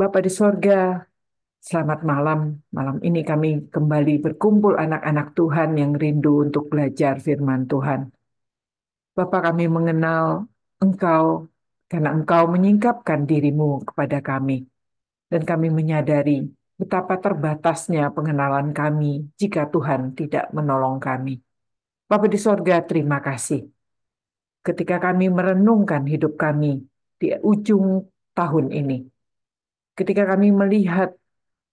Bapa di sorga, selamat malam. Malam ini kami kembali berkumpul anak-anak Tuhan yang rindu untuk belajar firman Tuhan. Bapak kami mengenal Engkau karena Engkau menyingkapkan dirimu kepada kami. Dan kami menyadari betapa terbatasnya pengenalan kami jika Tuhan tidak menolong kami. Bapak di sorga, terima kasih. Ketika kami merenungkan hidup kami di ujung tahun ini, ketika kami melihat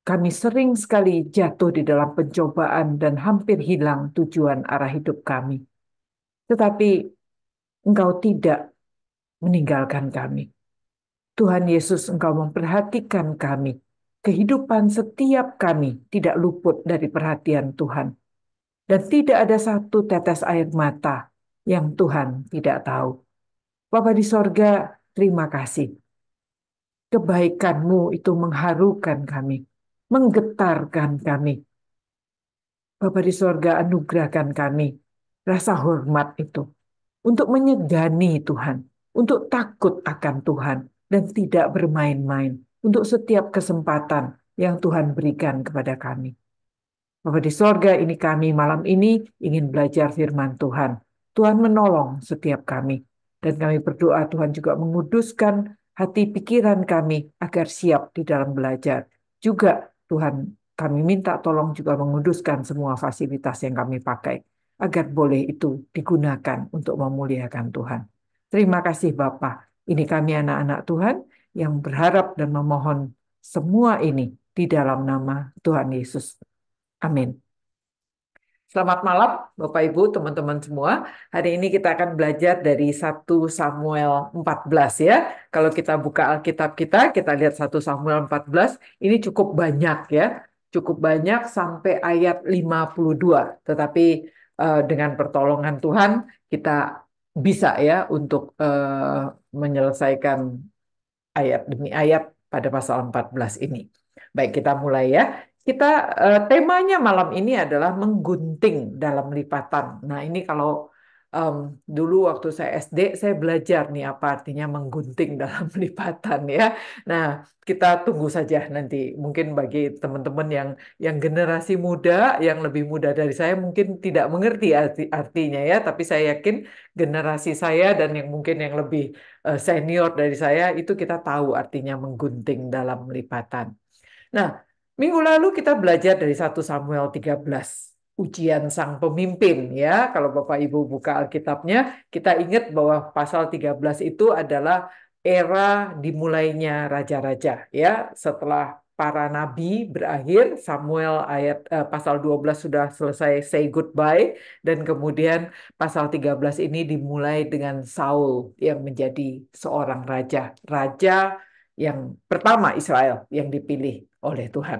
kami sering sekali jatuh di dalam pencobaan dan hampir hilang tujuan arah hidup kami. Tetapi Engkau tidak meninggalkan kami. Tuhan Yesus, Engkau memperhatikan kami. Kehidupan setiap kami tidak luput dari perhatian Tuhan. Dan tidak ada satu tetes air mata yang Tuhan tidak tahu. Bapa di sorga, terima kasih. Kebaikanmu itu mengharukan kami, menggetarkan kami. Bapa di sorga, anugerahkan kami rasa hormat itu untuk menyegani Tuhan, untuk takut akan Tuhan, dan tidak bermain-main untuk setiap kesempatan yang Tuhan berikan kepada kami. Bapak di sorga ini kami malam ini ingin belajar firman Tuhan. Tuhan menolong setiap kami. Dan kami berdoa Tuhan juga menguduskan hati pikiran kami agar siap di dalam belajar. Juga Tuhan kami minta tolong juga menguduskan semua fasilitas yang kami pakai. Agar boleh itu digunakan untuk memuliakan Tuhan. Terima kasih Bapak. Ini kami anak-anak Tuhan yang berharap dan memohon semua ini di dalam nama Tuhan Yesus. Amin. Selamat malam Bapak Ibu, teman-teman semua. Hari ini kita akan belajar dari 1 Samuel 14 ya. Kalau kita buka Alkitab kita, kita lihat 1 Samuel 14, ini cukup banyak ya. Cukup banyak sampai ayat 52. Tetapi uh, dengan pertolongan Tuhan kita bisa ya untuk uh, menyelesaikan ayat demi ayat pada pasal 14 ini. Baik, kita mulai ya. Kita uh, temanya malam ini adalah menggunting dalam lipatan. Nah, ini kalau um, dulu waktu saya SD saya belajar nih apa artinya menggunting dalam lipatan ya. Nah, kita tunggu saja nanti. Mungkin bagi teman-teman yang yang generasi muda, yang lebih muda dari saya mungkin tidak mengerti arti artinya ya, tapi saya yakin generasi saya dan yang mungkin yang lebih uh, senior dari saya itu kita tahu artinya menggunting dalam lipatan. Nah, minggu lalu kita belajar dari 1 Samuel 13 ujian sang pemimpin ya. Kalau Bapak Ibu buka Alkitabnya, kita ingat bahwa pasal 13 itu adalah era dimulainya raja-raja ya. Setelah para nabi berakhir, Samuel ayat eh, pasal 12 sudah selesai say goodbye dan kemudian pasal 13 ini dimulai dengan Saul yang menjadi seorang raja. Raja yang pertama Israel yang dipilih oleh Tuhan.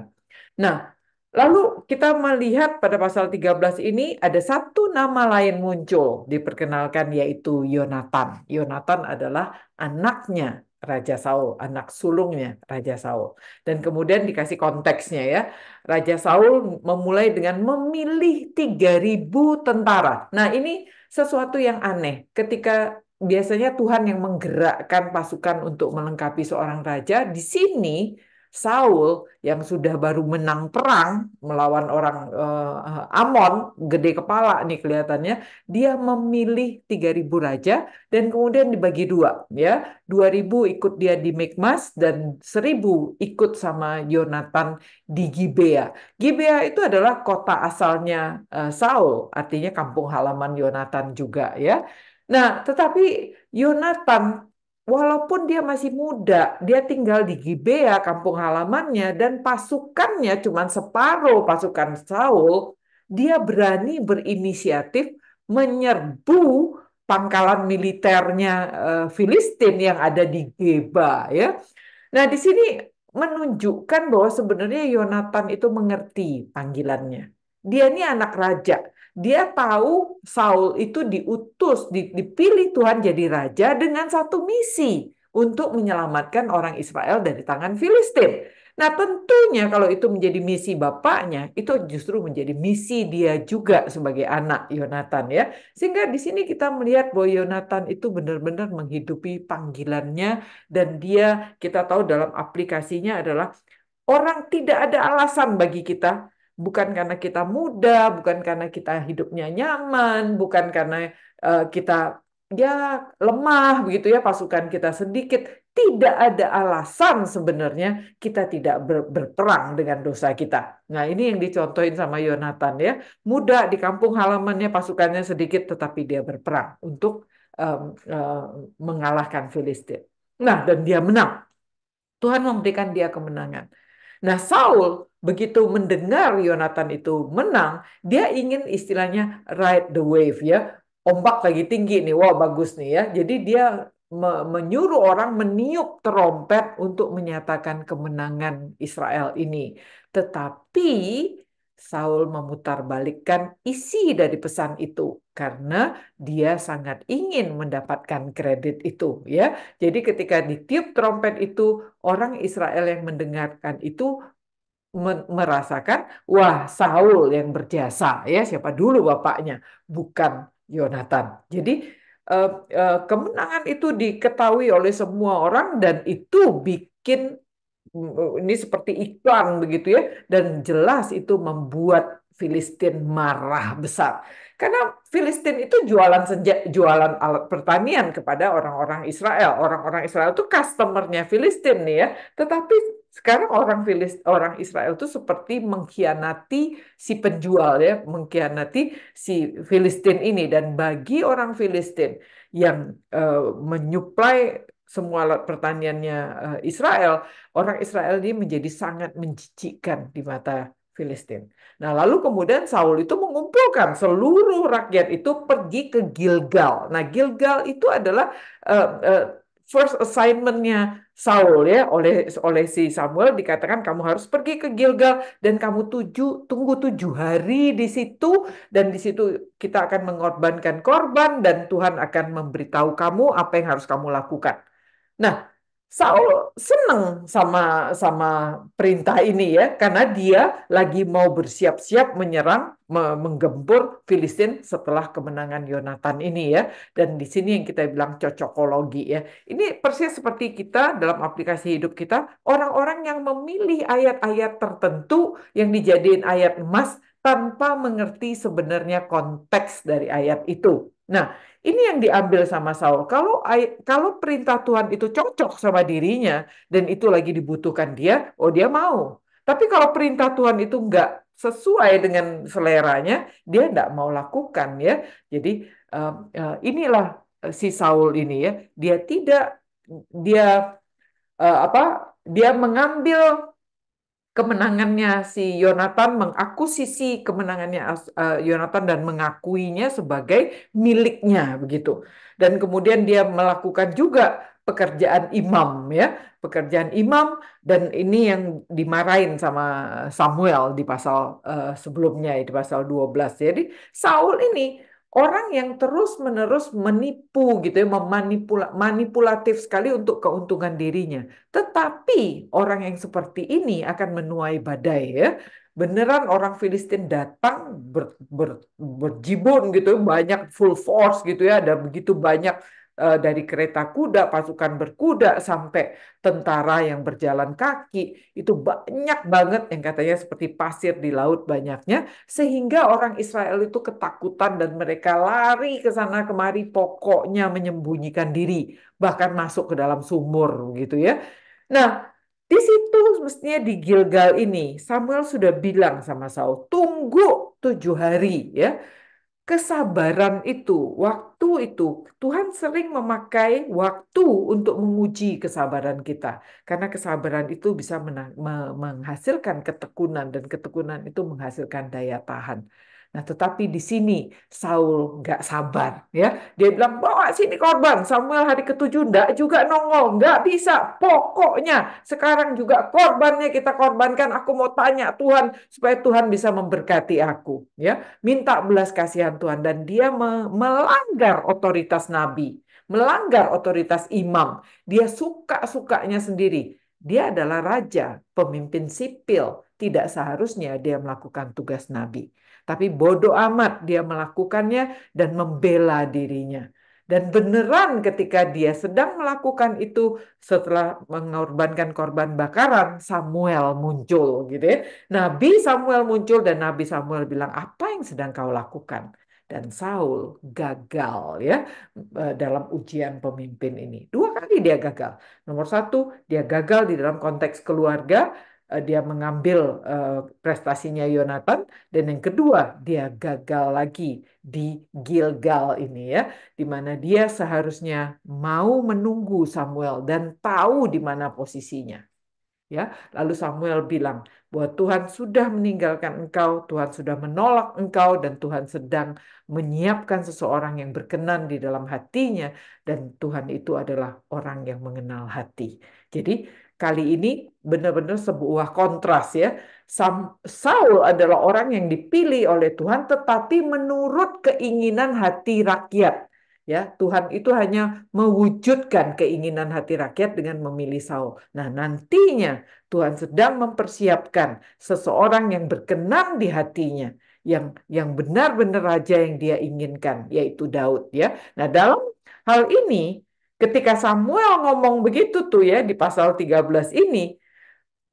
Nah, Lalu kita melihat pada pasal 13 ini ada satu nama lain muncul diperkenalkan yaitu Yonatan. Yonatan adalah anaknya Raja Saul, anak sulungnya Raja Saul. Dan kemudian dikasih konteksnya ya. Raja Saul memulai dengan memilih 3000 tentara. Nah, ini sesuatu yang aneh ketika biasanya Tuhan yang menggerakkan pasukan untuk melengkapi seorang raja. Di sini Saul yang sudah baru menang perang melawan orang uh, Amon, gede kepala nih kelihatannya, dia memilih 3000 raja dan kemudian dibagi dua ya. 2000 ikut dia di Mikmas dan 1000 ikut sama Yonatan di Gibea. Gibea itu adalah kota asalnya uh, Saul, artinya kampung halaman Yonatan juga ya. Nah, tetapi Yonatan walaupun dia masih muda, dia tinggal di Gibea, kampung halamannya, dan pasukannya cuma separuh pasukan Saul, dia berani berinisiatif menyerbu pangkalan militernya uh, Filistin yang ada di Geba ya. Nah, di sini menunjukkan bahwa sebenarnya Yonatan itu mengerti panggilannya. Dia ini anak raja dia tahu Saul itu diutus, dipilih Tuhan jadi raja dengan satu misi untuk menyelamatkan orang Israel dari tangan Filistin. Nah, tentunya kalau itu menjadi misi bapaknya, itu justru menjadi misi dia juga sebagai anak Yonatan ya. Sehingga di sini kita melihat bahwa Yonatan itu benar-benar menghidupi panggilannya dan dia kita tahu dalam aplikasinya adalah orang tidak ada alasan bagi kita bukan karena kita muda, bukan karena kita hidupnya nyaman, bukan karena uh, kita ya lemah begitu ya pasukan kita sedikit tidak ada alasan sebenarnya kita tidak ber, berperang dengan dosa kita. Nah ini yang dicontohin sama Yonatan ya muda di kampung halamannya pasukannya sedikit tetapi dia berperang untuk um, uh, mengalahkan Filistin. Nah dan dia menang. Tuhan memberikan dia kemenangan. Nah Saul begitu mendengar Yonatan itu menang, dia ingin istilahnya ride the wave ya, ombak lagi tinggi nih, wah bagus nih ya. Jadi dia menyuruh orang meniup terompet untuk menyatakan kemenangan Israel ini. Tetapi Saul memutarbalikkan isi dari pesan itu karena dia sangat ingin mendapatkan kredit itu ya. Jadi ketika ditiup trompet itu orang Israel yang mendengarkan itu merasakan wah Saul yang berjasa ya siapa dulu bapaknya bukan Yonatan. Jadi uh, uh, kemenangan itu diketahui oleh semua orang dan itu bikin ini seperti iklan begitu ya dan jelas itu membuat Filistin marah besar. Karena Filistin itu jualan senja, jualan alat pertanian kepada orang-orang Israel. Orang-orang Israel itu customernya Filistin nih ya. Tetapi sekarang orang Filist, orang Israel itu seperti mengkhianati si penjual ya, mengkhianati si Filistin ini dan bagi orang Filistin yang uh, menyuplai semua alat pertaniannya uh, Israel, orang Israel ini menjadi sangat menjijikkan di mata Filistin. Nah, lalu kemudian Saul itu mengumpulkan seluruh rakyat itu pergi ke Gilgal. Nah, Gilgal itu adalah uh, uh, first assignmentnya Saul ya oleh oleh si Samuel dikatakan kamu harus pergi ke Gilgal dan kamu tuju tunggu tujuh hari di situ dan di situ kita akan mengorbankan korban dan Tuhan akan memberitahu kamu apa yang harus kamu lakukan. Nah, Saul senang sama sama perintah ini ya karena dia lagi mau bersiap-siap menyerang menggempur Filistin setelah kemenangan Yonatan ini ya. Dan di sini yang kita bilang cocokologi ya. Ini persis seperti kita dalam aplikasi hidup kita orang-orang yang memilih ayat-ayat tertentu yang dijadiin ayat emas tanpa mengerti sebenarnya konteks dari ayat itu. Nah ini yang diambil sama Saul. Kalau kalau perintah Tuhan itu cocok sama dirinya dan itu lagi dibutuhkan dia, oh dia mau. Tapi kalau perintah Tuhan itu enggak sesuai dengan seleranya, dia enggak mau lakukan ya. Jadi uh, uh, inilah si Saul ini ya. Dia tidak dia uh, apa? Dia mengambil kemenangannya si Yonatan mengakusisi kemenangannya uh, Yonatan dan mengakuinya sebagai miliknya begitu. Dan kemudian dia melakukan juga pekerjaan imam ya, pekerjaan imam dan ini yang dimarahin sama Samuel di pasal uh, sebelumnya di pasal 12. Jadi Saul ini orang yang terus-menerus menipu gitu ya, memanipula, manipulatif sekali untuk keuntungan dirinya. Tetapi orang yang seperti ini akan menuai badai ya. Beneran orang Filistin datang ber, ber, berjibun gitu, banyak full force gitu ya, ada begitu banyak dari kereta kuda, pasukan berkuda sampai tentara yang berjalan kaki itu banyak banget yang katanya seperti pasir di laut banyaknya sehingga orang Israel itu ketakutan dan mereka lari ke sana kemari pokoknya menyembunyikan diri bahkan masuk ke dalam sumur gitu ya. Nah, di situ mestinya di Gilgal ini Samuel sudah bilang sama Saul, tunggu tujuh hari ya kesabaran itu, waktu itu, Tuhan sering memakai waktu untuk menguji kesabaran kita. Karena kesabaran itu bisa menghasilkan ketekunan dan ketekunan itu menghasilkan daya tahan. Nah, tetapi di sini Saul nggak sabar, ya. Dia bilang bawa sini korban. Samuel hari ketujuh nggak juga nongol, nggak bisa. Pokoknya sekarang juga korbannya kita korbankan. Aku mau tanya Tuhan supaya Tuhan bisa memberkati aku, ya. Minta belas kasihan Tuhan dan dia melanggar otoritas Nabi melanggar otoritas imam. Dia suka-sukanya sendiri. Dia adalah raja, pemimpin sipil. Tidak seharusnya dia melakukan tugas nabi. Tapi bodoh amat dia melakukannya dan membela dirinya. Dan beneran ketika dia sedang melakukan itu setelah mengorbankan korban bakaran, Samuel muncul gitu ya. Nabi Samuel muncul dan Nabi Samuel bilang, apa yang sedang kau lakukan? Dan Saul gagal ya e, dalam ujian pemimpin ini. Dua kali dia gagal. Nomor satu, dia gagal di dalam konteks keluarga Eh, dia mengambil uh, prestasinya Yonatan. Dan yang kedua dia gagal lagi di Gilgal ini ya di mana dia seharusnya mau menunggu Samuel dan tahu di mana posisinya ya. Lalu Samuel bilang bahwa Tuhan sudah meninggalkan engkau Tuhan sudah menolak engkau dan Tuhan sedang menyiapkan seseorang yang berkenan di dalam hatinya. Dan Tuhan itu adalah orang yang mengenal hati. Jadi kali ini benar-benar sebuah kontras ya. Saul adalah orang yang dipilih oleh Tuhan tetapi menurut keinginan hati rakyat. Ya, Tuhan itu hanya mewujudkan keinginan hati rakyat dengan memilih Saul. Nah, nantinya Tuhan sedang mempersiapkan seseorang yang berkenan di hatinya, yang yang benar-benar raja yang dia inginkan, yaitu Daud ya. Nah, dalam hal ini ketika Samuel ngomong begitu tuh ya di pasal 13 ini,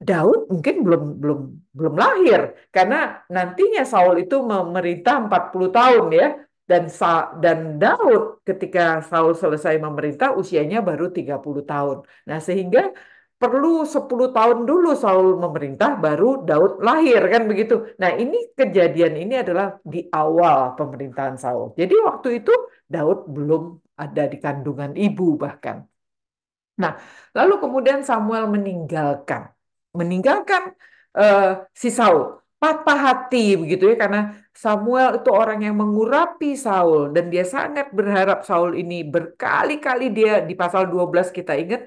Daud mungkin belum belum belum lahir karena nantinya Saul itu memerintah 40 tahun ya dan dan Daud ketika Saul selesai memerintah usianya baru 30 tahun. Nah, sehingga perlu 10 tahun dulu Saul memerintah baru Daud lahir kan begitu. Nah, ini kejadian ini adalah di awal pemerintahan Saul. Jadi waktu itu Daud belum ada di kandungan ibu bahkan. Nah, lalu kemudian Samuel meninggalkan. Meninggalkan uh, si Saul. Patah hati begitu ya karena Samuel itu orang yang mengurapi Saul. Dan dia sangat berharap Saul ini berkali-kali dia di pasal 12 kita ingat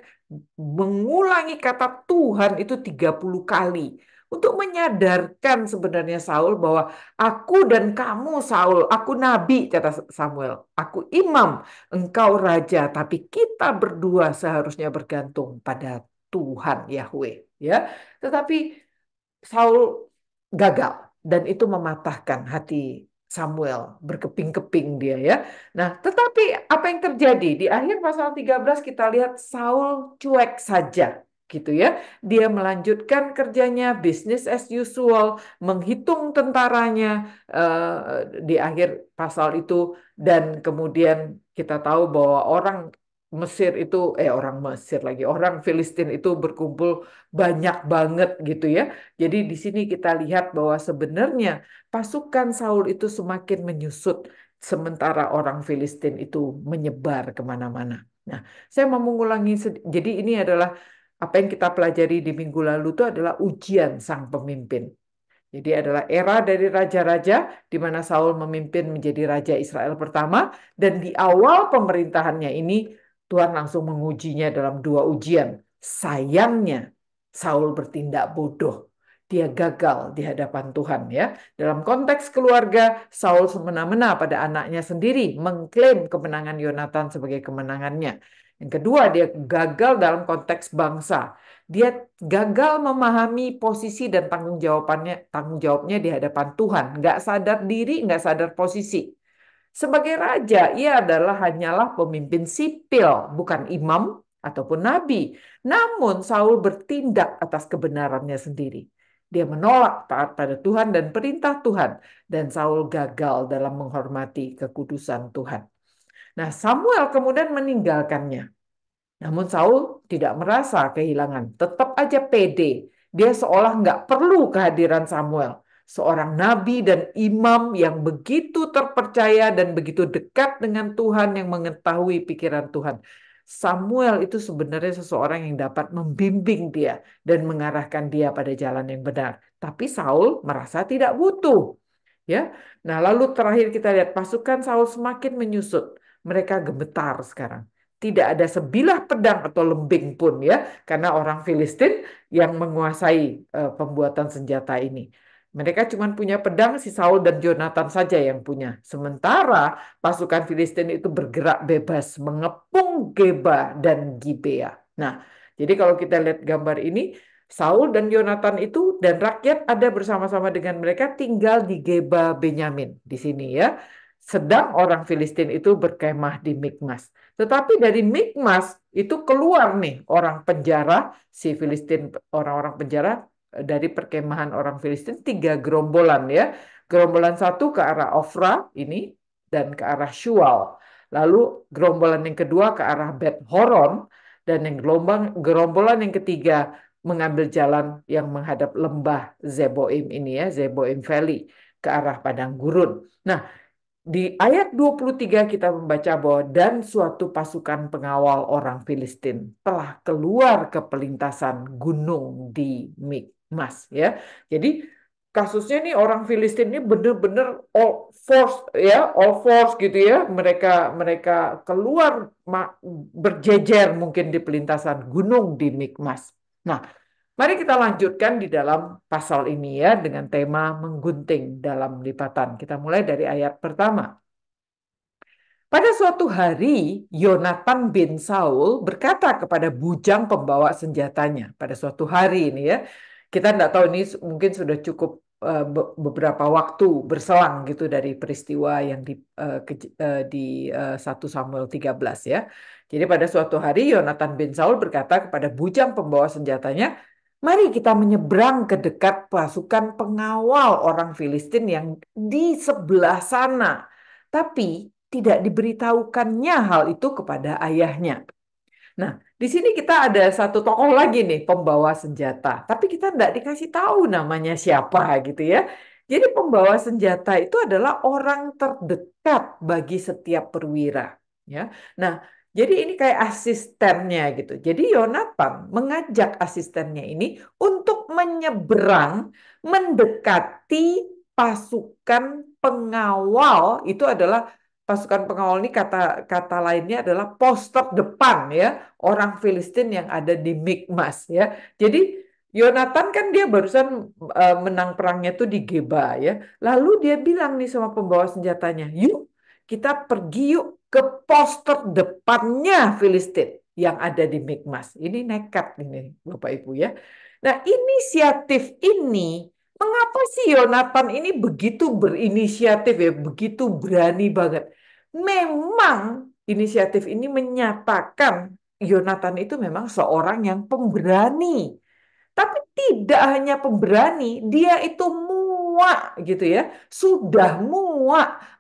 mengulangi kata Tuhan itu 30 kali untuk menyadarkan sebenarnya Saul bahwa aku dan kamu Saul, aku nabi kata Samuel, aku imam, engkau raja, tapi kita berdua seharusnya bergantung pada Tuhan Yahweh, ya. Tetapi Saul gagal dan itu mematahkan hati Samuel berkeping-keping dia ya. Nah, tetapi apa yang terjadi di akhir pasal 13 kita lihat Saul cuek saja gitu ya. Dia melanjutkan kerjanya bisnis as usual, menghitung tentaranya uh, di akhir pasal itu dan kemudian kita tahu bahwa orang Mesir itu eh orang Mesir lagi orang Filistin itu berkumpul banyak banget gitu ya. Jadi di sini kita lihat bahwa sebenarnya pasukan Saul itu semakin menyusut sementara orang Filistin itu menyebar ke mana-mana. Nah, saya mau mengulangi jadi ini adalah apa yang kita pelajari di minggu lalu itu adalah ujian sang pemimpin. Jadi adalah era dari raja-raja di mana Saul memimpin menjadi raja Israel pertama dan di awal pemerintahannya ini Tuhan langsung mengujinya dalam dua ujian. Sayangnya Saul bertindak bodoh. Dia gagal di hadapan Tuhan ya. Dalam konteks keluarga, Saul semena-mena pada anaknya sendiri mengklaim kemenangan Yonatan sebagai kemenangannya. Yang kedua, dia gagal dalam konteks bangsa. Dia gagal memahami posisi dan tanggung jawabannya, tanggung jawabnya di hadapan Tuhan. Nggak sadar diri, nggak sadar posisi. Sebagai raja, ia adalah hanyalah pemimpin sipil, bukan imam ataupun nabi. Namun Saul bertindak atas kebenarannya sendiri. Dia menolak taat pada Tuhan dan perintah Tuhan. Dan Saul gagal dalam menghormati kekudusan Tuhan. Nah, Samuel kemudian meninggalkannya. Namun Saul tidak merasa kehilangan, tetap aja pede. Dia seolah nggak perlu kehadiran Samuel seorang nabi dan imam yang begitu terpercaya dan begitu dekat dengan Tuhan yang mengetahui pikiran Tuhan. Samuel itu sebenarnya seseorang yang dapat membimbing dia dan mengarahkan dia pada jalan yang benar. Tapi Saul merasa tidak butuh. Ya. Nah, lalu terakhir kita lihat pasukan Saul semakin menyusut. Mereka gemetar sekarang tidak ada sebilah pedang atau lembing pun ya karena orang Filistin yang menguasai uh, pembuatan senjata ini. Mereka cuma punya pedang si Saul dan Jonathan saja yang punya. Sementara pasukan Filistin itu bergerak bebas mengepung Geba dan Gibea. Nah, jadi kalau kita lihat gambar ini, Saul dan Yonatan itu dan rakyat ada bersama-sama dengan mereka tinggal di Geba Benyamin di sini ya. Sedang orang Filistin itu berkemah di Mikmas. Tetapi dari Mikmas itu keluar nih orang penjara, si Filistin, orang-orang penjara eh, dari perkemahan orang Filistin, tiga gerombolan ya. Gerombolan satu ke arah Ofra ini dan ke arah Shual. Lalu gerombolan yang kedua ke arah Bet Horon dan yang gelombang gerombolan yang ketiga mengambil jalan yang menghadap lembah Zeboim ini ya, Zeboim Valley ke arah padang gurun. Nah, di ayat 23 kita membaca bahwa dan suatu pasukan pengawal orang Filistin telah keluar ke pelintasan gunung di Mikmas ya. Jadi kasusnya nih orang Filistin ini benar-benar all force ya, all force gitu ya. Mereka mereka keluar berjejer mungkin di pelintasan gunung di Mikmas. Nah, mari kita lanjutkan di dalam pasal ini ya dengan tema menggunting dalam lipatan. Kita mulai dari ayat pertama. Pada suatu hari, Yonatan bin Saul berkata kepada bujang pembawa senjatanya. Pada suatu hari ini ya, kita tidak tahu ini mungkin sudah cukup uh, beberapa waktu berselang gitu dari peristiwa yang di ke, uh, di uh, 1 Samuel 13 ya. Jadi pada suatu hari Yonatan bin Saul berkata kepada bujang pembawa senjatanya, "Mari kita menyeberang ke dekat pasukan pengawal orang Filistin yang di sebelah sana." Tapi tidak diberitahukannya hal itu kepada ayahnya. Nah, di sini kita ada satu tokoh lagi nih, pembawa senjata. Tapi kita tidak dikasih tahu namanya siapa gitu ya. Jadi pembawa senjata itu adalah orang terdekat bagi setiap perwira. Ya, nah jadi ini kayak asistennya gitu. Jadi Yonatan mengajak asistennya ini untuk menyeberang, mendekati pasukan pengawal itu adalah pasukan pengawal ini kata kata lainnya adalah poster depan ya orang Filistin yang ada di Mikmas ya. Jadi Yonatan kan dia barusan uh, menang perangnya tuh di Geba ya. Lalu dia bilang nih sama pembawa senjatanya, "Yuk, kita pergi yuk ke poster depannya Filistin yang ada di Mikmas." Ini nekat ini Bapak Ibu ya. Nah, inisiatif ini Mengapa sih Yonatan ini begitu berinisiatif ya, begitu berani banget? Memang inisiatif ini menyatakan Yonatan itu memang seorang yang pemberani. Tapi tidak hanya pemberani, dia itu muak gitu ya. Sudah muak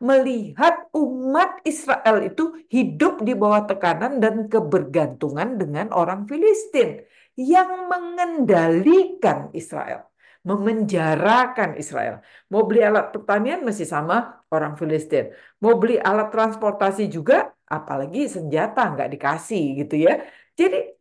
melihat umat Israel itu hidup di bawah tekanan dan kebergantungan dengan orang Filistin yang mengendalikan Israel memenjarakan Israel. Mau beli alat pertanian masih sama orang Filistin. Mau beli alat transportasi juga, apalagi senjata nggak dikasih gitu ya. Jadi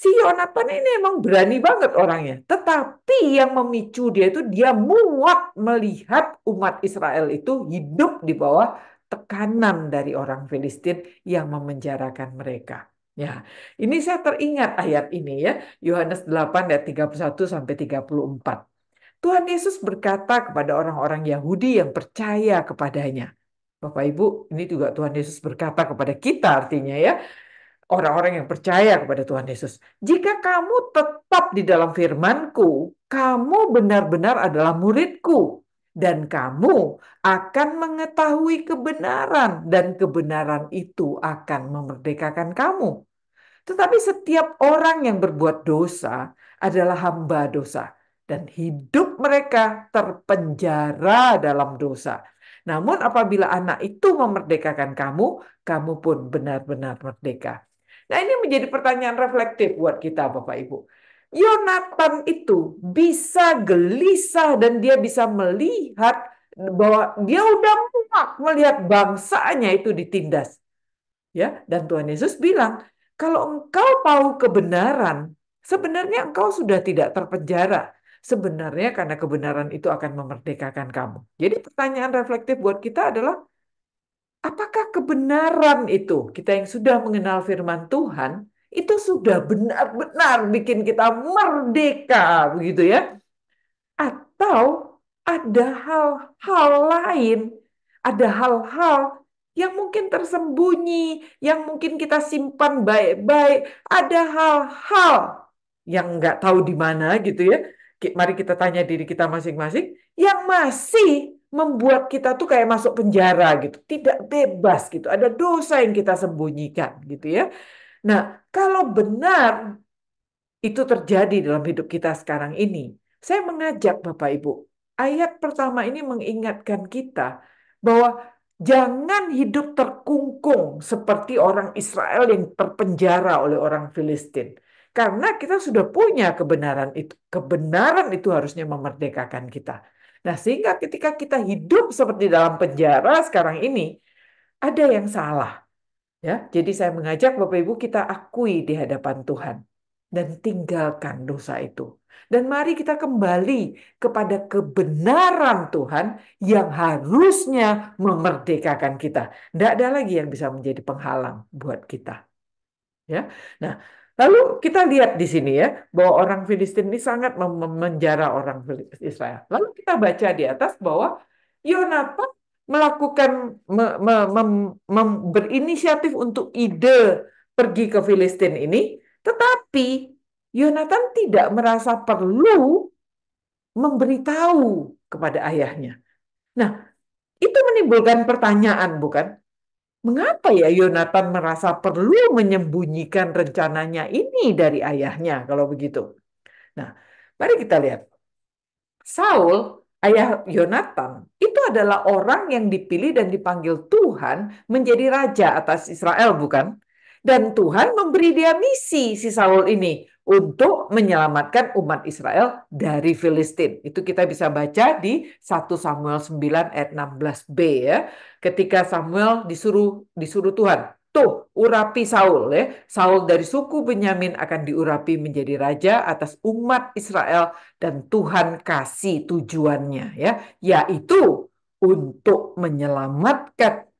si Yonatan ini emang berani banget orangnya. Tetapi yang memicu dia itu dia muak melihat umat Israel itu hidup di bawah tekanan dari orang Filistin yang memenjarakan mereka. Ya, ini saya teringat ayat ini ya, Yohanes 8 ayat 31 sampai 34. Tuhan Yesus berkata kepada orang-orang Yahudi yang percaya kepadanya. Bapak Ibu, ini juga Tuhan Yesus berkata kepada kita artinya ya. Orang-orang yang percaya kepada Tuhan Yesus. Jika kamu tetap di dalam firmanku, kamu benar-benar adalah muridku. Dan kamu akan mengetahui kebenaran. Dan kebenaran itu akan memerdekakan kamu. Tetapi setiap orang yang berbuat dosa adalah hamba dosa dan hidup mereka terpenjara dalam dosa. Namun apabila anak itu memerdekakan kamu, kamu pun benar-benar merdeka. Nah ini menjadi pertanyaan reflektif buat kita Bapak Ibu. Yonatan itu bisa gelisah dan dia bisa melihat bahwa dia udah muak melihat bangsanya itu ditindas. Ya, dan Tuhan Yesus bilang, kalau engkau tahu kebenaran, sebenarnya engkau sudah tidak terpenjara sebenarnya karena kebenaran itu akan memerdekakan kamu. Jadi pertanyaan reflektif buat kita adalah apakah kebenaran itu kita yang sudah mengenal firman Tuhan itu sudah benar-benar bikin kita merdeka begitu ya? Atau ada hal-hal lain, ada hal-hal yang mungkin tersembunyi, yang mungkin kita simpan baik-baik, ada hal-hal yang nggak tahu di mana gitu ya. Mari kita tanya diri kita masing-masing, yang masih membuat kita tuh kayak masuk penjara gitu, tidak bebas gitu, ada dosa yang kita sembunyikan gitu ya. Nah, kalau benar itu terjadi dalam hidup kita sekarang ini, saya mengajak Bapak Ibu, ayat pertama ini mengingatkan kita bahwa jangan hidup terkungkung seperti orang Israel yang terpenjara oleh orang Filistin. Karena kita sudah punya kebenaran itu. Kebenaran itu harusnya memerdekakan kita. Nah, sehingga ketika kita hidup seperti dalam penjara sekarang ini, ada yang salah. Ya, jadi saya mengajak Bapak Ibu kita akui di hadapan Tuhan dan tinggalkan dosa itu. Dan mari kita kembali kepada kebenaran Tuhan yang harusnya memerdekakan kita. Tidak ada lagi yang bisa menjadi penghalang buat kita. Ya, nah Lalu kita lihat di sini ya bahwa orang Filistin ini sangat memenjara orang Israel. Lalu kita baca di atas bahwa Yonatan melakukan me, me, me, me, berinisiatif untuk ide pergi ke Filistin ini, tetapi Yonatan tidak merasa perlu memberitahu kepada ayahnya. Nah, itu menimbulkan pertanyaan, bukan? Mengapa ya Yonatan merasa perlu menyembunyikan rencananya ini dari ayahnya kalau begitu? Nah, mari kita lihat. Saul, ayah Yonatan, itu adalah orang yang dipilih dan dipanggil Tuhan menjadi raja atas Israel, bukan? Dan Tuhan memberi dia misi si Saul ini untuk menyelamatkan umat Israel dari Filistin. Itu kita bisa baca di 1 Samuel 9 ayat 16b ya. Ketika Samuel disuruh disuruh Tuhan, tuh urapi Saul ya. Saul dari suku Benyamin akan diurapi menjadi raja atas umat Israel dan Tuhan kasih tujuannya ya, yaitu untuk menyelamatkan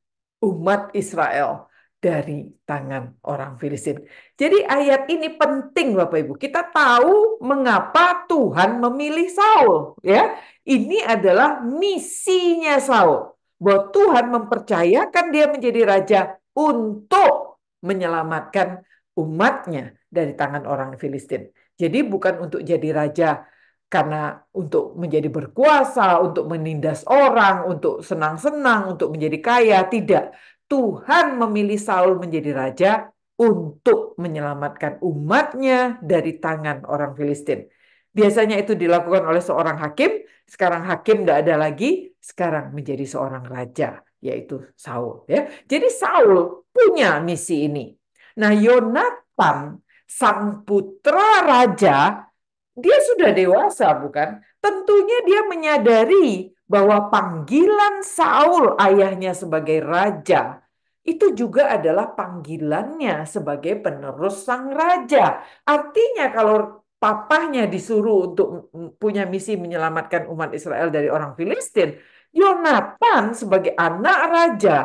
umat Israel dari tangan orang Filistin. Jadi ayat ini penting Bapak Ibu. Kita tahu mengapa Tuhan memilih Saul, ya. Ini adalah misinya Saul. Bahwa Tuhan mempercayakan dia menjadi raja untuk menyelamatkan umatnya dari tangan orang Filistin. Jadi bukan untuk jadi raja karena untuk menjadi berkuasa, untuk menindas orang, untuk senang-senang, untuk menjadi kaya, tidak. Tuhan memilih Saul menjadi raja untuk menyelamatkan umatnya dari tangan orang Filistin. Biasanya itu dilakukan oleh seorang hakim, sekarang hakim tidak ada lagi, sekarang menjadi seorang raja, yaitu Saul. Ya. Jadi Saul punya misi ini. Nah Yonatan, sang putra raja, dia sudah dewasa bukan? Tentunya dia menyadari bahwa panggilan Saul ayahnya sebagai raja itu juga adalah panggilannya sebagai penerus sang raja. Artinya kalau papahnya disuruh untuk punya misi menyelamatkan umat Israel dari orang Filistin, Yonatan sebagai anak raja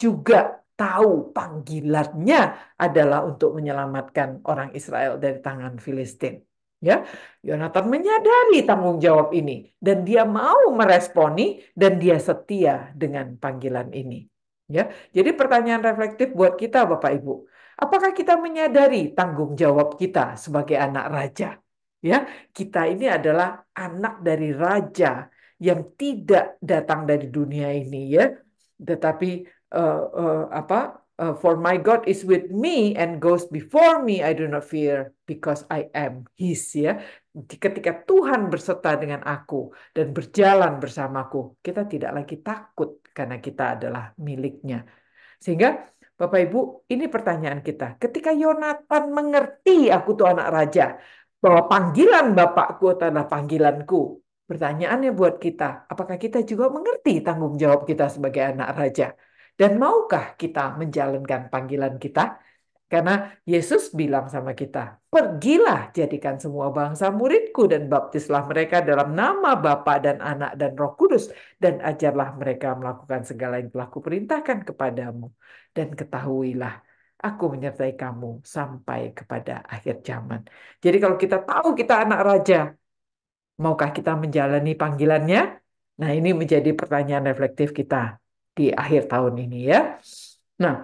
juga tahu panggilannya adalah untuk menyelamatkan orang Israel dari tangan Filistin. Ya, Yonatan menyadari tanggung jawab ini dan dia mau meresponi dan dia setia dengan panggilan ini. Ya, jadi pertanyaan reflektif buat kita Bapak Ibu. Apakah kita menyadari tanggung jawab kita sebagai anak raja? Ya, kita ini adalah anak dari raja yang tidak datang dari dunia ini ya, tetapi uh, uh, apa? Uh, For my God is with me and goes before me, I do not fear because I am His ya. Ketika Tuhan berserta dengan aku dan berjalan bersamaku, kita tidak lagi takut karena kita adalah miliknya. Sehingga Bapak Ibu, ini pertanyaan kita. Ketika Yonatan mengerti aku tuh anak raja, bahwa panggilan Bapakku adalah panggilanku. Pertanyaannya buat kita, apakah kita juga mengerti tanggung jawab kita sebagai anak raja? Dan maukah kita menjalankan panggilan kita? Karena Yesus bilang sama kita, pergilah jadikan semua bangsa muridku dan baptislah mereka dalam nama Bapa dan Anak dan Roh Kudus dan ajarlah mereka melakukan segala yang telah kuperintahkan kepadamu. Dan ketahuilah, aku menyertai kamu sampai kepada akhir zaman. Jadi kalau kita tahu kita anak raja, maukah kita menjalani panggilannya? Nah, ini menjadi pertanyaan reflektif kita di akhir tahun ini ya. Nah,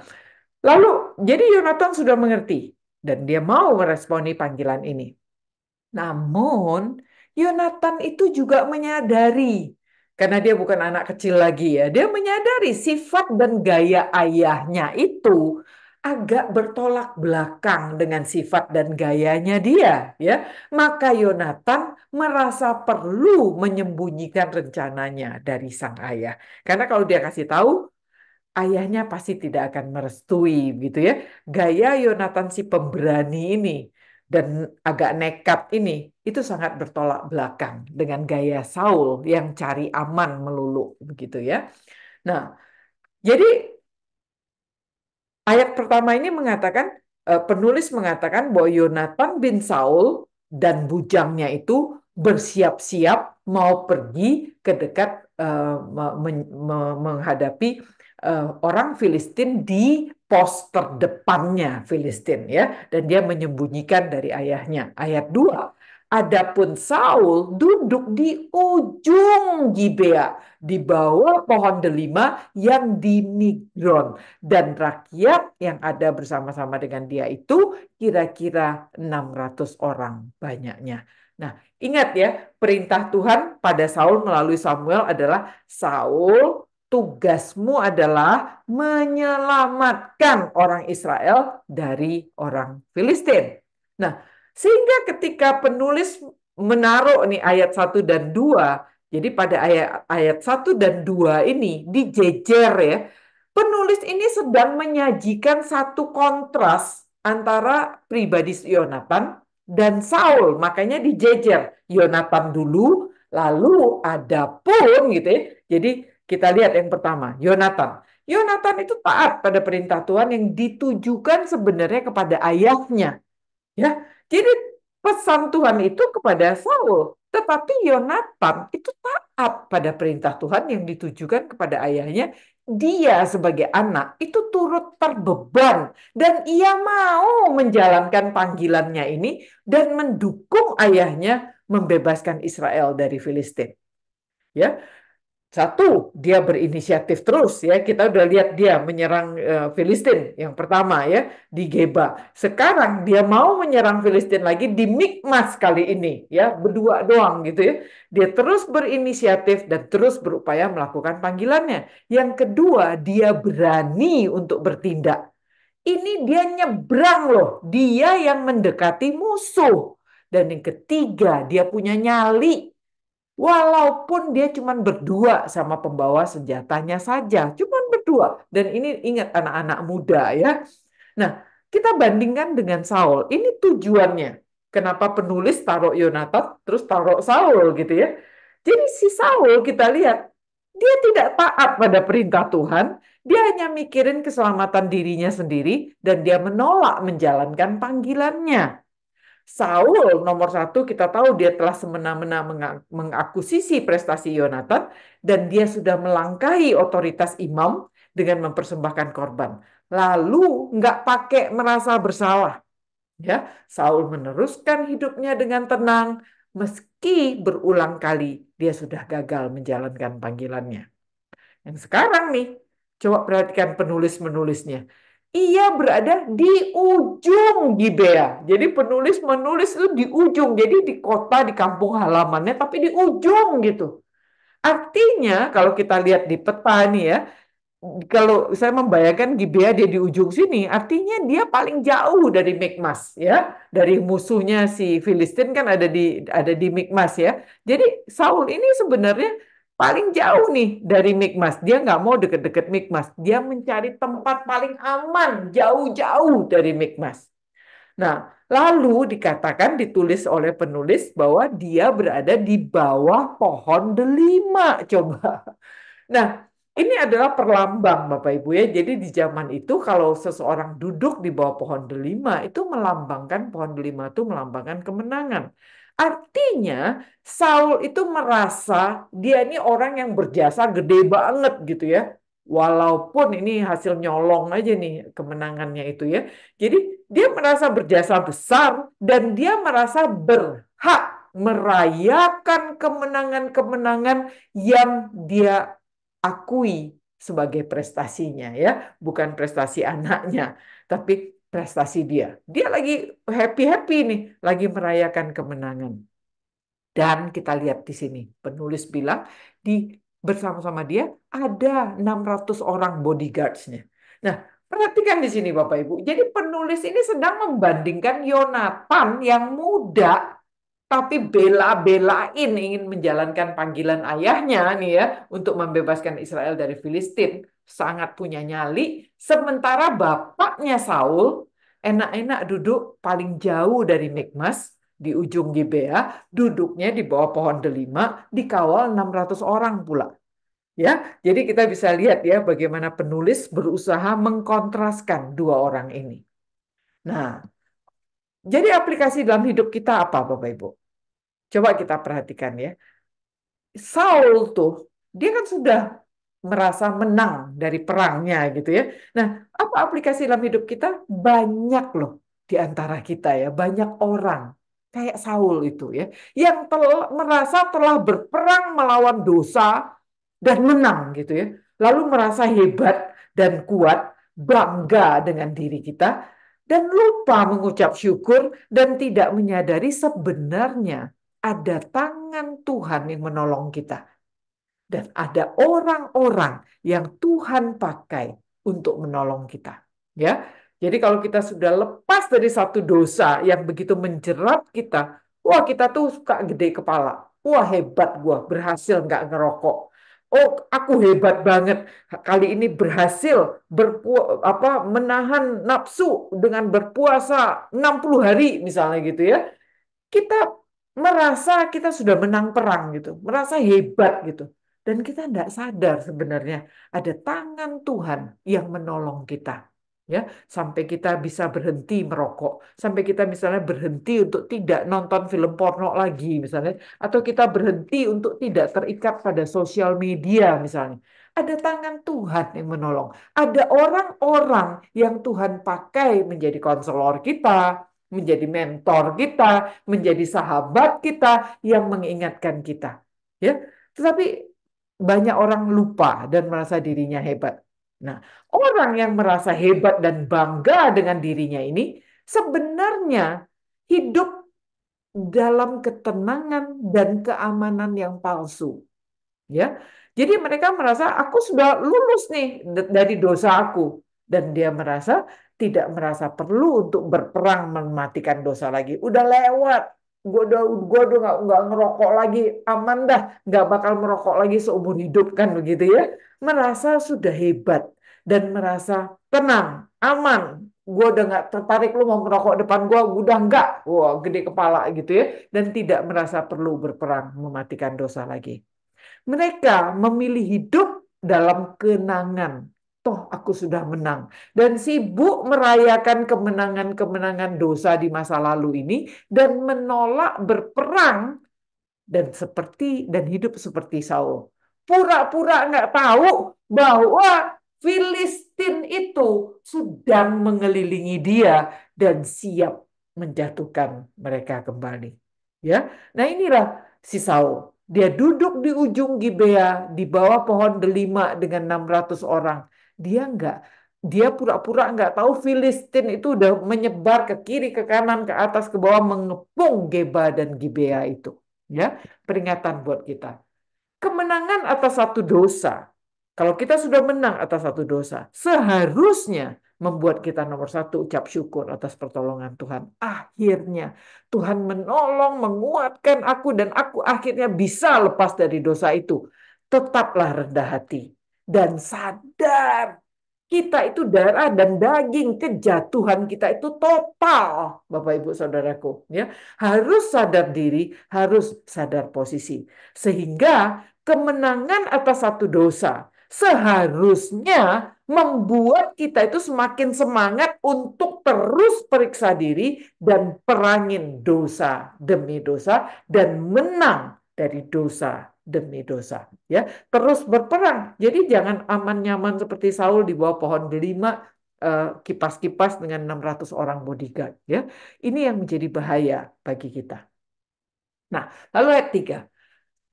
lalu jadi Yonatan sudah mengerti dan dia mau meresponi panggilan ini. Namun, Yonatan itu juga menyadari karena dia bukan anak kecil lagi ya. Dia menyadari sifat dan gaya ayahnya itu agak bertolak belakang dengan sifat dan gayanya dia ya maka Yonatan merasa perlu menyembunyikan rencananya dari sang ayah karena kalau dia kasih tahu ayahnya pasti tidak akan merestui gitu ya. Gaya Yonatan si pemberani ini dan agak nekat ini itu sangat bertolak belakang dengan gaya Saul yang cari aman melulu begitu ya. Nah jadi ayat pertama ini mengatakan eh, penulis mengatakan bahwa Yonatan bin Saul dan bujangnya itu bersiap-siap mau pergi ke dekat uh, menghadapi uh, orang Filistin di pos terdepannya Filistin ya dan dia menyembunyikan dari ayahnya ayat 2 Adapun Saul duduk di ujung Gibea, di bawah pohon delima yang di Migron. Dan rakyat yang ada bersama-sama dengan dia itu kira-kira 600 orang banyaknya. Nah, ingat ya, perintah Tuhan pada Saul melalui Samuel adalah Saul tugasmu adalah menyelamatkan orang Israel dari orang Filistin. Nah, sehingga ketika penulis menaruh nih ayat 1 dan 2, jadi pada ayat ayat 1 dan 2 ini dijejer ya. Penulis ini sedang menyajikan satu kontras antara pribadi Yonatan dan Saul. Makanya dijejer. Yonatan dulu, lalu ada pun gitu ya. Jadi kita lihat yang pertama, Yonatan. Yonatan itu taat pada perintah Tuhan yang ditujukan sebenarnya kepada ayahnya. Ya, jadi pesan Tuhan itu kepada Saul, tetapi Yonatan itu taat pada perintah Tuhan yang ditujukan kepada ayahnya. Dia sebagai anak itu turut terbeban dan ia mau menjalankan panggilannya ini dan mendukung ayahnya membebaskan Israel dari Filistin. Ya, satu, dia berinisiatif terus ya. Kita udah lihat dia menyerang uh, Filistin yang pertama ya di Geba. Sekarang dia mau menyerang Filistin lagi di Mikmas kali ini ya, berdua doang gitu ya. Dia terus berinisiatif dan terus berupaya melakukan panggilannya. Yang kedua, dia berani untuk bertindak. Ini dia nyebrang loh, dia yang mendekati musuh. Dan yang ketiga, dia punya nyali Walaupun dia cuma berdua sama pembawa senjatanya saja, cuma berdua. Dan ini ingat anak-anak muda ya. Nah, kita bandingkan dengan Saul. Ini tujuannya. Kenapa penulis taruh Yonatan terus taruh Saul gitu ya. Jadi si Saul kita lihat dia tidak taat pada perintah Tuhan, dia hanya mikirin keselamatan dirinya sendiri dan dia menolak menjalankan panggilannya. Saul nomor satu kita tahu dia telah semena-mena mengakusisi prestasi Yonatan dan dia sudah melangkahi otoritas imam dengan mempersembahkan korban. Lalu nggak pakai merasa bersalah. Ya, Saul meneruskan hidupnya dengan tenang meski berulang kali dia sudah gagal menjalankan panggilannya. Yang sekarang nih, coba perhatikan penulis-menulisnya ia berada di ujung Gibea. Jadi penulis menulis itu di ujung. Jadi di kota, di kampung halamannya, tapi di ujung gitu. Artinya kalau kita lihat di peta nih ya, kalau saya membayangkan Gibea dia di ujung sini, artinya dia paling jauh dari Mikmas ya, dari musuhnya si Filistin kan ada di ada di Mikmas ya. Jadi Saul ini sebenarnya paling jauh nih dari Mikmas. Dia nggak mau deket-deket Mikmas. Dia mencari tempat paling aman, jauh-jauh dari Mikmas. Nah, lalu dikatakan ditulis oleh penulis bahwa dia berada di bawah pohon delima. Coba. Nah, ini adalah perlambang Bapak Ibu ya. Jadi di zaman itu kalau seseorang duduk di bawah pohon delima itu melambangkan pohon delima itu melambangkan kemenangan. Artinya Saul itu merasa dia ini orang yang berjasa gede banget gitu ya. Walaupun ini hasil nyolong aja nih kemenangannya itu ya. Jadi dia merasa berjasa besar dan dia merasa berhak merayakan kemenangan-kemenangan yang dia akui sebagai prestasinya ya, bukan prestasi anaknya, tapi prestasi dia. Dia lagi happy-happy nih, lagi merayakan kemenangan. Dan kita lihat di sini, penulis bilang di bersama-sama dia ada 600 orang bodyguardsnya. Nah, perhatikan di sini Bapak Ibu. Jadi penulis ini sedang membandingkan Yonatan yang muda tapi bela-belain ingin menjalankan panggilan ayahnya nih ya untuk membebaskan Israel dari Filistin sangat punya nyali sementara bapaknya Saul enak-enak duduk paling jauh dari Mikmas di ujung Gibea duduknya di bawah pohon delima dikawal 600 orang pula ya jadi kita bisa lihat ya bagaimana penulis berusaha mengkontraskan dua orang ini nah jadi aplikasi dalam hidup kita apa Bapak Ibu? Coba kita perhatikan ya. Saul tuh, dia kan sudah merasa menang dari perangnya gitu ya. Nah, apa aplikasi dalam hidup kita? Banyak loh di antara kita ya, banyak orang kayak Saul itu ya, yang telah, merasa telah berperang melawan dosa dan menang gitu ya. Lalu merasa hebat dan kuat, bangga dengan diri kita, dan lupa mengucap syukur dan tidak menyadari sebenarnya ada tangan Tuhan yang menolong kita. Dan ada orang-orang yang Tuhan pakai untuk menolong kita. Ya, Jadi kalau kita sudah lepas dari satu dosa yang begitu menjerat kita, wah kita tuh suka gede kepala. Wah hebat gue berhasil nggak ngerokok. Oh, aku hebat banget. Kali ini berhasil berpu apa menahan nafsu dengan berpuasa 60 hari misalnya gitu ya. Kita merasa kita sudah menang perang gitu, merasa hebat gitu. Dan kita tidak sadar sebenarnya ada tangan Tuhan yang menolong kita. Ya, sampai kita bisa berhenti merokok, sampai kita misalnya berhenti untuk tidak nonton film porno lagi misalnya, atau kita berhenti untuk tidak terikat pada sosial media misalnya. Ada tangan Tuhan yang menolong. Ada orang-orang yang Tuhan pakai menjadi konselor kita, menjadi mentor kita, menjadi sahabat kita yang mengingatkan kita. Ya, tetapi banyak orang lupa dan merasa dirinya hebat. Nah, orang yang merasa hebat dan bangga dengan dirinya ini sebenarnya hidup dalam ketenangan dan keamanan yang palsu. Ya. Jadi mereka merasa aku sudah lulus nih dari dosa aku dan dia merasa tidak merasa perlu untuk berperang mematikan dosa lagi. Udah lewat. Gue udah gue udah nggak nggak ngerokok lagi, aman dah, nggak bakal merokok lagi seumur hidup kan begitu ya. Merasa sudah hebat dan merasa tenang, aman. Gue udah nggak tertarik lu mau merokok depan gue, udah nggak. Wah gede kepala gitu ya. Dan tidak merasa perlu berperang mematikan dosa lagi. Mereka memilih hidup dalam kenangan toh aku sudah menang. Dan sibuk merayakan kemenangan-kemenangan dosa di masa lalu ini dan menolak berperang dan seperti dan hidup seperti Saul. Pura-pura nggak tahu bahwa Filistin itu sedang mengelilingi dia dan siap menjatuhkan mereka kembali. Ya, nah inilah si Saul. Dia duduk di ujung Gibea di bawah pohon delima dengan 600 orang dia enggak. Dia pura-pura enggak tahu Filistin itu udah menyebar ke kiri, ke kanan, ke atas, ke bawah, mengepung Geba dan Gibea itu. Ya, peringatan buat kita. Kemenangan atas satu dosa. Kalau kita sudah menang atas satu dosa, seharusnya membuat kita nomor satu ucap syukur atas pertolongan Tuhan. Akhirnya Tuhan menolong, menguatkan aku dan aku akhirnya bisa lepas dari dosa itu. Tetaplah rendah hati dan sadar kita itu darah dan daging kejatuhan kita itu total Bapak Ibu Saudaraku ya. Harus sadar diri harus sadar posisi. Sehingga kemenangan atas satu dosa seharusnya membuat kita itu semakin semangat untuk terus periksa diri dan perangin dosa demi dosa dan menang dari dosa demi dosa ya terus berperang jadi jangan aman nyaman seperti Saul di bawah pohon delima eh, kipas-kipas dengan 600 orang bodyguard ya ini yang menjadi bahaya bagi kita Nah, lalu ayat 3.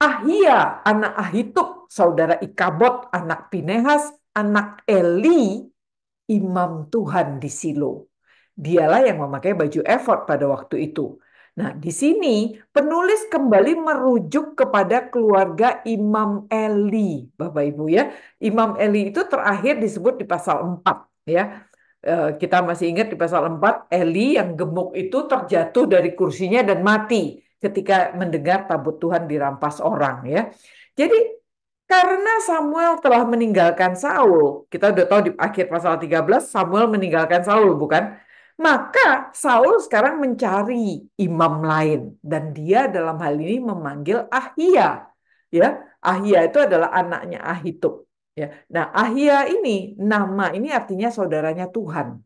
Ahia, anak Ahitub, saudara Ikabot, anak Pinehas, anak Eli, imam Tuhan di Silo. Dialah yang memakai baju efod pada waktu itu. Nah, di sini penulis kembali merujuk kepada keluarga Imam Eli, Bapak Ibu ya. Imam Eli itu terakhir disebut di pasal 4 ya. Eh, kita masih ingat di pasal 4 Eli yang gemuk itu terjatuh dari kursinya dan mati ketika mendengar tabut Tuhan dirampas orang ya. Jadi karena Samuel telah meninggalkan Saul, kita udah tahu di akhir pasal 13 Samuel meninggalkan Saul bukan? Maka Saul sekarang mencari imam lain dan dia dalam hal ini memanggil Ahia. Ya, Ahia itu adalah anaknya Ahitub. Ya. Nah, Ahia ini nama ini artinya saudaranya Tuhan.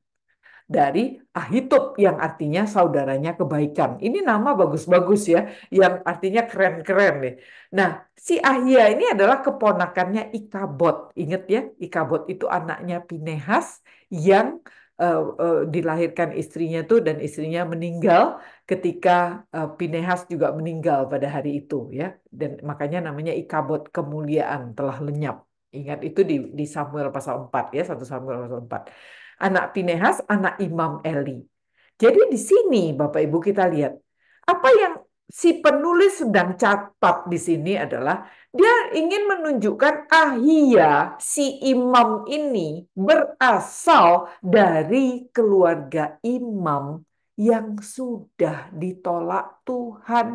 Dari Ahitub yang artinya saudaranya kebaikan. Ini nama bagus-bagus ya, yang artinya keren-keren nih. Nah, si Ahia ini adalah keponakannya Ikabot. Ingat ya, Ikabot itu anaknya Pinehas yang uh, uh, dilahirkan istrinya tuh dan istrinya meninggal ketika uh, Pinehas juga meninggal pada hari itu ya. Dan makanya namanya Ikabot kemuliaan telah lenyap. Ingat itu di, di Samuel pasal 4 ya, 1 Samuel pasal 4. Anak Pinehas, anak Imam Eli. Jadi di sini Bapak Ibu kita lihat apa yang si penulis sedang catat di sini adalah dia ingin menunjukkan Ahia si imam ini berasal dari keluarga imam yang sudah ditolak Tuhan.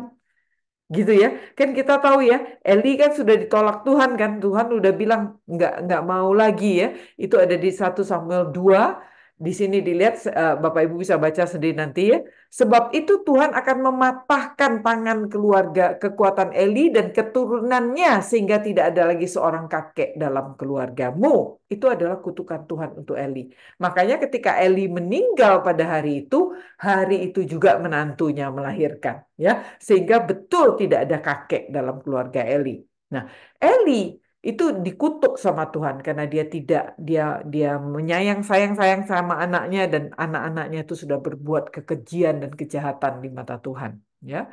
Gitu ya. Kan kita tahu ya Eli kan sudah ditolak Tuhan kan? Tuhan udah bilang nggak nggak mau lagi ya. Itu ada di 1 Samuel 2 di sini dilihat eh, Bapak Ibu bisa baca sendiri nanti ya. Sebab itu Tuhan akan mematahkan tangan keluarga kekuatan Eli dan keturunannya sehingga tidak ada lagi seorang kakek dalam keluargamu. Itu adalah kutukan Tuhan untuk Eli. Makanya ketika Eli meninggal pada hari itu hari itu juga menantunya melahirkan ya. Sehingga betul tidak ada kakek dalam keluarga Eli. Nah, Eli itu dikutuk sama Tuhan karena dia tidak dia dia menyayang sayang sayang sama anaknya dan anak-anaknya itu sudah berbuat kekejian dan kejahatan di mata Tuhan ya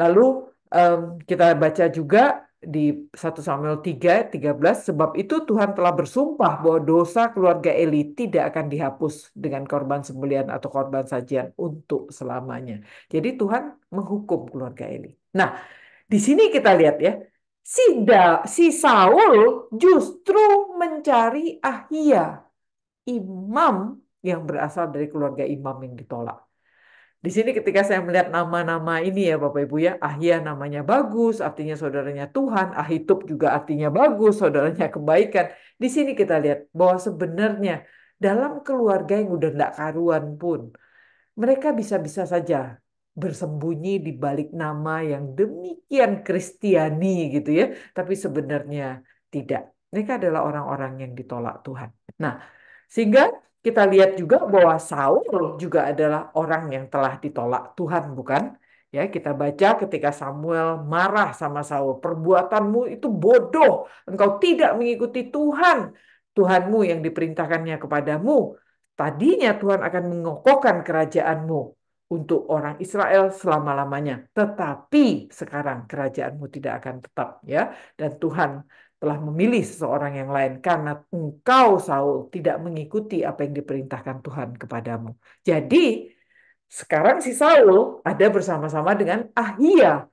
lalu um, kita baca juga di 1 Samuel 3 13 sebab itu Tuhan telah bersumpah bahwa dosa keluarga Eli tidak akan dihapus dengan korban sembelian atau korban sajian untuk selamanya. Jadi Tuhan menghukum keluarga Eli. Nah, di sini kita lihat ya, si da, si Saul justru mencari Ahia, imam yang berasal dari keluarga imam yang ditolak. Di sini ketika saya melihat nama-nama ini ya Bapak Ibu ya, Ahia namanya bagus, artinya saudaranya Tuhan, Ahitub juga artinya bagus, saudaranya kebaikan. Di sini kita lihat bahwa sebenarnya dalam keluarga yang udah tidak karuan pun, mereka bisa-bisa saja bersembunyi di balik nama yang demikian kristiani gitu ya, tapi sebenarnya tidak. Mereka adalah orang-orang yang ditolak Tuhan. Nah, sehingga kita lihat juga bahwa Saul juga adalah orang yang telah ditolak Tuhan, bukan? Ya, kita baca ketika Samuel marah sama Saul, perbuatanmu itu bodoh, engkau tidak mengikuti Tuhan, Tuhanmu yang diperintahkannya kepadamu. Tadinya Tuhan akan mengokohkan kerajaanmu untuk orang Israel selama-lamanya, tetapi sekarang kerajaanmu tidak akan tetap ya, dan Tuhan telah memilih seseorang yang lain karena engkau Saul tidak mengikuti apa yang diperintahkan Tuhan kepadamu. Jadi sekarang si Saul ada bersama-sama dengan Ahia.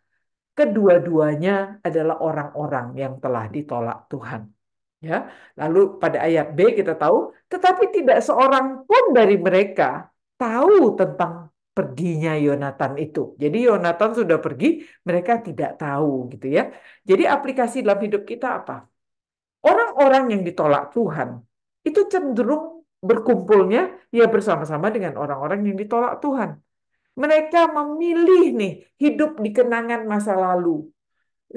Kedua-duanya adalah orang-orang yang telah ditolak Tuhan. Ya, lalu pada ayat B kita tahu, tetapi tidak seorang pun dari mereka tahu tentang perginya Yonatan itu. Jadi Yonatan sudah pergi, mereka tidak tahu gitu ya. Jadi aplikasi dalam hidup kita apa? Orang-orang yang ditolak Tuhan itu cenderung berkumpulnya ya bersama-sama dengan orang-orang yang ditolak Tuhan. Mereka memilih nih hidup di kenangan masa lalu.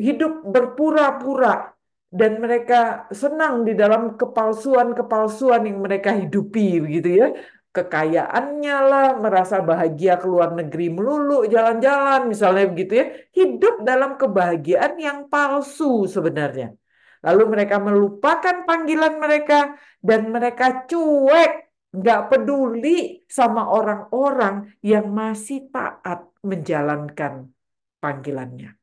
Hidup berpura-pura dan mereka senang di dalam kepalsuan-kepalsuan yang mereka hidupi begitu ya kekayaannya lah, merasa bahagia keluar negeri melulu, jalan-jalan misalnya begitu ya. Hidup dalam kebahagiaan yang palsu sebenarnya. Lalu mereka melupakan panggilan mereka dan mereka cuek, nggak peduli sama orang-orang yang masih taat menjalankan panggilannya.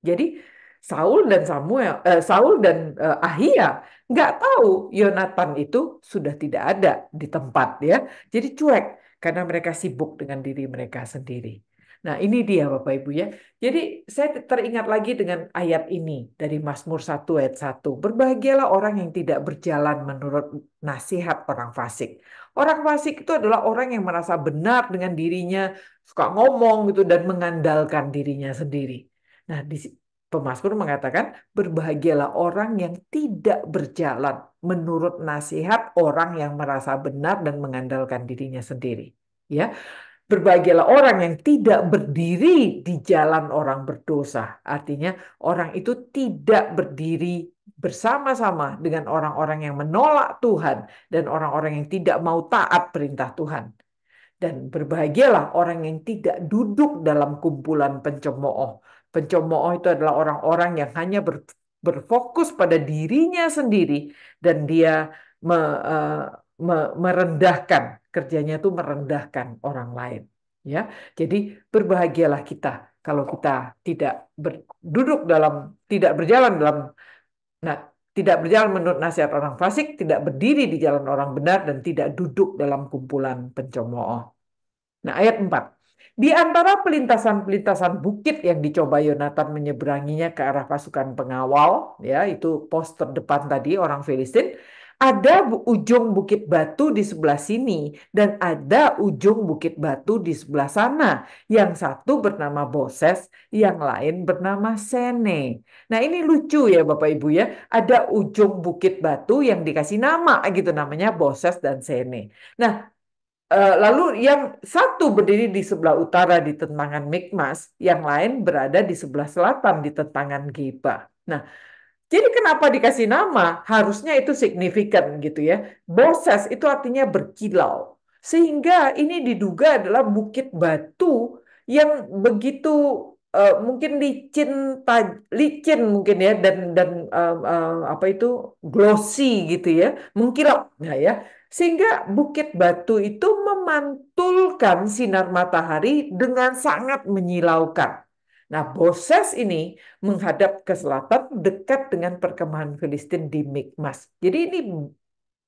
Jadi Saul dan Samuel, eh, Saul dan eh, Ahia nggak tahu Yonatan itu sudah tidak ada di tempat ya. Jadi cuek karena mereka sibuk dengan diri mereka sendiri. Nah, ini dia Bapak Ibu ya. Jadi saya teringat lagi dengan ayat ini dari Mazmur 1 ayat 1. Berbahagialah orang yang tidak berjalan menurut nasihat orang fasik. Orang fasik itu adalah orang yang merasa benar dengan dirinya, suka ngomong gitu dan mengandalkan dirinya sendiri. Nah, di Pemasmur mengatakan berbahagialah orang yang tidak berjalan menurut nasihat orang yang merasa benar dan mengandalkan dirinya sendiri. Ya, Berbahagialah orang yang tidak berdiri di jalan orang berdosa. Artinya orang itu tidak berdiri bersama-sama dengan orang-orang yang menolak Tuhan dan orang-orang yang tidak mau taat perintah Tuhan. Dan berbahagialah orang yang tidak duduk dalam kumpulan pencemooh. Pencemooh itu adalah orang-orang yang hanya berfokus pada dirinya sendiri dan dia me, uh, merendahkan kerjanya itu merendahkan orang lain ya. Jadi berbahagialah kita kalau kita tidak berduduk dalam tidak berjalan dalam nah tidak berjalan menurut nasihat orang fasik tidak berdiri di jalan orang benar dan tidak duduk dalam kumpulan pencemooh nah ayat 4 di antara pelintasan-pelintasan bukit yang dicoba Yonatan menyeberanginya ke arah pasukan pengawal, ya itu pos terdepan tadi orang Filistin, ada ujung bukit batu di sebelah sini dan ada ujung bukit batu di sebelah sana. Yang satu bernama Boses, yang lain bernama Sene. Nah ini lucu ya Bapak Ibu ya. Ada ujung bukit batu yang dikasih nama gitu namanya Boses dan Sene. Nah lalu yang satu berdiri di sebelah utara di tentangan Mikmas, yang lain berada di sebelah selatan di tentangan Geba. Nah, jadi kenapa dikasih nama? Harusnya itu signifikan gitu ya. Boses itu artinya berkilau. Sehingga ini diduga adalah bukit batu yang begitu uh, mungkin licin licin mungkin ya dan dan uh, uh, apa itu glossy gitu ya, mengkilau. Nah ya, sehingga bukit batu itu memantulkan sinar matahari dengan sangat menyilaukan. Nah, Boses ini menghadap ke selatan dekat dengan perkemahan Filistin di Mikmas. Jadi ini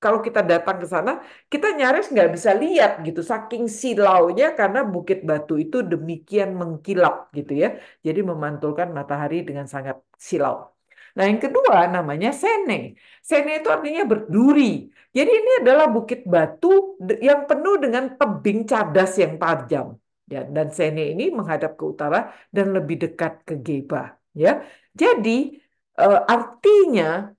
kalau kita datang ke sana, kita nyaris nggak bisa lihat gitu, saking silaunya karena Bukit Batu itu demikian mengkilap gitu ya. Jadi memantulkan matahari dengan sangat silau. Nah, yang kedua namanya Sene. Sene itu artinya berduri. Jadi ini adalah bukit batu yang penuh dengan tebing cadas yang tajam. Ya, dan Sene ini menghadap ke utara dan lebih dekat ke Geba. Ya, jadi uh, artinya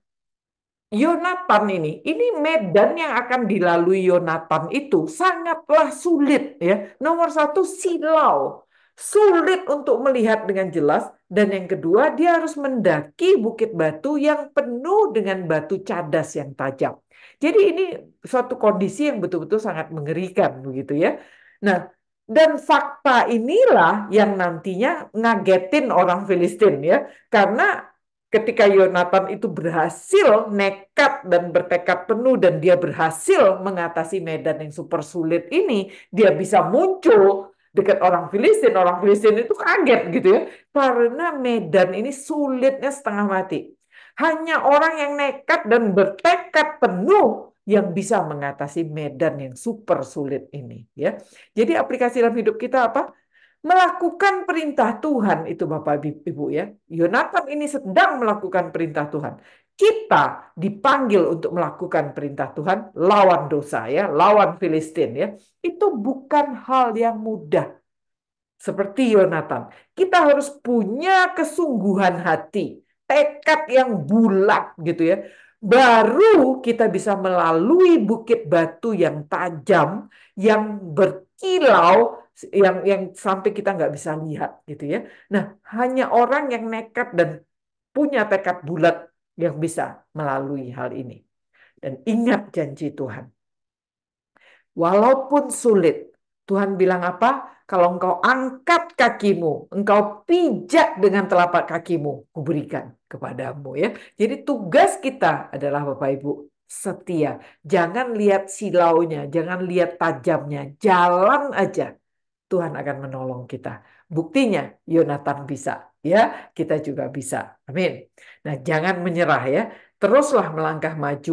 Yonatan ini, ini medan yang akan dilalui Yonatan itu sangatlah sulit ya. Nomor satu silau, sulit untuk melihat dengan jelas. Dan yang kedua, dia harus mendaki bukit batu yang penuh dengan batu cadas yang tajam. Jadi ini suatu kondisi yang betul-betul sangat mengerikan begitu ya. Nah, dan fakta inilah yang nantinya ngagetin orang Filistin ya. Karena ketika Yonatan itu berhasil nekat dan bertekad penuh dan dia berhasil mengatasi medan yang super sulit ini, dia bisa muncul dekat orang Filistin. Orang Filistin itu kaget gitu ya. Karena medan ini sulitnya setengah mati. Hanya orang yang nekat dan bertekad penuh yang bisa mengatasi medan yang super sulit ini ya. Jadi aplikasi dalam hidup kita apa? Melakukan perintah Tuhan itu Bapak Ibu ya. Yonatan ini sedang melakukan perintah Tuhan. Kita dipanggil untuk melakukan perintah Tuhan lawan dosa ya, lawan Filistin ya. Itu bukan hal yang mudah. Seperti Yonatan, kita harus punya kesungguhan hati, tekad yang bulat gitu ya baru kita bisa melalui bukit batu yang tajam, yang berkilau, yang yang sampai kita nggak bisa lihat gitu ya. Nah, hanya orang yang nekat dan punya tekad bulat yang bisa melalui hal ini. Dan ingat janji Tuhan. Walaupun sulit, Tuhan bilang apa? Kalau engkau angkat kakimu, engkau pijak dengan telapak kakimu, kuberikan kepadamu ya. Jadi tugas kita adalah Bapak Ibu setia. Jangan lihat silaunya, jangan lihat tajamnya, jalan aja. Tuhan akan menolong kita. Buktinya Yonatan bisa, ya kita juga bisa. Amin. Nah, jangan menyerah ya. Teruslah melangkah maju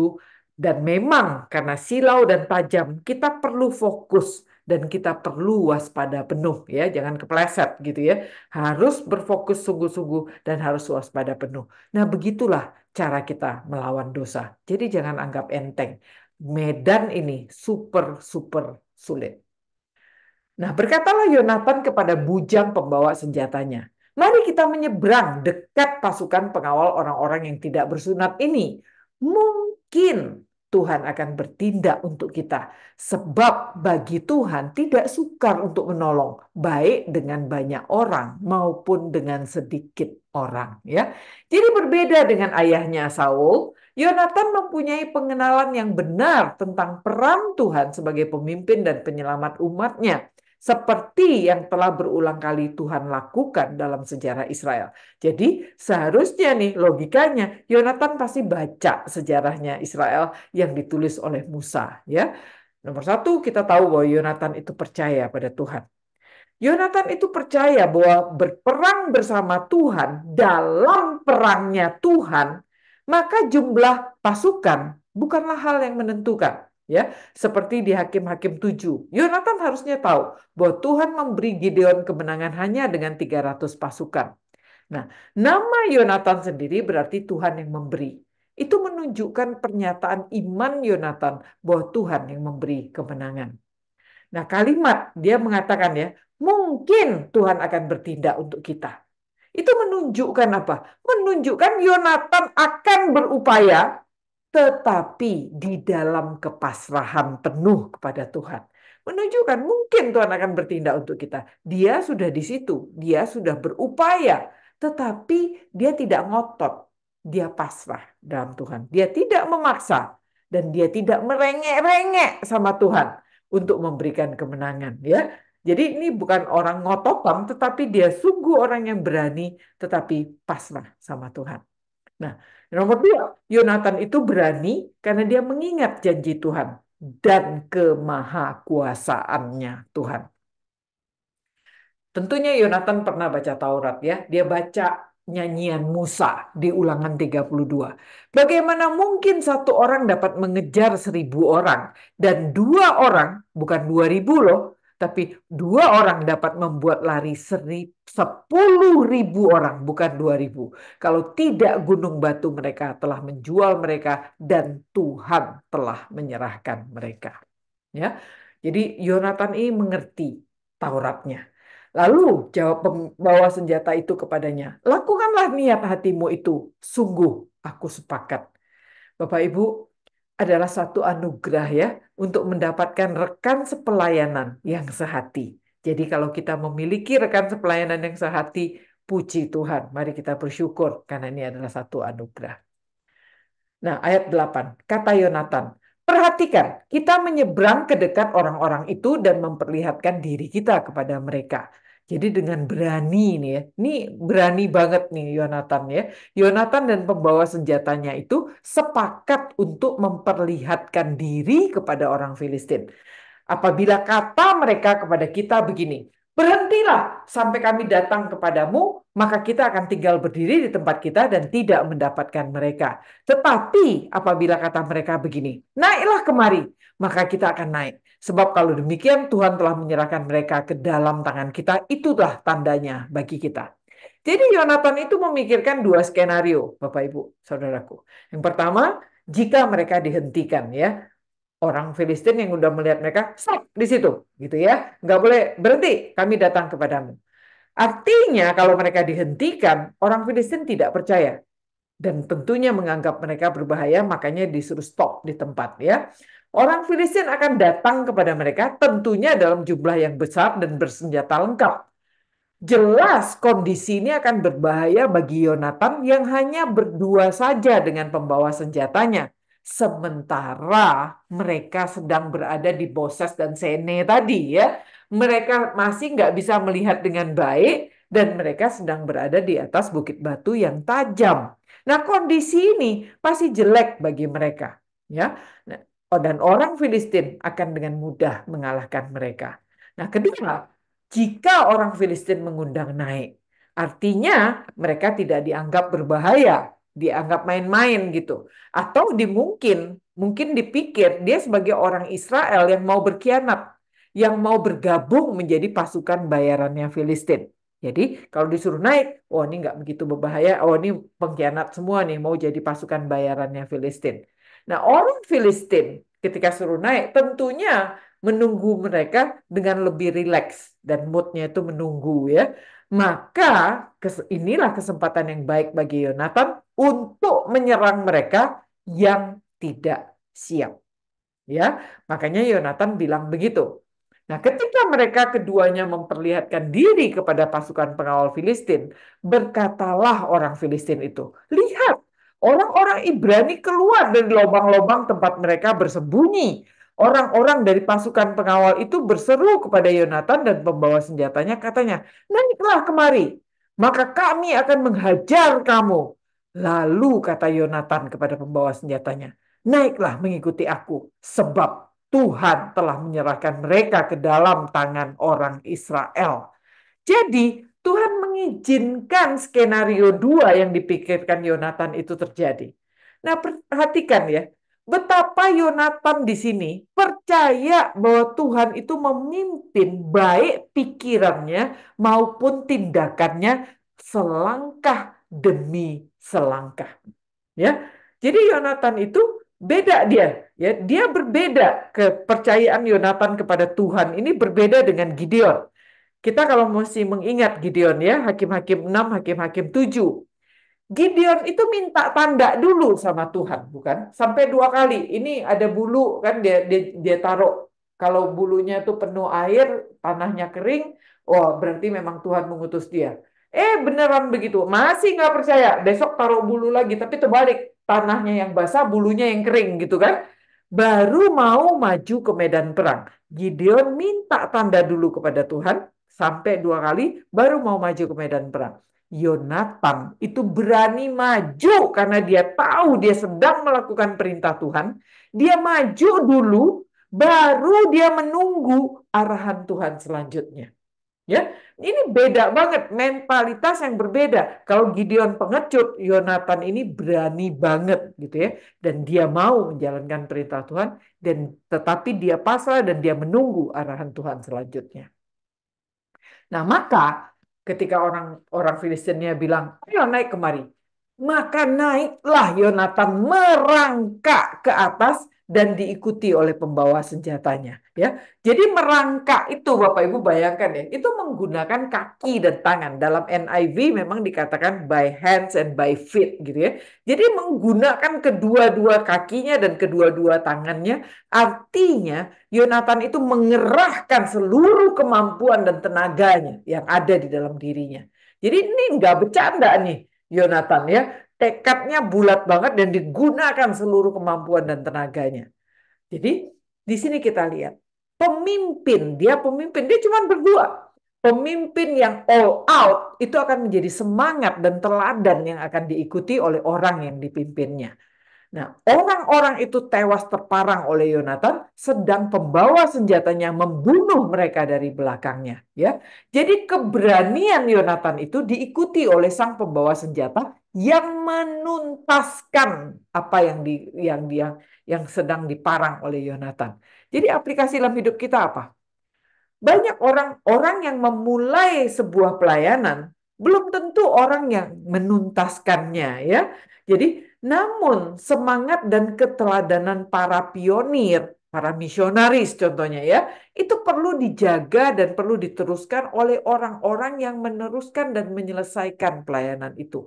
dan memang karena silau dan tajam kita perlu fokus dan kita perlu waspada penuh ya, jangan kepleset gitu ya. Harus berfokus sungguh-sungguh dan harus waspada penuh. Nah, begitulah cara kita melawan dosa. Jadi jangan anggap enteng. Medan ini super super sulit. Nah, berkatalah Yonatan kepada bujang pembawa senjatanya, "Mari kita menyeberang dekat pasukan pengawal orang-orang yang tidak bersunat ini. Mungkin Tuhan akan bertindak untuk kita, sebab bagi Tuhan tidak sukar untuk menolong, baik dengan banyak orang maupun dengan sedikit orang." Ya, jadi berbeda dengan ayahnya Saul. Yonatan mempunyai pengenalan yang benar tentang peran Tuhan sebagai pemimpin dan penyelamat umatnya seperti yang telah berulang kali Tuhan lakukan dalam sejarah Israel. Jadi seharusnya nih logikanya Yonatan pasti baca sejarahnya Israel yang ditulis oleh Musa ya. Nomor satu kita tahu bahwa Yonatan itu percaya pada Tuhan. Yonatan itu percaya bahwa berperang bersama Tuhan dalam perangnya Tuhan, maka jumlah pasukan bukanlah hal yang menentukan ya seperti di Hakim-Hakim 7. Yonatan harusnya tahu bahwa Tuhan memberi Gideon kemenangan hanya dengan 300 pasukan. Nah, nama Yonatan sendiri berarti Tuhan yang memberi. Itu menunjukkan pernyataan iman Yonatan bahwa Tuhan yang memberi kemenangan. Nah, kalimat dia mengatakan ya, mungkin Tuhan akan bertindak untuk kita. Itu menunjukkan apa? Menunjukkan Yonatan akan berupaya tetapi di dalam kepasrahan penuh kepada Tuhan. Menunjukkan mungkin Tuhan akan bertindak untuk kita. Dia sudah di situ, dia sudah berupaya, tetapi dia tidak ngotot. Dia pasrah dalam Tuhan. Dia tidak memaksa dan dia tidak merengek-rengek sama Tuhan untuk memberikan kemenangan, ya. Jadi ini bukan orang ngototan, tetapi dia sungguh orang yang berani, tetapi pasrah sama Tuhan. Nah, nomor dua, Yonatan itu berani karena dia mengingat janji Tuhan dan kemahakuasaannya Tuhan. Tentunya Yonatan pernah baca Taurat ya. Dia baca nyanyian Musa di ulangan 32. Bagaimana mungkin satu orang dapat mengejar seribu orang dan dua orang, bukan dua ribu loh, tapi dua orang dapat membuat lari sepuluh ribu orang, bukan dua ribu. Kalau tidak gunung batu mereka telah menjual mereka dan Tuhan telah menyerahkan mereka. Ya, jadi Yonatan ini mengerti Tauratnya. Lalu jawab pembawa senjata itu kepadanya, lakukanlah niat hatimu itu, sungguh aku sepakat. Bapak Ibu, adalah satu anugerah ya untuk mendapatkan rekan sepelayanan yang sehati. Jadi kalau kita memiliki rekan sepelayanan yang sehati, puji Tuhan. Mari kita bersyukur karena ini adalah satu anugerah. Nah, ayat 8. Kata Yonatan, perhatikan, kita menyeberang ke dekat orang-orang itu dan memperlihatkan diri kita kepada mereka. Jadi dengan berani nih ya, ini berani banget nih Yonatan ya. Yonatan dan pembawa senjatanya itu sepakat untuk memperlihatkan diri kepada orang Filistin. Apabila kata mereka kepada kita begini, berhentilah sampai kami datang kepadamu, maka kita akan tinggal berdiri di tempat kita dan tidak mendapatkan mereka. Tetapi apabila kata mereka begini, naiklah kemari, maka kita akan naik. Sebab kalau demikian Tuhan telah menyerahkan mereka ke dalam tangan kita, itulah tandanya bagi kita. Jadi Yonatan itu memikirkan dua skenario, Bapak Ibu, Saudaraku. Yang pertama, jika mereka dihentikan ya, orang Filistin yang udah melihat mereka, stop di situ, gitu ya, nggak boleh berhenti, kami datang kepadamu. Artinya kalau mereka dihentikan, orang Filistin tidak percaya dan tentunya menganggap mereka berbahaya, makanya disuruh stop di tempat ya. Orang Filistin akan datang kepada mereka tentunya dalam jumlah yang besar dan bersenjata lengkap. Jelas kondisi ini akan berbahaya bagi Yonatan yang hanya berdua saja dengan pembawa senjatanya. Sementara mereka sedang berada di Boses dan Sene tadi ya. Mereka masih nggak bisa melihat dengan baik dan mereka sedang berada di atas bukit batu yang tajam. Nah kondisi ini pasti jelek bagi mereka. Ya, nah, dan orang Filistin akan dengan mudah mengalahkan mereka. Nah, kedua, jika orang Filistin mengundang naik. Artinya mereka tidak dianggap berbahaya, dianggap main-main gitu. Atau dimungkin, mungkin dipikir dia sebagai orang Israel yang mau berkhianat, yang mau bergabung menjadi pasukan bayarannya Filistin. Jadi kalau disuruh naik, oh ini nggak begitu berbahaya, oh ini pengkhianat semua nih mau jadi pasukan bayarannya Filistin. Nah orang Filistin ketika suruh naik tentunya menunggu mereka dengan lebih rileks dan moodnya itu menunggu ya. Maka inilah kesempatan yang baik bagi Yonatan untuk menyerang mereka yang tidak siap. Ya, makanya Yonatan bilang begitu. Nah, ketika mereka keduanya memperlihatkan diri kepada pasukan pengawal Filistin, berkatalah orang Filistin itu, "Lihat, orang-orang Ibrani keluar dari lubang-lubang tempat mereka bersembunyi." Orang-orang dari pasukan pengawal itu berseru kepada Yonatan dan pembawa senjatanya katanya, "Naiklah kemari, maka kami akan menghajar kamu." Lalu kata Yonatan kepada pembawa senjatanya, "Naiklah mengikuti aku, sebab Tuhan telah menyerahkan mereka ke dalam tangan orang Israel." Jadi, Tuhan mengizinkan skenario dua yang dipikirkan Yonatan itu terjadi. Nah, perhatikan ya, betapa Yonatan di sini percaya bahwa Tuhan itu memimpin baik pikirannya maupun tindakannya selangkah demi selangkah. Ya. Jadi Yonatan itu beda dia, ya. Dia berbeda kepercayaan Yonatan kepada Tuhan ini berbeda dengan Gideon. Kita kalau masih mengingat Gideon ya, Hakim-hakim 6, Hakim-hakim 7 Gideon itu minta tanda dulu sama Tuhan, bukan? Sampai dua kali. Ini ada bulu kan dia dia, dia taruh. Kalau bulunya itu penuh air, tanahnya kering, oh berarti memang Tuhan mengutus dia. Eh beneran begitu, masih nggak percaya. Besok taruh bulu lagi, tapi terbalik. Tanahnya yang basah, bulunya yang kering gitu kan. Baru mau maju ke medan perang. Gideon minta tanda dulu kepada Tuhan, sampai dua kali, baru mau maju ke medan perang. Yonatan itu berani maju karena dia tahu dia sedang melakukan perintah Tuhan. Dia maju dulu, baru dia menunggu arahan Tuhan selanjutnya. Ya, ini beda banget mentalitas yang berbeda. Kalau Gideon pengecut, Yonatan ini berani banget gitu ya, dan dia mau menjalankan perintah Tuhan dan tetapi dia pasrah dan dia menunggu arahan Tuhan selanjutnya. Nah, maka ketika orang orang Filistinnya bilang, ayo naik kemari. Maka naiklah Yonatan merangkak ke atas dan diikuti oleh pembawa senjatanya ya. Jadi merangkak itu Bapak Ibu bayangkan ya, itu menggunakan kaki dan tangan. Dalam NIV memang dikatakan by hands and by feet gitu ya. Jadi menggunakan kedua-dua kakinya dan kedua-dua tangannya artinya Yonatan itu mengerahkan seluruh kemampuan dan tenaganya yang ada di dalam dirinya. Jadi ini nggak bercanda nih Yonatan ya tekadnya bulat banget dan digunakan seluruh kemampuan dan tenaganya. Jadi di sini kita lihat pemimpin, dia pemimpin, dia cuma berdua. Pemimpin yang all out itu akan menjadi semangat dan teladan yang akan diikuti oleh orang yang dipimpinnya. Nah, orang-orang itu tewas terparang oleh Yonatan, sedang pembawa senjatanya membunuh mereka dari belakangnya. Ya, jadi keberanian Yonatan itu diikuti oleh sang pembawa senjata yang menuntaskan apa yang di yang dia yang sedang diparang oleh Yonatan. Jadi aplikasi dalam hidup kita apa? Banyak orang-orang yang memulai sebuah pelayanan belum tentu orang yang menuntaskannya ya. Jadi namun semangat dan keteladanan para pionir, para misionaris contohnya ya, itu perlu dijaga dan perlu diteruskan oleh orang-orang yang meneruskan dan menyelesaikan pelayanan itu.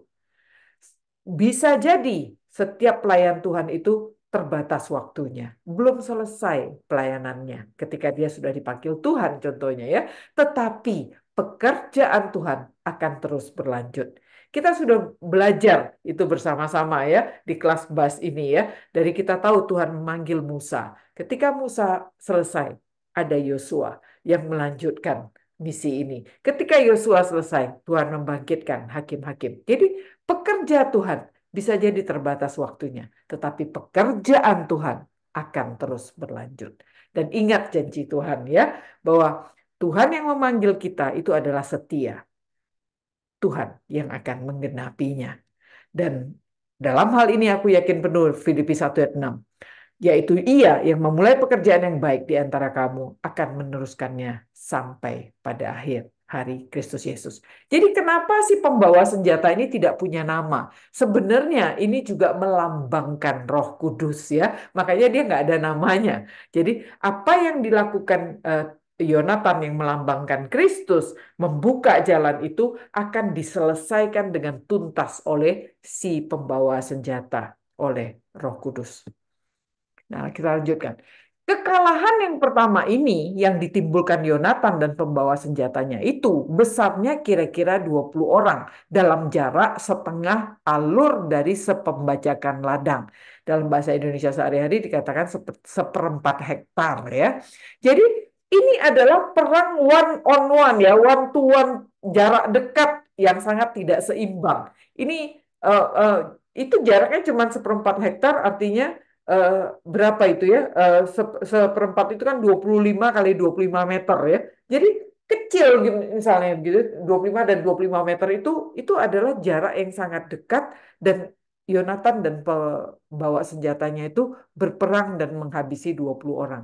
Bisa jadi setiap pelayan Tuhan itu terbatas waktunya. Belum selesai pelayanannya ketika dia sudah dipanggil Tuhan contohnya ya. Tetapi pekerjaan Tuhan akan terus berlanjut. Kita sudah belajar itu bersama-sama ya di kelas bas ini ya. Dari kita tahu Tuhan memanggil Musa. Ketika Musa selesai, ada Yosua yang melanjutkan misi ini. Ketika Yosua selesai, Tuhan membangkitkan hakim-hakim. Jadi pekerja Tuhan bisa jadi terbatas waktunya, tetapi pekerjaan Tuhan akan terus berlanjut. Dan ingat janji Tuhan ya, bahwa Tuhan yang memanggil kita itu adalah setia. Tuhan yang akan menggenapinya. Dan dalam hal ini aku yakin penuh Filipi 1 ayat 6 yaitu ia yang memulai pekerjaan yang baik di antara kamu akan meneruskannya sampai pada akhir hari Kristus Yesus. Jadi kenapa sih pembawa senjata ini tidak punya nama? Sebenarnya ini juga melambangkan Roh Kudus ya, makanya dia nggak ada namanya. Jadi apa yang dilakukan uh, Yonatan yang melambangkan Kristus membuka jalan itu akan diselesaikan dengan tuntas oleh si pembawa senjata oleh Roh Kudus. Nah, kita lanjutkan. Kekalahan yang pertama ini yang ditimbulkan Yonatan dan pembawa senjatanya itu besarnya kira-kira 20 orang dalam jarak setengah alur dari sepembajakan ladang. Dalam bahasa Indonesia sehari-hari dikatakan seperempat hektar ya. Jadi ini adalah perang one on one ya, one to one jarak dekat yang sangat tidak seimbang. Ini uh, uh, itu jaraknya cuma seperempat hektar artinya uh, berapa itu ya? Uh, seperempat itu kan 25 kali 25 meter ya. Jadi kecil gitu misalnya gitu 25 dan 25 meter itu itu adalah jarak yang sangat dekat dan Yonatan dan pembawa senjatanya itu berperang dan menghabisi 20 orang.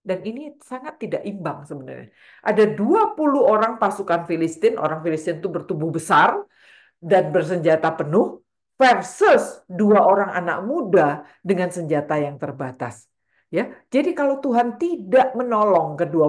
Dan ini sangat tidak imbang sebenarnya. Ada 20 orang pasukan Filistin, orang Filistin itu bertubuh besar dan bersenjata penuh versus dua orang anak muda dengan senjata yang terbatas. Ya, jadi kalau Tuhan tidak menolong kedua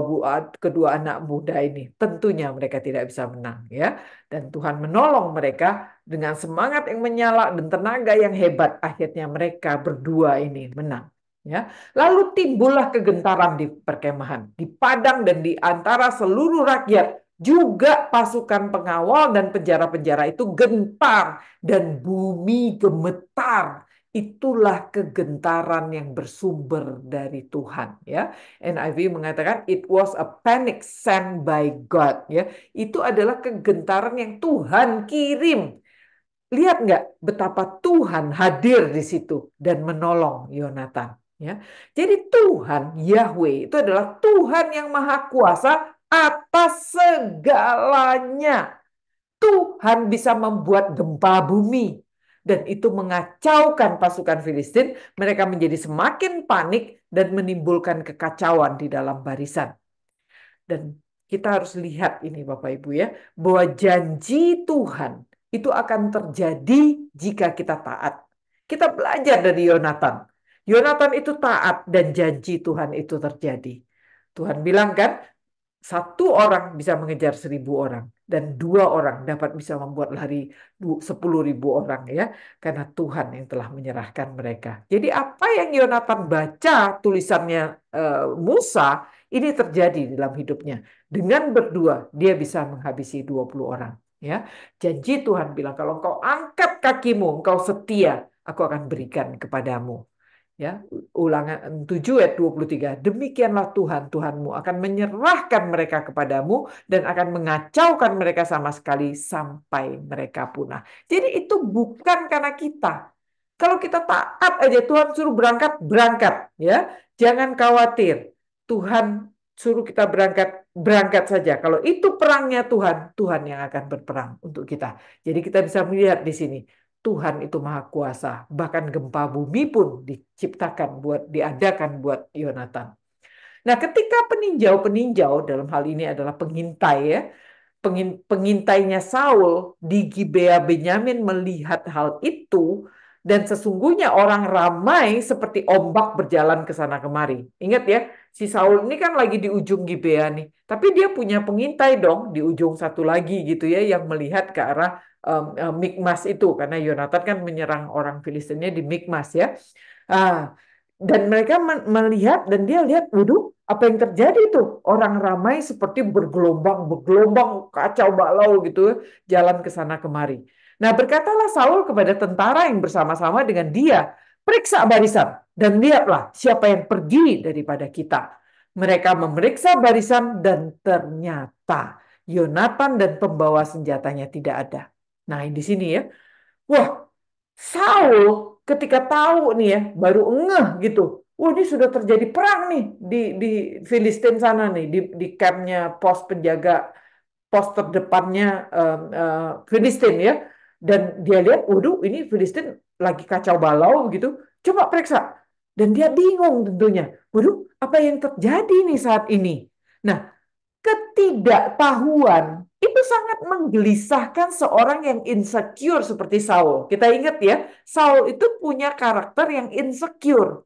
kedua anak muda ini, tentunya mereka tidak bisa menang, ya. Dan Tuhan menolong mereka dengan semangat yang menyala dan tenaga yang hebat, akhirnya mereka berdua ini menang. Ya, lalu timbullah kegentaran di perkemahan, di padang dan di antara seluruh rakyat juga pasukan pengawal dan penjara-penjara itu gentar dan bumi gemetar. Itulah kegentaran yang bersumber dari Tuhan ya. NIV mengatakan it was a panic sent by God ya. Itu adalah kegentaran yang Tuhan kirim. Lihat nggak betapa Tuhan hadir di situ dan menolong Yonatan ya. Jadi Tuhan Yahweh itu adalah Tuhan yang maha kuasa atas segalanya. Tuhan bisa membuat gempa bumi. Dan itu mengacaukan pasukan Filistin. Mereka menjadi semakin panik dan menimbulkan kekacauan di dalam barisan. Dan kita harus lihat ini Bapak Ibu ya. Bahwa janji Tuhan itu akan terjadi jika kita taat. Kita belajar dari Yonatan. Yonatan itu taat dan janji Tuhan itu terjadi. Tuhan bilang kan, satu orang bisa mengejar seribu orang dan dua orang dapat bisa membuat lari sepuluh ribu orang ya karena Tuhan yang telah menyerahkan mereka. Jadi apa yang Yonatan baca tulisannya uh, Musa ini terjadi dalam hidupnya. Dengan berdua dia bisa menghabisi 20 orang ya. Janji Tuhan bilang kalau engkau angkat kakimu engkau setia aku akan berikan kepadamu ya ulangan 7 ayat 23 demikianlah Tuhan Tuhanmu akan menyerahkan mereka kepadamu dan akan mengacaukan mereka sama sekali sampai mereka punah. Jadi itu bukan karena kita. Kalau kita taat aja Tuhan suruh berangkat berangkat ya. Jangan khawatir. Tuhan suruh kita berangkat berangkat saja. Kalau itu perangnya Tuhan Tuhan yang akan berperang untuk kita. Jadi kita bisa melihat di sini Tuhan itu maha kuasa. Bahkan gempa bumi pun diciptakan buat diadakan buat Yonatan. Nah, ketika peninjau-peninjau dalam hal ini adalah pengintai ya, pengintainya Saul di Gibea Benyamin melihat hal itu dan sesungguhnya orang ramai seperti ombak berjalan ke sana kemari. Ingat ya, si Saul ini kan lagi di ujung Gibea nih, tapi dia punya pengintai dong di ujung satu lagi gitu ya yang melihat ke arah um, uh, Mikmas itu karena Yonatan kan menyerang orang Filistinnya di Mikmas ya. Ah, dan mereka melihat dan dia lihat, waduh, apa yang terjadi itu? Orang ramai seperti bergelombang, bergelombang kacau balau gitu, jalan ke sana kemari. Nah, berkatalah Saul kepada tentara yang bersama-sama dengan dia, periksa barisan dan lihatlah siapa yang pergi daripada kita. Mereka memeriksa barisan dan ternyata Yonatan dan pembawa senjatanya tidak ada. Nah, di sini ya. Wah, Saul ketika tahu nih ya, baru ngeh gitu. Wah ini sudah terjadi perang nih di di Filistin sana nih di di campnya pos penjaga pos terdepannya um, uh, Filistin ya dan dia lihat, waduh ini Filistin lagi kacau balau gitu. Coba periksa dan dia bingung tentunya. Waduh apa yang terjadi nih saat ini? Nah ketidaktahuan itu sangat menggelisahkan seorang yang insecure seperti Saul. Kita ingat ya, Saul itu punya karakter yang insecure.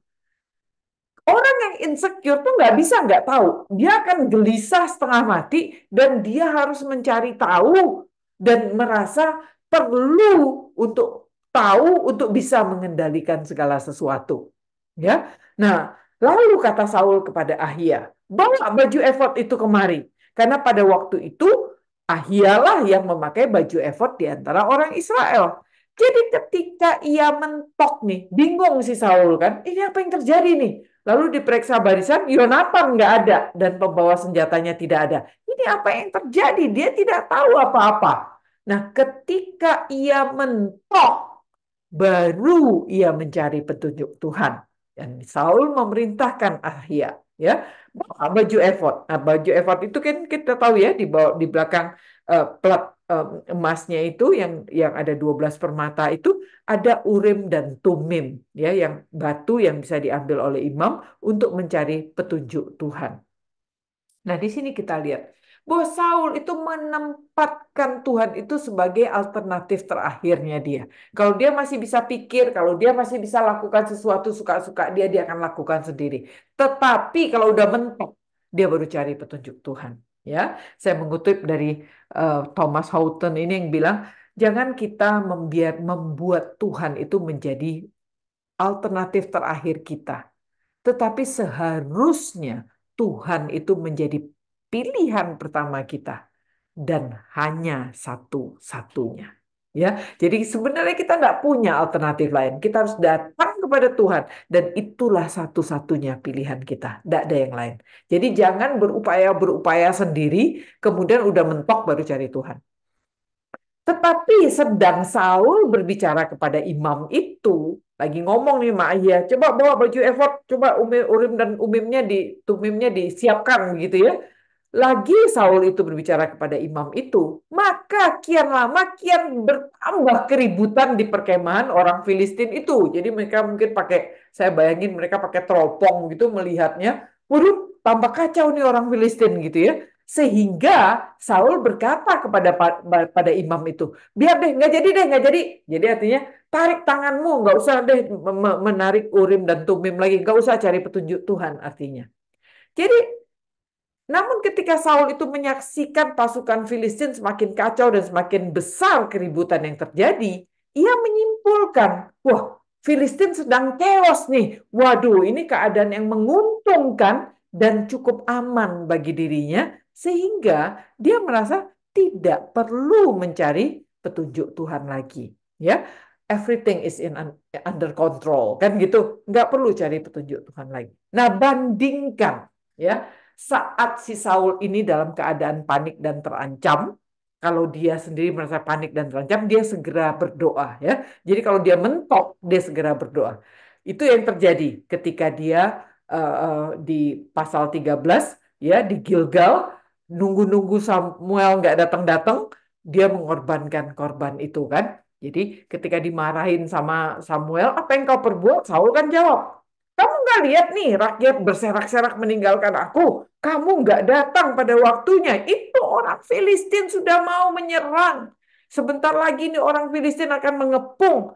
Orang yang insecure tuh nggak bisa nggak tahu. Dia akan gelisah setengah mati dan dia harus mencari tahu dan merasa perlu untuk tahu untuk bisa mengendalikan segala sesuatu. Ya. Nah, lalu kata Saul kepada Ahia, bawa baju efod itu kemari. Karena pada waktu itu Ahialah yang memakai baju efod di antara orang Israel. Jadi ketika ia mentok nih, bingung si Saul kan, ini apa yang terjadi nih? Lalu diperiksa barisan, Yonatan nggak ada dan pembawa senjatanya tidak ada. Ini apa yang terjadi? Dia tidak tahu apa-apa. Nah, ketika ia mentok, baru ia mencari petunjuk Tuhan. Dan Saul memerintahkan Ahia, ya, baju efod. Nah, baju efod itu kan kita tahu ya di bawah di belakang uh, plat emasnya itu yang yang ada 12 permata itu ada urim dan tumim ya yang batu yang bisa diambil oleh imam untuk mencari petunjuk Tuhan. Nah, di sini kita lihat bahwa Saul itu menempatkan Tuhan itu sebagai alternatif terakhirnya dia. Kalau dia masih bisa pikir, kalau dia masih bisa lakukan sesuatu suka-suka dia, dia akan lakukan sendiri. Tetapi kalau udah mentok, dia baru cari petunjuk Tuhan. Ya, saya mengutip dari uh, Thomas Houghton ini yang bilang, jangan kita membiar membuat Tuhan itu menjadi alternatif terakhir kita. Tetapi seharusnya Tuhan itu menjadi pilihan pertama kita dan hanya satu-satunya. Ya, jadi sebenarnya kita nggak punya alternatif lain. Kita harus datang kepada Tuhan dan itulah satu-satunya pilihan kita. Tidak ada yang lain. Jadi jangan berupaya berupaya sendiri, kemudian udah mentok baru cari Tuhan. Tetapi sedang Saul berbicara kepada imam itu, lagi ngomong nih Mak Ayah, coba bawa baju effort, coba urim dan umimnya di tumimnya disiapkan gitu ya lagi Saul itu berbicara kepada imam itu, maka kian lama kian bertambah keributan di perkemahan orang Filistin itu. Jadi mereka mungkin pakai, saya bayangin mereka pakai teropong gitu melihatnya, waduh tambah kacau nih orang Filistin gitu ya. Sehingga Saul berkata kepada pada imam itu, biar deh, nggak jadi deh, nggak jadi. Jadi artinya tarik tanganmu, nggak usah deh menarik urim dan tumim lagi, nggak usah cari petunjuk Tuhan artinya. Jadi namun ketika Saul itu menyaksikan pasukan Filistin semakin kacau dan semakin besar keributan yang terjadi, ia menyimpulkan, wah Filistin sedang chaos nih. Waduh, ini keadaan yang menguntungkan dan cukup aman bagi dirinya sehingga dia merasa tidak perlu mencari petunjuk Tuhan lagi. Ya, everything is in under control kan gitu. Nggak perlu cari petunjuk Tuhan lagi. Nah, bandingkan ya saat si Saul ini dalam keadaan panik dan terancam, kalau dia sendiri merasa panik dan terancam, dia segera berdoa ya. Jadi kalau dia mentok, dia segera berdoa. Itu yang terjadi ketika dia uh, di pasal 13 ya di Gilgal nunggu-nunggu Samuel nggak datang-datang, dia mengorbankan korban itu kan. Jadi ketika dimarahin sama Samuel, apa yang kau perbuat? Saul kan jawab, nggak lihat nih rakyat berserak-serak meninggalkan aku. Kamu nggak datang pada waktunya. Itu orang Filistin sudah mau menyerang. Sebentar lagi nih orang Filistin akan mengepung.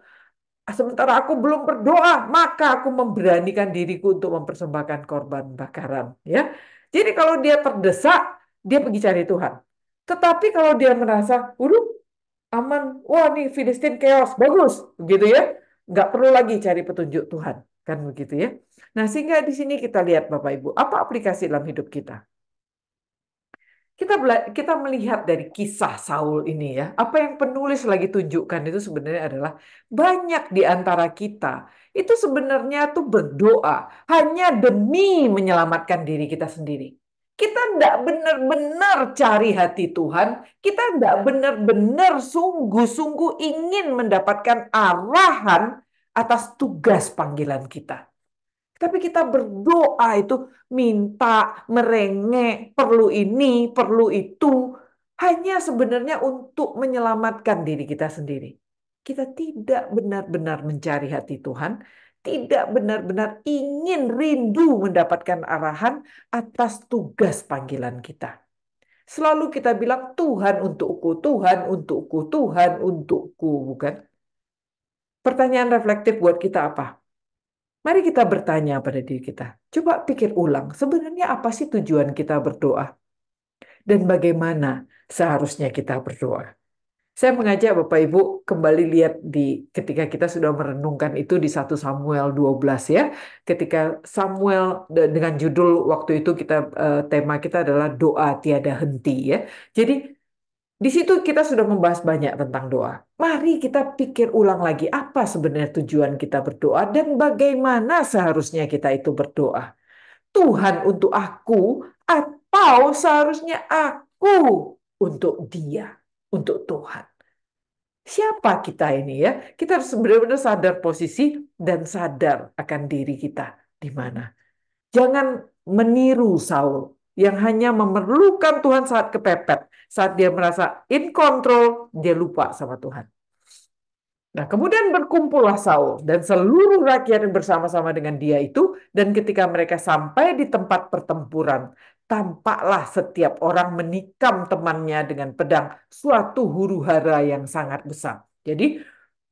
Sementara aku belum berdoa, maka aku memberanikan diriku untuk mempersembahkan korban bakaran. Ya, jadi kalau dia terdesak, dia pergi cari Tuhan. Tetapi kalau dia merasa, waduh, aman, wah nih Filistin chaos, bagus, begitu ya, nggak perlu lagi cari petunjuk Tuhan. Kan begitu ya. Nah, sehingga di sini kita lihat Bapak Ibu, apa aplikasi dalam hidup kita? Kita kita melihat dari kisah Saul ini ya, apa yang penulis lagi tunjukkan itu sebenarnya adalah banyak di antara kita itu sebenarnya tuh berdoa hanya demi menyelamatkan diri kita sendiri. Kita tidak benar-benar cari hati Tuhan, kita tidak benar-benar sungguh-sungguh ingin mendapatkan arahan atas tugas panggilan kita. Tapi kita berdoa itu minta, merengek, perlu ini, perlu itu. Hanya sebenarnya untuk menyelamatkan diri kita sendiri. Kita tidak benar-benar mencari hati Tuhan, tidak benar-benar ingin rindu mendapatkan arahan atas tugas panggilan kita. Selalu kita bilang Tuhan untukku, Tuhan untukku, Tuhan untukku, bukan? Pertanyaan reflektif buat kita apa? Mari kita bertanya pada diri kita. Coba pikir ulang, sebenarnya apa sih tujuan kita berdoa? Dan bagaimana seharusnya kita berdoa? Saya mengajak Bapak Ibu kembali lihat di ketika kita sudah merenungkan itu di 1 Samuel 12 ya. Ketika Samuel dengan judul waktu itu kita eh, tema kita adalah doa tiada henti ya. Jadi di situ kita sudah membahas banyak tentang doa. Mari kita pikir ulang lagi apa sebenarnya tujuan kita berdoa dan bagaimana seharusnya kita itu berdoa. Tuhan untuk aku atau seharusnya aku untuk dia, untuk Tuhan. Siapa kita ini ya? Kita harus benar-benar sadar posisi dan sadar akan diri kita di mana. Jangan meniru Saul yang hanya memerlukan Tuhan saat kepepet. Saat dia merasa in control, dia lupa sama Tuhan. Nah, kemudian berkumpullah Saul dan seluruh rakyat yang bersama-sama dengan dia itu, dan ketika mereka sampai di tempat pertempuran, tampaklah setiap orang menikam temannya dengan pedang, suatu huru hara yang sangat besar. Jadi,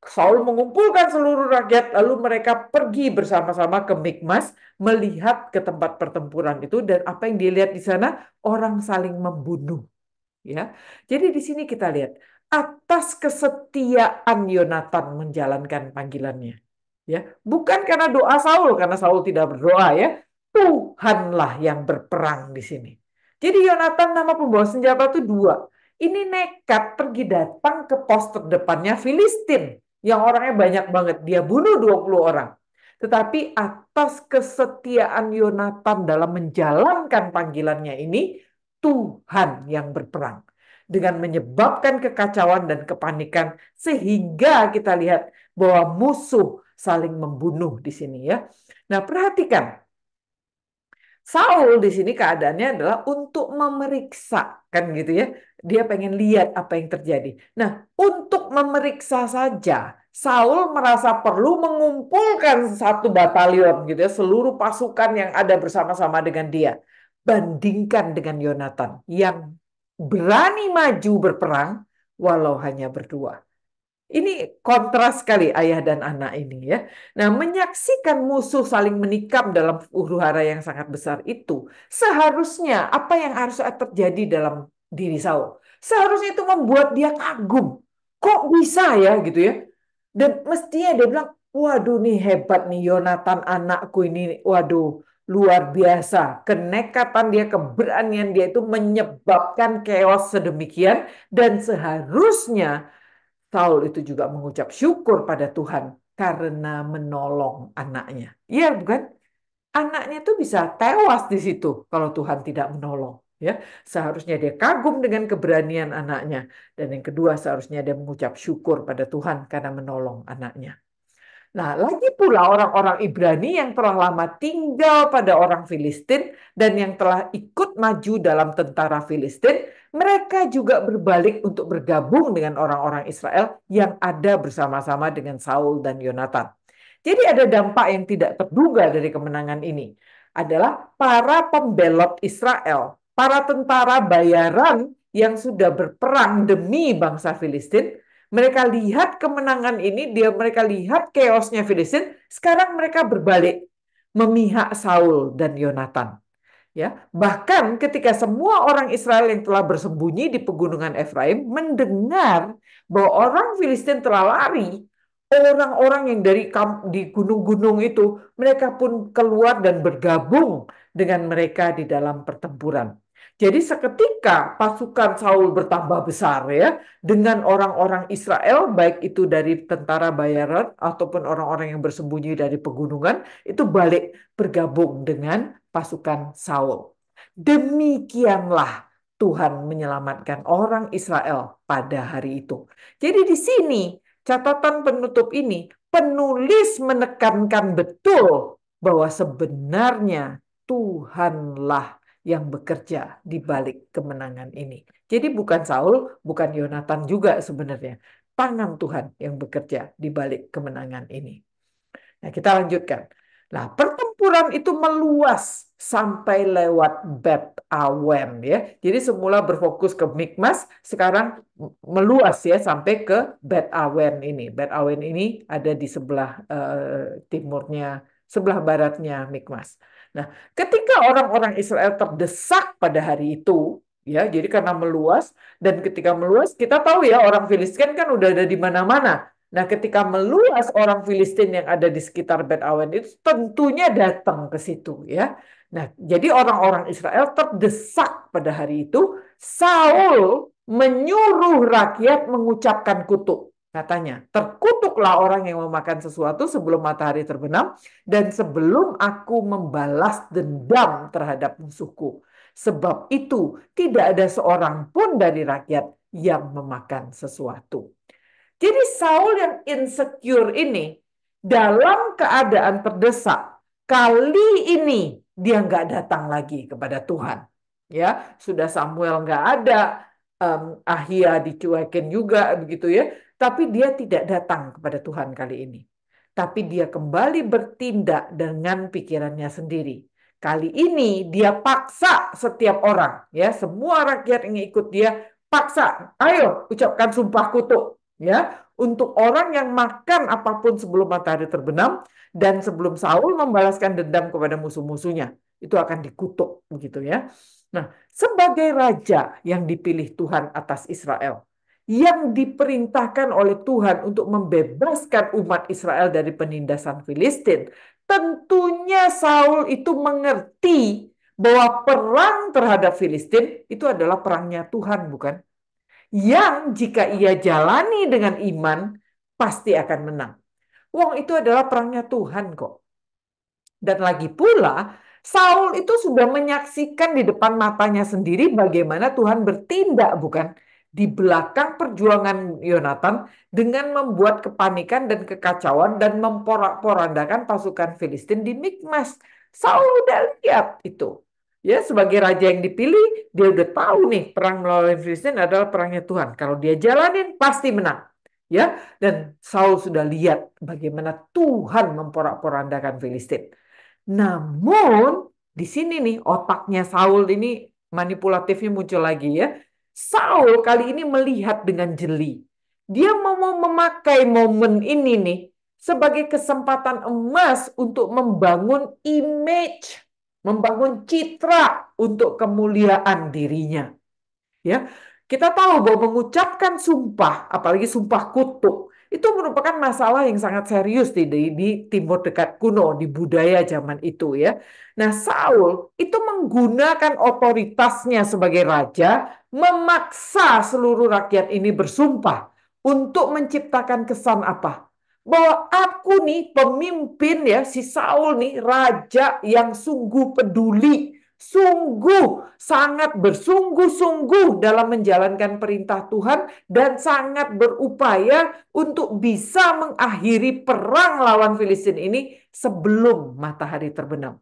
Saul mengumpulkan seluruh rakyat, lalu mereka pergi bersama-sama ke Mikmas, melihat ke tempat pertempuran itu, dan apa yang dilihat di sana, orang saling membunuh. Ya, jadi di sini kita lihat atas kesetiaan Yonatan menjalankan panggilannya. Ya, bukan karena doa Saul karena Saul tidak berdoa ya. Tuhanlah yang berperang di sini. Jadi Yonatan nama pembawa senjata itu dua. Ini nekat pergi datang ke pos terdepannya Filistin yang orangnya banyak banget. Dia bunuh 20 orang. Tetapi atas kesetiaan Yonatan dalam menjalankan panggilannya ini, Tuhan yang berperang dengan menyebabkan kekacauan dan kepanikan sehingga kita lihat bahwa musuh saling membunuh di sini ya. Nah, perhatikan. Saul di sini keadaannya adalah untuk memeriksa kan gitu ya. Dia pengen lihat apa yang terjadi. Nah, untuk memeriksa saja Saul merasa perlu mengumpulkan satu batalion gitu ya, seluruh pasukan yang ada bersama-sama dengan dia. Bandingkan dengan Yonatan yang berani maju berperang walau hanya berdua. Ini kontras sekali ayah dan anak ini ya. Nah, menyaksikan musuh saling menikam dalam huru hara yang sangat besar itu, seharusnya apa yang harus terjadi dalam diri Saul? Seharusnya itu membuat dia kagum. Kok bisa ya gitu ya? Dan mestinya dia bilang, waduh nih hebat nih Yonatan anakku ini, waduh luar biasa. Kenekatan dia, keberanian dia itu menyebabkan chaos sedemikian dan seharusnya Saul itu juga mengucap syukur pada Tuhan karena menolong anaknya. Iya bukan? Anaknya itu bisa tewas di situ kalau Tuhan tidak menolong. Ya, seharusnya dia kagum dengan keberanian anaknya dan yang kedua seharusnya dia mengucap syukur pada Tuhan karena menolong anaknya. Nah, lagi pula orang-orang Ibrani yang telah lama tinggal pada orang Filistin dan yang telah ikut maju dalam tentara Filistin, mereka juga berbalik untuk bergabung dengan orang-orang Israel yang ada bersama-sama dengan Saul dan Yonatan. Jadi ada dampak yang tidak terduga dari kemenangan ini. Adalah para pembelot Israel, para tentara bayaran yang sudah berperang demi bangsa Filistin, mereka lihat kemenangan ini, dia mereka lihat chaosnya Filistin, sekarang mereka berbalik memihak Saul dan Yonatan. Ya, bahkan ketika semua orang Israel yang telah bersembunyi di pegunungan Efraim mendengar bahwa orang Filistin telah lari, orang-orang yang dari di gunung-gunung itu mereka pun keluar dan bergabung dengan mereka di dalam pertempuran. Jadi seketika pasukan Saul bertambah besar ya dengan orang-orang Israel baik itu dari tentara bayaran ataupun orang-orang yang bersembunyi dari pegunungan itu balik bergabung dengan pasukan Saul. Demikianlah Tuhan menyelamatkan orang Israel pada hari itu. Jadi di sini catatan penutup ini penulis menekankan betul bahwa sebenarnya Tuhanlah yang bekerja di balik kemenangan ini. Jadi bukan Saul, bukan Yonatan juga sebenarnya. Tangan Tuhan yang bekerja di balik kemenangan ini. Nah, kita lanjutkan. Nah, pertempuran itu meluas sampai lewat Bet Awen ya. Jadi semula berfokus ke Mikmas, sekarang meluas ya sampai ke Bet Awen ini. Bet Awen ini ada di sebelah uh, timurnya, sebelah baratnya Mikmas. Nah, ketika orang-orang Israel terdesak pada hari itu, ya, jadi karena meluas dan ketika meluas kita tahu ya orang Filistin kan udah ada di mana-mana. Nah, ketika meluas orang Filistin yang ada di sekitar Bet Awen itu tentunya datang ke situ ya. Nah, jadi orang-orang Israel terdesak pada hari itu. Saul menyuruh rakyat mengucapkan kutuk. Katanya, terkutuklah orang yang memakan sesuatu sebelum matahari terbenam dan sebelum aku membalas dendam terhadap musuhku. Sebab itu tidak ada seorang pun dari rakyat yang memakan sesuatu. Jadi Saul yang insecure ini dalam keadaan terdesak kali ini dia nggak datang lagi kepada Tuhan. Ya sudah Samuel nggak ada, um, Ahia dicuekin juga begitu ya. Tapi dia tidak datang kepada Tuhan kali ini. Tapi dia kembali bertindak dengan pikirannya sendiri. Kali ini dia paksa setiap orang, ya semua rakyat yang ikut dia paksa, ayo ucapkan sumpah kutuk ya untuk orang yang makan apa pun sebelum matahari terbenam dan sebelum Saul membalaskan dendam kepada musuh-musuhnya itu akan dikutuk begitu ya. Nah, sebagai raja yang dipilih Tuhan atas Israel, yang diperintahkan oleh Tuhan untuk membebaskan umat Israel dari penindasan Filistin, tentunya Saul itu mengerti bahwa perang terhadap Filistin itu adalah perangnya Tuhan, bukan? yang jika ia jalani dengan iman pasti akan menang. Wong itu adalah perangnya Tuhan kok. Dan lagi pula, Saul itu sudah menyaksikan di depan matanya sendiri bagaimana Tuhan bertindak, bukan? Di belakang perjuangan Yonatan dengan membuat kepanikan dan kekacauan dan memporak-porandakan pasukan Filistin di Mikmas. Saul udah lihat itu. Ya, sebagai raja yang dipilih, dia udah tahu nih perang melawan Filistin adalah perangnya Tuhan. Kalau dia jalanin pasti menang. Ya, dan Saul sudah lihat bagaimana Tuhan memporak-porandakan Filistin. Namun di sini nih otaknya Saul ini manipulatifnya muncul lagi ya. Saul kali ini melihat dengan jeli. Dia mau memakai momen ini nih sebagai kesempatan emas untuk membangun image membangun citra untuk kemuliaan dirinya. Ya, kita tahu bahwa mengucapkan sumpah, apalagi sumpah kutuk, itu merupakan masalah yang sangat serius di, di, di timur dekat kuno, di budaya zaman itu ya. Nah, Saul itu menggunakan otoritasnya sebagai raja memaksa seluruh rakyat ini bersumpah untuk menciptakan kesan apa? bahwa aku nih pemimpin ya si Saul nih raja yang sungguh peduli, sungguh sangat bersungguh-sungguh dalam menjalankan perintah Tuhan dan sangat berupaya untuk bisa mengakhiri perang lawan Filistin ini sebelum matahari terbenam.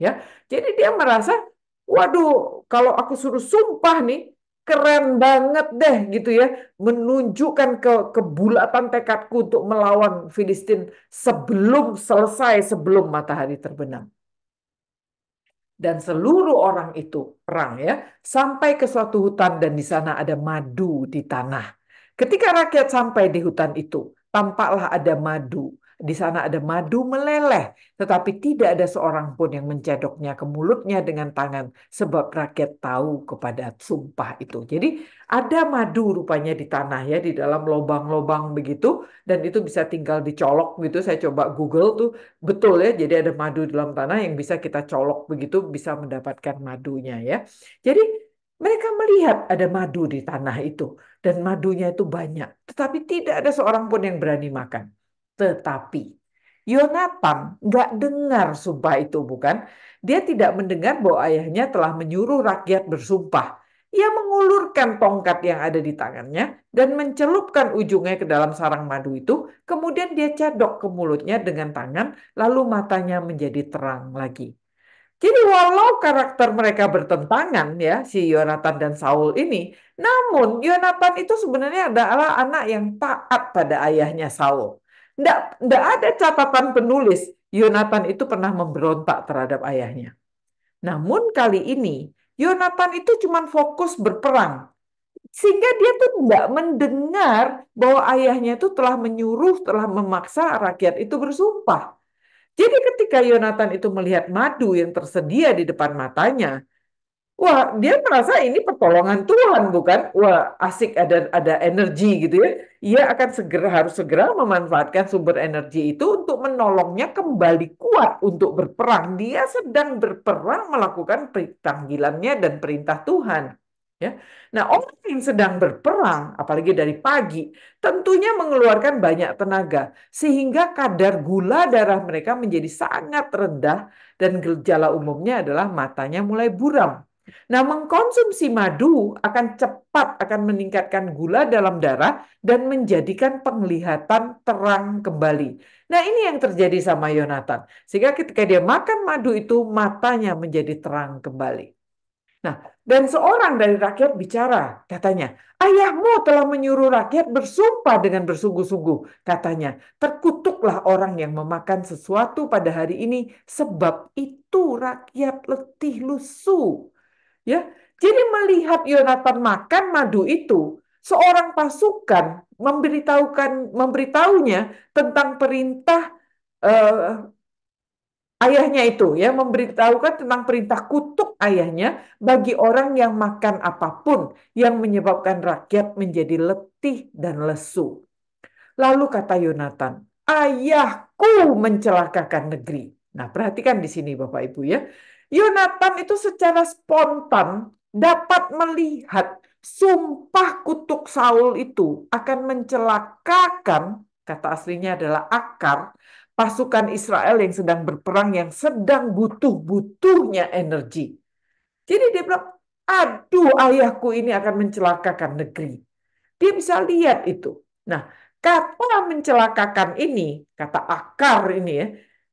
Ya. Jadi dia merasa, waduh, kalau aku suruh sumpah nih keren banget deh gitu ya. Menunjukkan ke kebulatan tekadku untuk melawan Filistin sebelum selesai sebelum matahari terbenam. Dan seluruh orang itu perang ya. Sampai ke suatu hutan dan di sana ada madu di tanah. Ketika rakyat sampai di hutan itu tampaklah ada madu di sana ada madu meleleh, tetapi tidak ada seorang pun yang mencedoknya ke mulutnya dengan tangan, sebab rakyat tahu kepada sumpah itu. Jadi ada madu rupanya di tanah ya, di dalam lubang-lubang begitu, dan itu bisa tinggal dicolok gitu. Saya coba Google tuh betul ya, jadi ada madu di dalam tanah yang bisa kita colok begitu, bisa mendapatkan madunya ya. Jadi mereka melihat ada madu di tanah itu dan madunya itu banyak, tetapi tidak ada seorang pun yang berani makan. Tetapi Yonatan nggak dengar sumpah itu bukan? Dia tidak mendengar bahwa ayahnya telah menyuruh rakyat bersumpah. ia mengulurkan tongkat yang ada di tangannya dan mencelupkan ujungnya ke dalam sarang madu itu. Kemudian dia cadok ke mulutnya dengan tangan, lalu matanya menjadi terang lagi. Jadi walau karakter mereka bertentangan ya si Yonatan dan Saul ini, namun Yonatan itu sebenarnya adalah anak yang taat pada ayahnya Saul. Nggak ada catatan penulis Yonatan itu pernah memberontak terhadap ayahnya. Namun kali ini Yonatan itu cuma fokus berperang. Sehingga dia tuh tidak mendengar bahwa ayahnya itu telah menyuruh, telah memaksa rakyat itu bersumpah. Jadi ketika Yonatan itu melihat madu yang tersedia di depan matanya, wah dia merasa ini pertolongan Tuhan bukan? Wah asik ada ada energi gitu ya. Ia akan segera harus segera memanfaatkan sumber energi itu untuk menolongnya kembali kuat untuk berperang. Dia sedang berperang melakukan panggilannya dan perintah Tuhan. Ya. Nah, orang yang sedang berperang, apalagi dari pagi, tentunya mengeluarkan banyak tenaga, sehingga kadar gula darah mereka menjadi sangat rendah, dan gejala umumnya adalah matanya mulai buram. Nah, mengkonsumsi madu akan cepat akan meningkatkan gula dalam darah dan menjadikan penglihatan terang kembali. Nah, ini yang terjadi sama Yonatan. Sehingga ketika dia makan madu itu, matanya menjadi terang kembali. Nah, dan seorang dari rakyat bicara, katanya, ayahmu telah menyuruh rakyat bersumpah dengan bersungguh-sungguh. Katanya, terkutuklah orang yang memakan sesuatu pada hari ini, sebab itu rakyat letih lusuh. Ya, jadi melihat Yonatan makan madu itu, seorang pasukan memberitahukan memberitahunya tentang perintah uh, ayahnya itu ya memberitahukan tentang perintah kutuk ayahnya bagi orang yang makan apa pun yang menyebabkan rakyat menjadi letih dan lesu. Lalu kata Yonatan, ayahku mencelakakan negeri. Nah, perhatikan di sini Bapak Ibu ya. Yonatan itu secara spontan dapat melihat sumpah kutuk Saul itu akan mencelakakan, kata aslinya adalah akar, pasukan Israel yang sedang berperang yang sedang butuh-butuhnya energi. Jadi dia bilang, aduh ayahku ini akan mencelakakan negeri. Dia bisa lihat itu. Nah, kata mencelakakan ini, kata akar ini ya,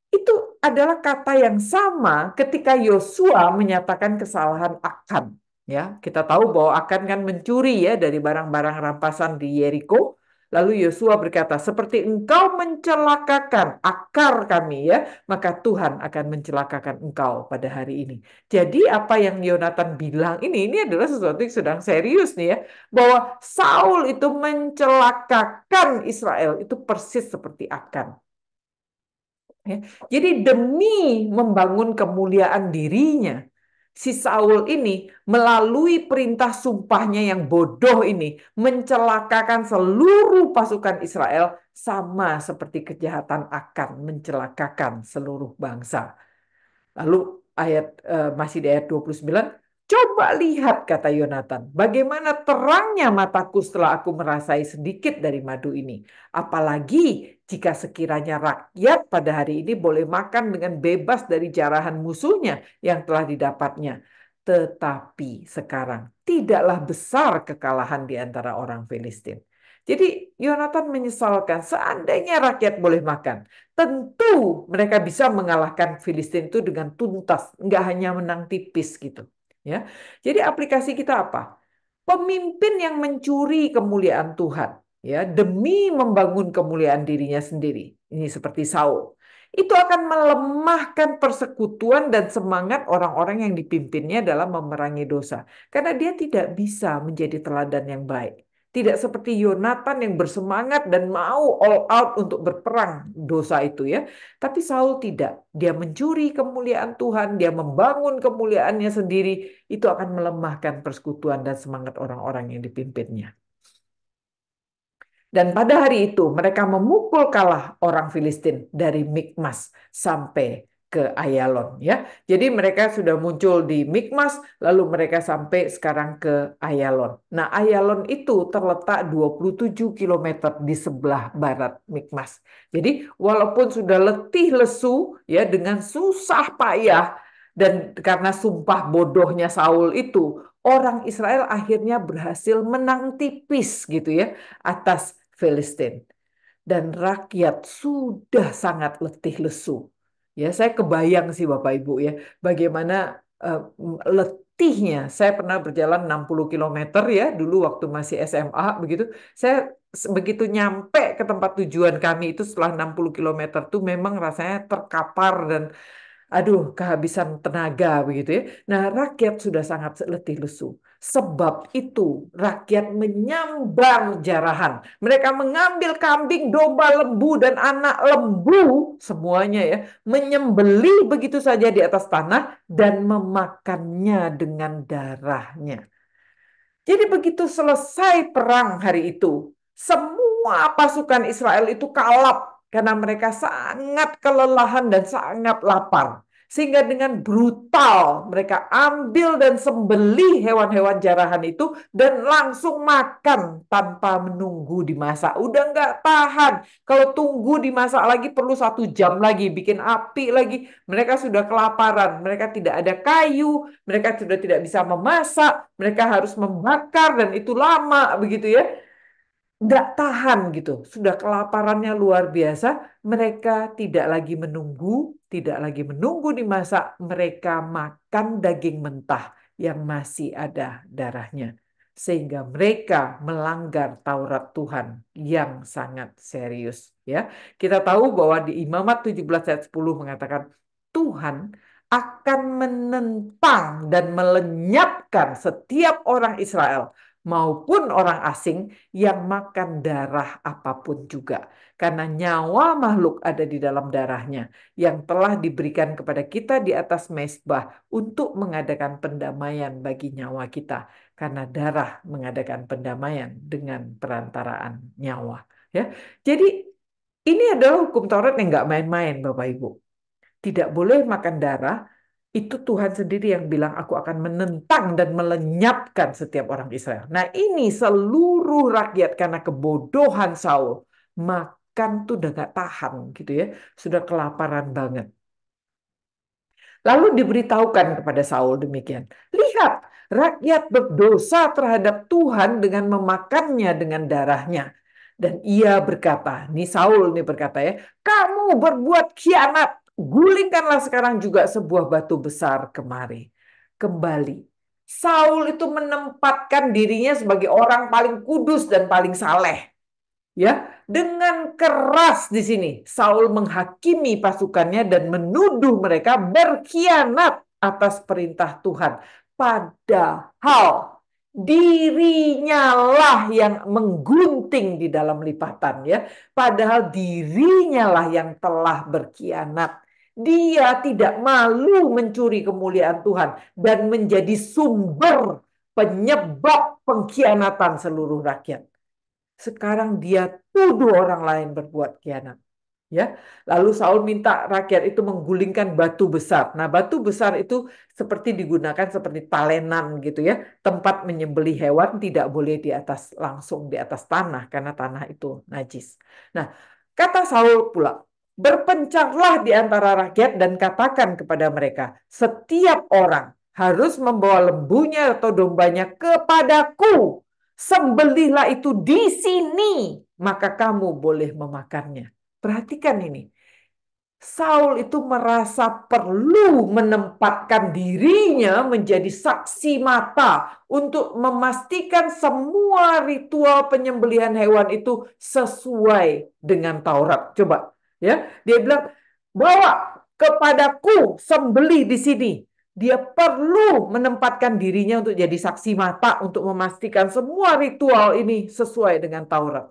itu adalah kata yang sama ketika Yosua menyatakan kesalahan Akan. Ya, kita tahu bahwa Akan kan mencuri ya dari barang-barang rampasan di Yeriko Lalu Yosua berkata, seperti engkau mencelakakan akar kami ya, maka Tuhan akan mencelakakan engkau pada hari ini. Jadi apa yang Yonatan bilang ini, ini adalah sesuatu yang sedang serius nih ya, bahwa Saul itu mencelakakan Israel, itu persis seperti akan. Ya. Jadi demi membangun kemuliaan dirinya, si Saul ini melalui perintah sumpahnya yang bodoh ini mencelakakan seluruh pasukan Israel sama seperti kejahatan akan mencelakakan seluruh bangsa. Lalu ayat uh, masih di ayat 29 Coba lihat, kata Yonatan, bagaimana terangnya mataku setelah aku merasai sedikit dari madu ini. Apalagi jika sekiranya rakyat pada hari ini boleh makan dengan bebas dari jarahan musuhnya yang telah didapatnya. Tetapi sekarang tidaklah besar kekalahan di antara orang Filistin. Jadi Yonatan menyesalkan seandainya rakyat boleh makan. Tentu mereka bisa mengalahkan Filistin itu dengan tuntas. Nggak hanya menang tipis gitu. Ya, jadi aplikasi kita apa? Pemimpin yang mencuri kemuliaan Tuhan, ya demi membangun kemuliaan dirinya sendiri. Ini seperti Saul. Itu akan melemahkan persekutuan dan semangat orang-orang yang dipimpinnya dalam memerangi dosa. Karena dia tidak bisa menjadi teladan yang baik. Tidak seperti Yonatan yang bersemangat dan mau all out untuk berperang dosa itu ya. Tapi Saul tidak. Dia mencuri kemuliaan Tuhan, dia membangun kemuliaannya sendiri. Itu akan melemahkan persekutuan dan semangat orang-orang yang dipimpinnya. Dan pada hari itu mereka memukul kalah orang Filistin dari Mikmas sampai ke Ayalon ya. Jadi mereka sudah muncul di Mikmas lalu mereka sampai sekarang ke Ayalon. Nah, Ayalon itu terletak 27 km di sebelah barat Mikmas. Jadi walaupun sudah letih lesu ya dengan susah payah dan karena sumpah bodohnya Saul itu, orang Israel akhirnya berhasil menang tipis gitu ya atas Filistin. Dan rakyat sudah sangat letih lesu. Ya, saya kebayang sih Bapak Ibu ya, bagaimana uh, letihnya. Saya pernah berjalan 60 km ya dulu waktu masih SMA begitu. Saya begitu nyampe ke tempat tujuan kami itu setelah 60 km tuh memang rasanya terkapar dan aduh kehabisan tenaga begitu ya. Nah rakyat sudah sangat letih lesu. Sebab itu rakyat menyambar jarahan. Mereka mengambil kambing, domba, lembu, dan anak lembu semuanya ya. Menyembeli begitu saja di atas tanah dan memakannya dengan darahnya. Jadi begitu selesai perang hari itu, semua pasukan Israel itu kalap karena mereka sangat kelelahan dan sangat lapar. Sehingga dengan brutal mereka ambil dan sembeli hewan-hewan jarahan itu dan langsung makan tanpa menunggu dimasak. Udah nggak tahan. Kalau tunggu dimasak lagi perlu satu jam lagi, bikin api lagi. Mereka sudah kelaparan, mereka tidak ada kayu, mereka sudah tidak bisa memasak, mereka harus membakar dan itu lama begitu ya nggak tahan gitu, sudah kelaparannya luar biasa, mereka tidak lagi menunggu, tidak lagi menunggu dimasak, mereka makan daging mentah yang masih ada darahnya. Sehingga mereka melanggar Taurat Tuhan yang sangat serius. Ya, Kita tahu bahwa di Imamat 17 ayat 10 mengatakan, Tuhan akan menentang dan melenyapkan setiap orang Israel maupun orang asing yang makan darah apa pun juga. Karena nyawa makhluk ada di dalam darahnya yang telah diberikan kepada kita di atas mesbah untuk mengadakan pendamaian bagi nyawa kita. Karena darah mengadakan pendamaian dengan perantaraan nyawa. Ya, Jadi ini adalah hukum Taurat yang nggak main-main Bapak Ibu. Tidak boleh makan darah, itu Tuhan sendiri yang bilang aku akan menentang dan melenyapkan setiap orang Israel. Nah ini seluruh rakyat karena kebodohan Saul makan tuh udah gak tahan gitu ya, sudah kelaparan banget. Lalu diberitahukan kepada Saul demikian, lihat rakyat berdosa terhadap Tuhan dengan memakannya dengan darahnya. Dan ia berkata, nih Saul nih berkata ya, kamu berbuat kianat Gulingkanlah sekarang juga sebuah batu besar kemari. Kembali. Saul itu menempatkan dirinya sebagai orang paling kudus dan paling saleh. Ya, dengan keras di sini Saul menghakimi pasukannya dan menuduh mereka berkhianat atas perintah Tuhan. Padahal dirinya lah yang menggunting di dalam lipatan ya. Padahal dirinya lah yang telah berkhianat. Dia tidak malu mencuri kemuliaan Tuhan dan menjadi sumber penyebab pengkhianatan seluruh rakyat. Sekarang dia tuduh orang lain berbuat khianat. Ya, lalu Saul minta rakyat itu menggulingkan batu besar. Nah, batu besar itu seperti digunakan seperti talenan gitu ya, tempat menyembeli hewan tidak boleh di atas langsung di atas tanah karena tanah itu najis. Nah, kata Saul pula, Berpencarlah di antara rakyat dan katakan kepada mereka, setiap orang harus membawa lembunya atau dombanya kepadaku. Sembelihlah itu di sini, maka kamu boleh memakannya. Perhatikan ini. Saul itu merasa perlu menempatkan dirinya menjadi saksi mata untuk memastikan semua ritual penyembelihan hewan itu sesuai dengan Taurat. Coba Ya, dia bilang bawa kepadaku sembeli di sini. Dia perlu menempatkan dirinya untuk jadi saksi mata untuk memastikan semua ritual ini sesuai dengan Taurat.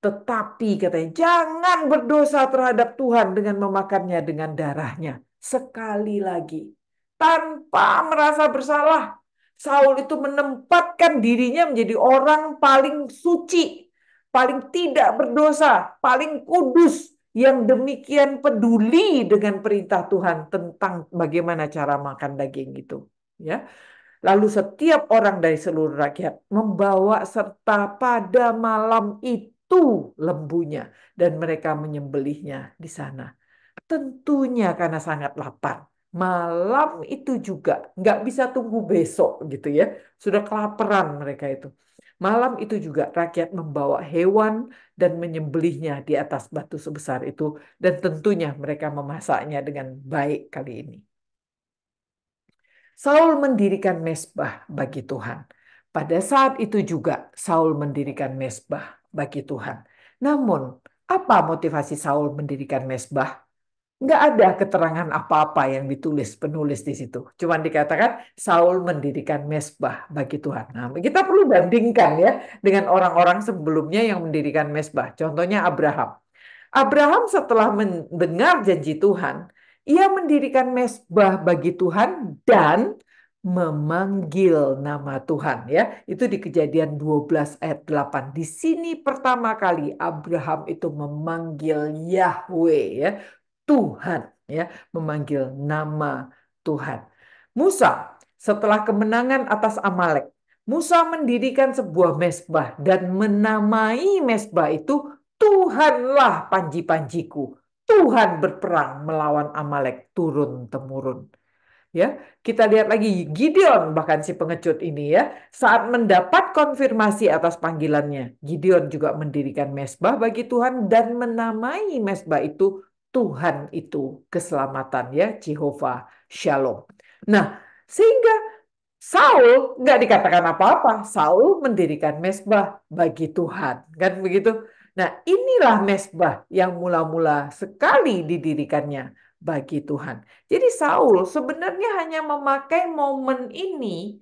Tetapi katanya jangan berdosa terhadap Tuhan dengan memakannya dengan darahnya. Sekali lagi tanpa merasa bersalah. Saul itu menempatkan dirinya menjadi orang paling suci, paling tidak berdosa, paling kudus, yang demikian peduli dengan perintah Tuhan tentang bagaimana cara makan daging itu ya lalu setiap orang dari seluruh rakyat membawa serta pada malam itu lembunya dan mereka menyembelihnya di sana tentunya karena sangat lapar malam itu juga nggak bisa tunggu besok gitu ya. Sudah kelaparan mereka itu. Malam itu juga rakyat membawa hewan dan menyembelihnya di atas batu sebesar itu dan tentunya mereka memasaknya dengan baik kali ini. Saul mendirikan mesbah bagi Tuhan. Pada saat itu juga Saul mendirikan mesbah bagi Tuhan. Namun, apa motivasi Saul mendirikan mesbah? Nggak ada keterangan apa-apa yang ditulis penulis di situ. Cuma dikatakan Saul mendirikan mesbah bagi Tuhan. Nah, kita perlu bandingkan ya dengan orang-orang sebelumnya yang mendirikan mesbah. Contohnya Abraham. Abraham setelah mendengar janji Tuhan, ia mendirikan mesbah bagi Tuhan dan memanggil nama Tuhan ya. Itu di Kejadian 12 ayat 8. Di sini pertama kali Abraham itu memanggil Yahweh ya. Tuhan ya, memanggil nama Tuhan. Musa setelah kemenangan atas Amalek, Musa mendirikan sebuah mesbah dan menamai mesbah itu Tuhanlah panji-panjiku. Tuhan berperang melawan Amalek turun temurun. Ya, kita lihat lagi Gideon bahkan si pengecut ini ya, saat mendapat konfirmasi atas panggilannya, Gideon juga mendirikan mesbah bagi Tuhan dan menamai mesbah itu Tuhan itu keselamatan ya, Jehovah Shalom. Nah, sehingga Saul nggak dikatakan apa-apa. Saul mendirikan mesbah bagi Tuhan, kan begitu? Nah, inilah mesbah yang mula-mula sekali didirikannya bagi Tuhan. Jadi Saul sebenarnya hanya memakai momen ini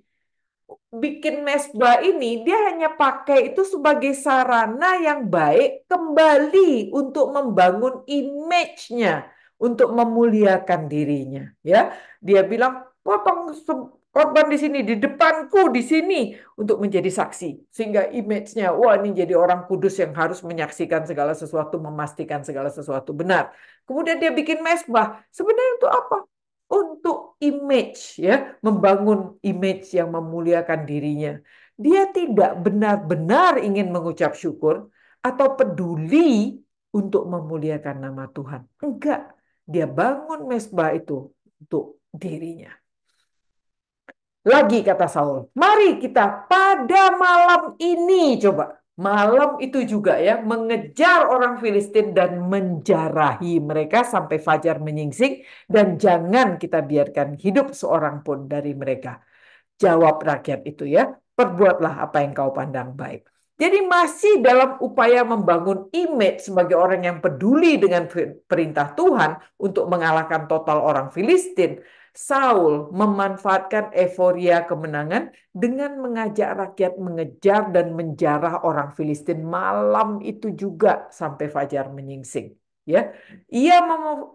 bikin mesbah ini dia hanya pakai itu sebagai sarana yang baik kembali untuk membangun image-nya untuk memuliakan dirinya ya. Dia bilang potong korban di sini di depanku di sini untuk menjadi saksi sehingga image-nya wah ini jadi orang kudus yang harus menyaksikan segala sesuatu memastikan segala sesuatu benar. Kemudian dia bikin mesbah sebenarnya itu apa untuk image ya, membangun image yang memuliakan dirinya. Dia tidak benar-benar ingin mengucap syukur atau peduli untuk memuliakan nama Tuhan. Enggak, dia bangun mesbah itu untuk dirinya. Lagi kata Saul, mari kita pada malam ini coba malam itu juga ya mengejar orang Filistin dan menjarahi mereka sampai fajar menyingsing dan jangan kita biarkan hidup seorang pun dari mereka. Jawab rakyat itu ya, perbuatlah apa yang kau pandang baik. Jadi masih dalam upaya membangun image sebagai orang yang peduli dengan perintah Tuhan untuk mengalahkan total orang Filistin, Saul memanfaatkan euforia kemenangan dengan mengajak rakyat mengejar dan menjarah orang Filistin malam itu juga sampai fajar menyingsing. Ya, ia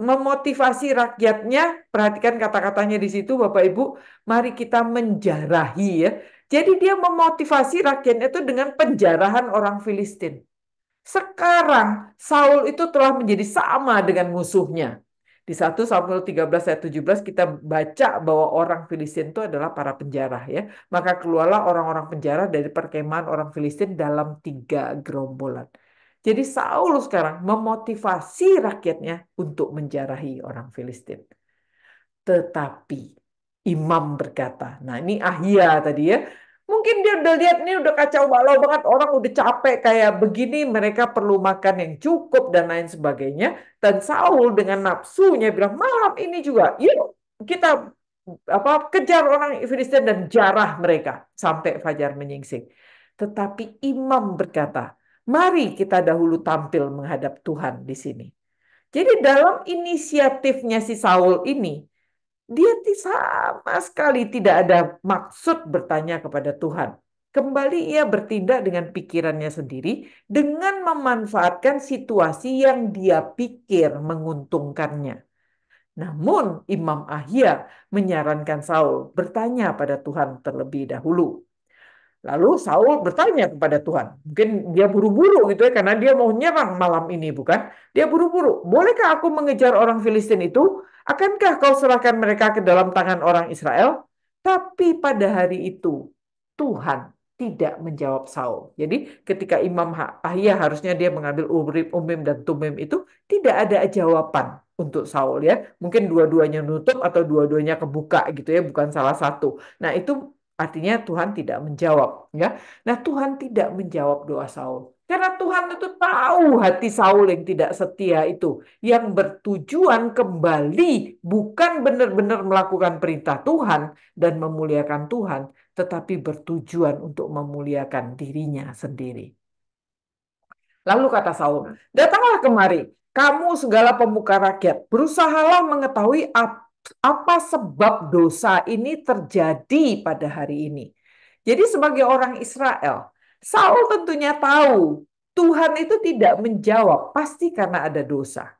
memotivasi rakyatnya. Perhatikan kata-katanya di situ, Bapak Ibu. Mari kita menjarahi ya. Jadi dia memotivasi rakyatnya itu dengan penjarahan orang Filistin. Sekarang Saul itu telah menjadi sama dengan musuhnya. Di 1 Samuel 13 ayat 17 kita baca bahwa orang Filistin itu adalah para penjara ya. Maka keluarlah orang-orang penjara dari perkemahan orang Filistin dalam tiga gerombolan. Jadi Saul sekarang memotivasi rakyatnya untuk menjarahi orang Filistin. Tetapi imam berkata, nah ini Ahia tadi ya, Mungkin dia udah lihat ini udah kacau balau banget, orang udah capek kayak begini, mereka perlu makan yang cukup dan lain sebagainya. Dan Saul dengan nafsunya bilang, malam ini juga, yuk kita apa kejar orang Filistin dan jarah mereka sampai fajar menyingsing. Tetapi imam berkata, mari kita dahulu tampil menghadap Tuhan di sini. Jadi dalam inisiatifnya si Saul ini, dia sama sekali tidak ada maksud bertanya kepada Tuhan. Kembali ia bertindak dengan pikirannya sendiri dengan memanfaatkan situasi yang dia pikir menguntungkannya. Namun Imam Ahia menyarankan Saul bertanya pada Tuhan terlebih dahulu. Lalu Saul bertanya kepada Tuhan. Mungkin dia buru-buru gitu ya karena dia mau nyerang malam ini bukan? Dia buru-buru. Bolehkah aku mengejar orang Filistin itu? Akankah kau serahkan mereka ke dalam tangan orang Israel? Tapi pada hari itu Tuhan tidak menjawab Saul. Jadi ketika Imam Ahia harusnya dia mengambil Urim, Umim dan Tumim itu tidak ada jawaban untuk Saul ya. Mungkin dua-duanya nutup atau dua-duanya kebuka gitu ya, bukan salah satu. Nah, itu artinya Tuhan tidak menjawab ya. Nah, Tuhan tidak menjawab doa Saul. Karena Tuhan itu tahu hati Saul yang tidak setia itu, yang bertujuan kembali bukan benar-benar melakukan perintah Tuhan dan memuliakan Tuhan, tetapi bertujuan untuk memuliakan dirinya sendiri. Lalu kata Saul, datanglah kemari, kamu segala pemuka rakyat, berusahalah mengetahui apa sebab dosa ini terjadi pada hari ini. Jadi sebagai orang Israel, Saul tentunya tahu Tuhan itu tidak menjawab, pasti karena ada dosa.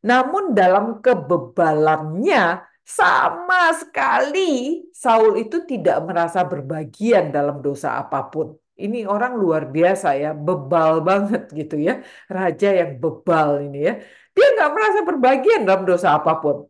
Namun dalam kebebalannya, sama sekali Saul itu tidak merasa berbagian dalam dosa apa pun ini orang luar biasa ya, bebal banget gitu ya. Raja yang bebal ini ya. Dia nggak merasa berbagian dalam dosa apa pun.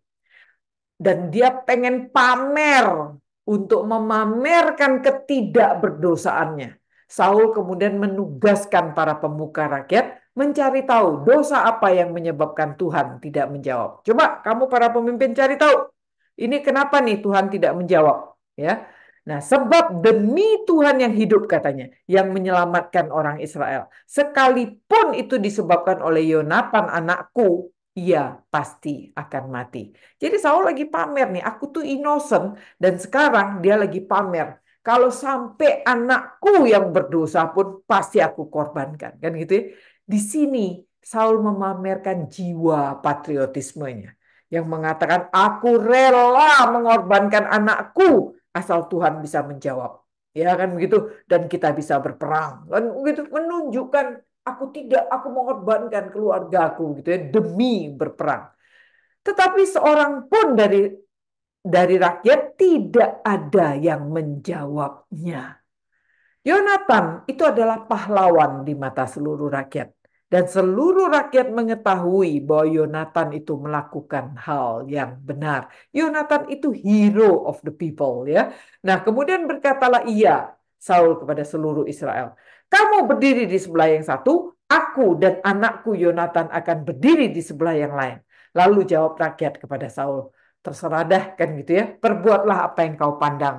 Dan dia pengen pamer untuk memamerkan ketidakberdosaannya. Saul kemudian menugaskan para pemuka rakyat mencari tahu dosa apa yang menyebabkan Tuhan tidak menjawab. Coba kamu para pemimpin cari tahu. Ini kenapa nih Tuhan tidak menjawab? Ya, Nah, sebab demi Tuhan yang hidup katanya, yang menyelamatkan orang Israel. Sekalipun itu disebabkan oleh Yonatan anakku, ia pasti akan mati. Jadi Saul lagi pamer nih, aku tuh innocent dan sekarang dia lagi pamer. Kalau sampai anakku yang berdosa pun pasti aku korbankan, kan gitu ya. Di sini Saul memamerkan jiwa patriotismenya yang mengatakan aku rela mengorbankan anakku asal Tuhan bisa menjawab. Ya kan begitu dan kita bisa berperang. Kan begitu menunjukkan aku tidak aku mengorbankan keluargaku gitu ya demi berperang. Tetapi seorang pun dari dari rakyat tidak ada yang menjawabnya. Yonatan itu adalah pahlawan di mata seluruh rakyat. Dan seluruh rakyat mengetahui bahwa Yonatan itu melakukan hal yang benar. Yonatan itu hero of the people ya. Nah, kemudian berkatalah ia Saul kepada seluruh Israel. Kamu berdiri di sebelah yang satu, aku dan anakku Yonatan akan berdiri di sebelah yang lain. Lalu jawab rakyat kepada Saul, terserah dah kan gitu ya. Perbuatlah apa yang kau pandang.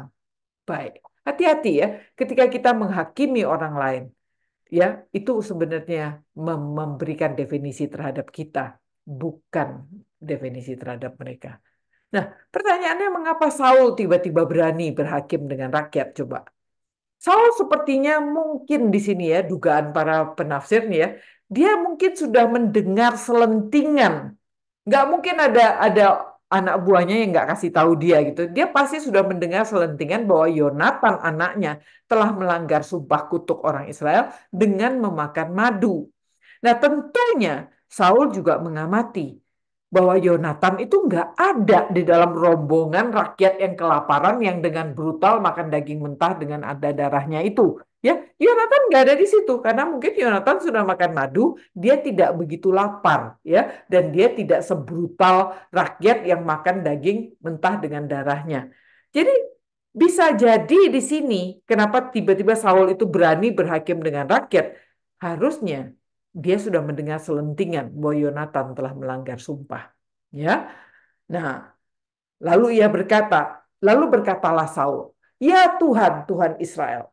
Baik. Hati-hati ya ketika kita menghakimi orang lain ya itu sebenarnya memberikan definisi terhadap kita, bukan definisi terhadap mereka. Nah, pertanyaannya mengapa Saul tiba-tiba berani berhakim dengan rakyat? Coba. Saul sepertinya mungkin di sini ya, dugaan para penafsir nih ya, dia mungkin sudah mendengar selentingan. Nggak mungkin ada ada anak buahnya yang nggak kasih tahu dia gitu. Dia pasti sudah mendengar selentingan bahwa Yonatan anaknya telah melanggar sumpah kutuk orang Israel dengan memakan madu. Nah tentunya Saul juga mengamati bahwa Yonatan itu nggak ada di dalam rombongan rakyat yang kelaparan yang dengan brutal makan daging mentah dengan ada darahnya itu. Ya, Yonatan nggak ada di situ karena mungkin Yonatan sudah makan madu, dia tidak begitu lapar, ya, dan dia tidak sebrutal rakyat yang makan daging mentah dengan darahnya. Jadi bisa jadi di sini kenapa tiba-tiba Saul itu berani berhakim dengan rakyat? Harusnya dia sudah mendengar selentingan bahwa Yonatan telah melanggar sumpah, ya. Nah, lalu ia berkata, lalu berkatalah Saul, "Ya Tuhan, Tuhan Israel,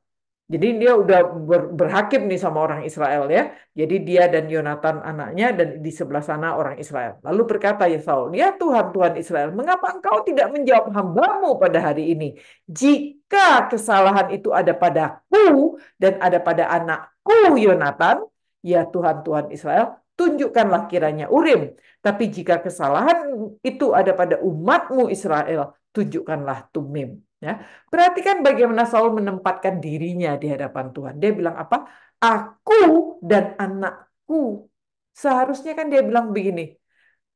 jadi dia udah ber, berhakim nih sama orang Israel ya. Jadi dia dan Yonatan anaknya dan di sebelah sana orang Israel. Lalu berkata ya Saul, ya Tuhan Tuhan Israel, mengapa engkau tidak menjawab hambamu pada hari ini? Jika kesalahan itu ada padaku dan ada pada anakku Yonatan, ya Tuhan Tuhan Israel, tunjukkanlah kiranya Urim. Tapi jika kesalahan itu ada pada umatmu Israel, tunjukkanlah Tumim. Ya, perhatikan bagaimana Saul menempatkan dirinya di hadapan Tuhan. Dia bilang apa? Aku dan anakku. Seharusnya kan dia bilang begini,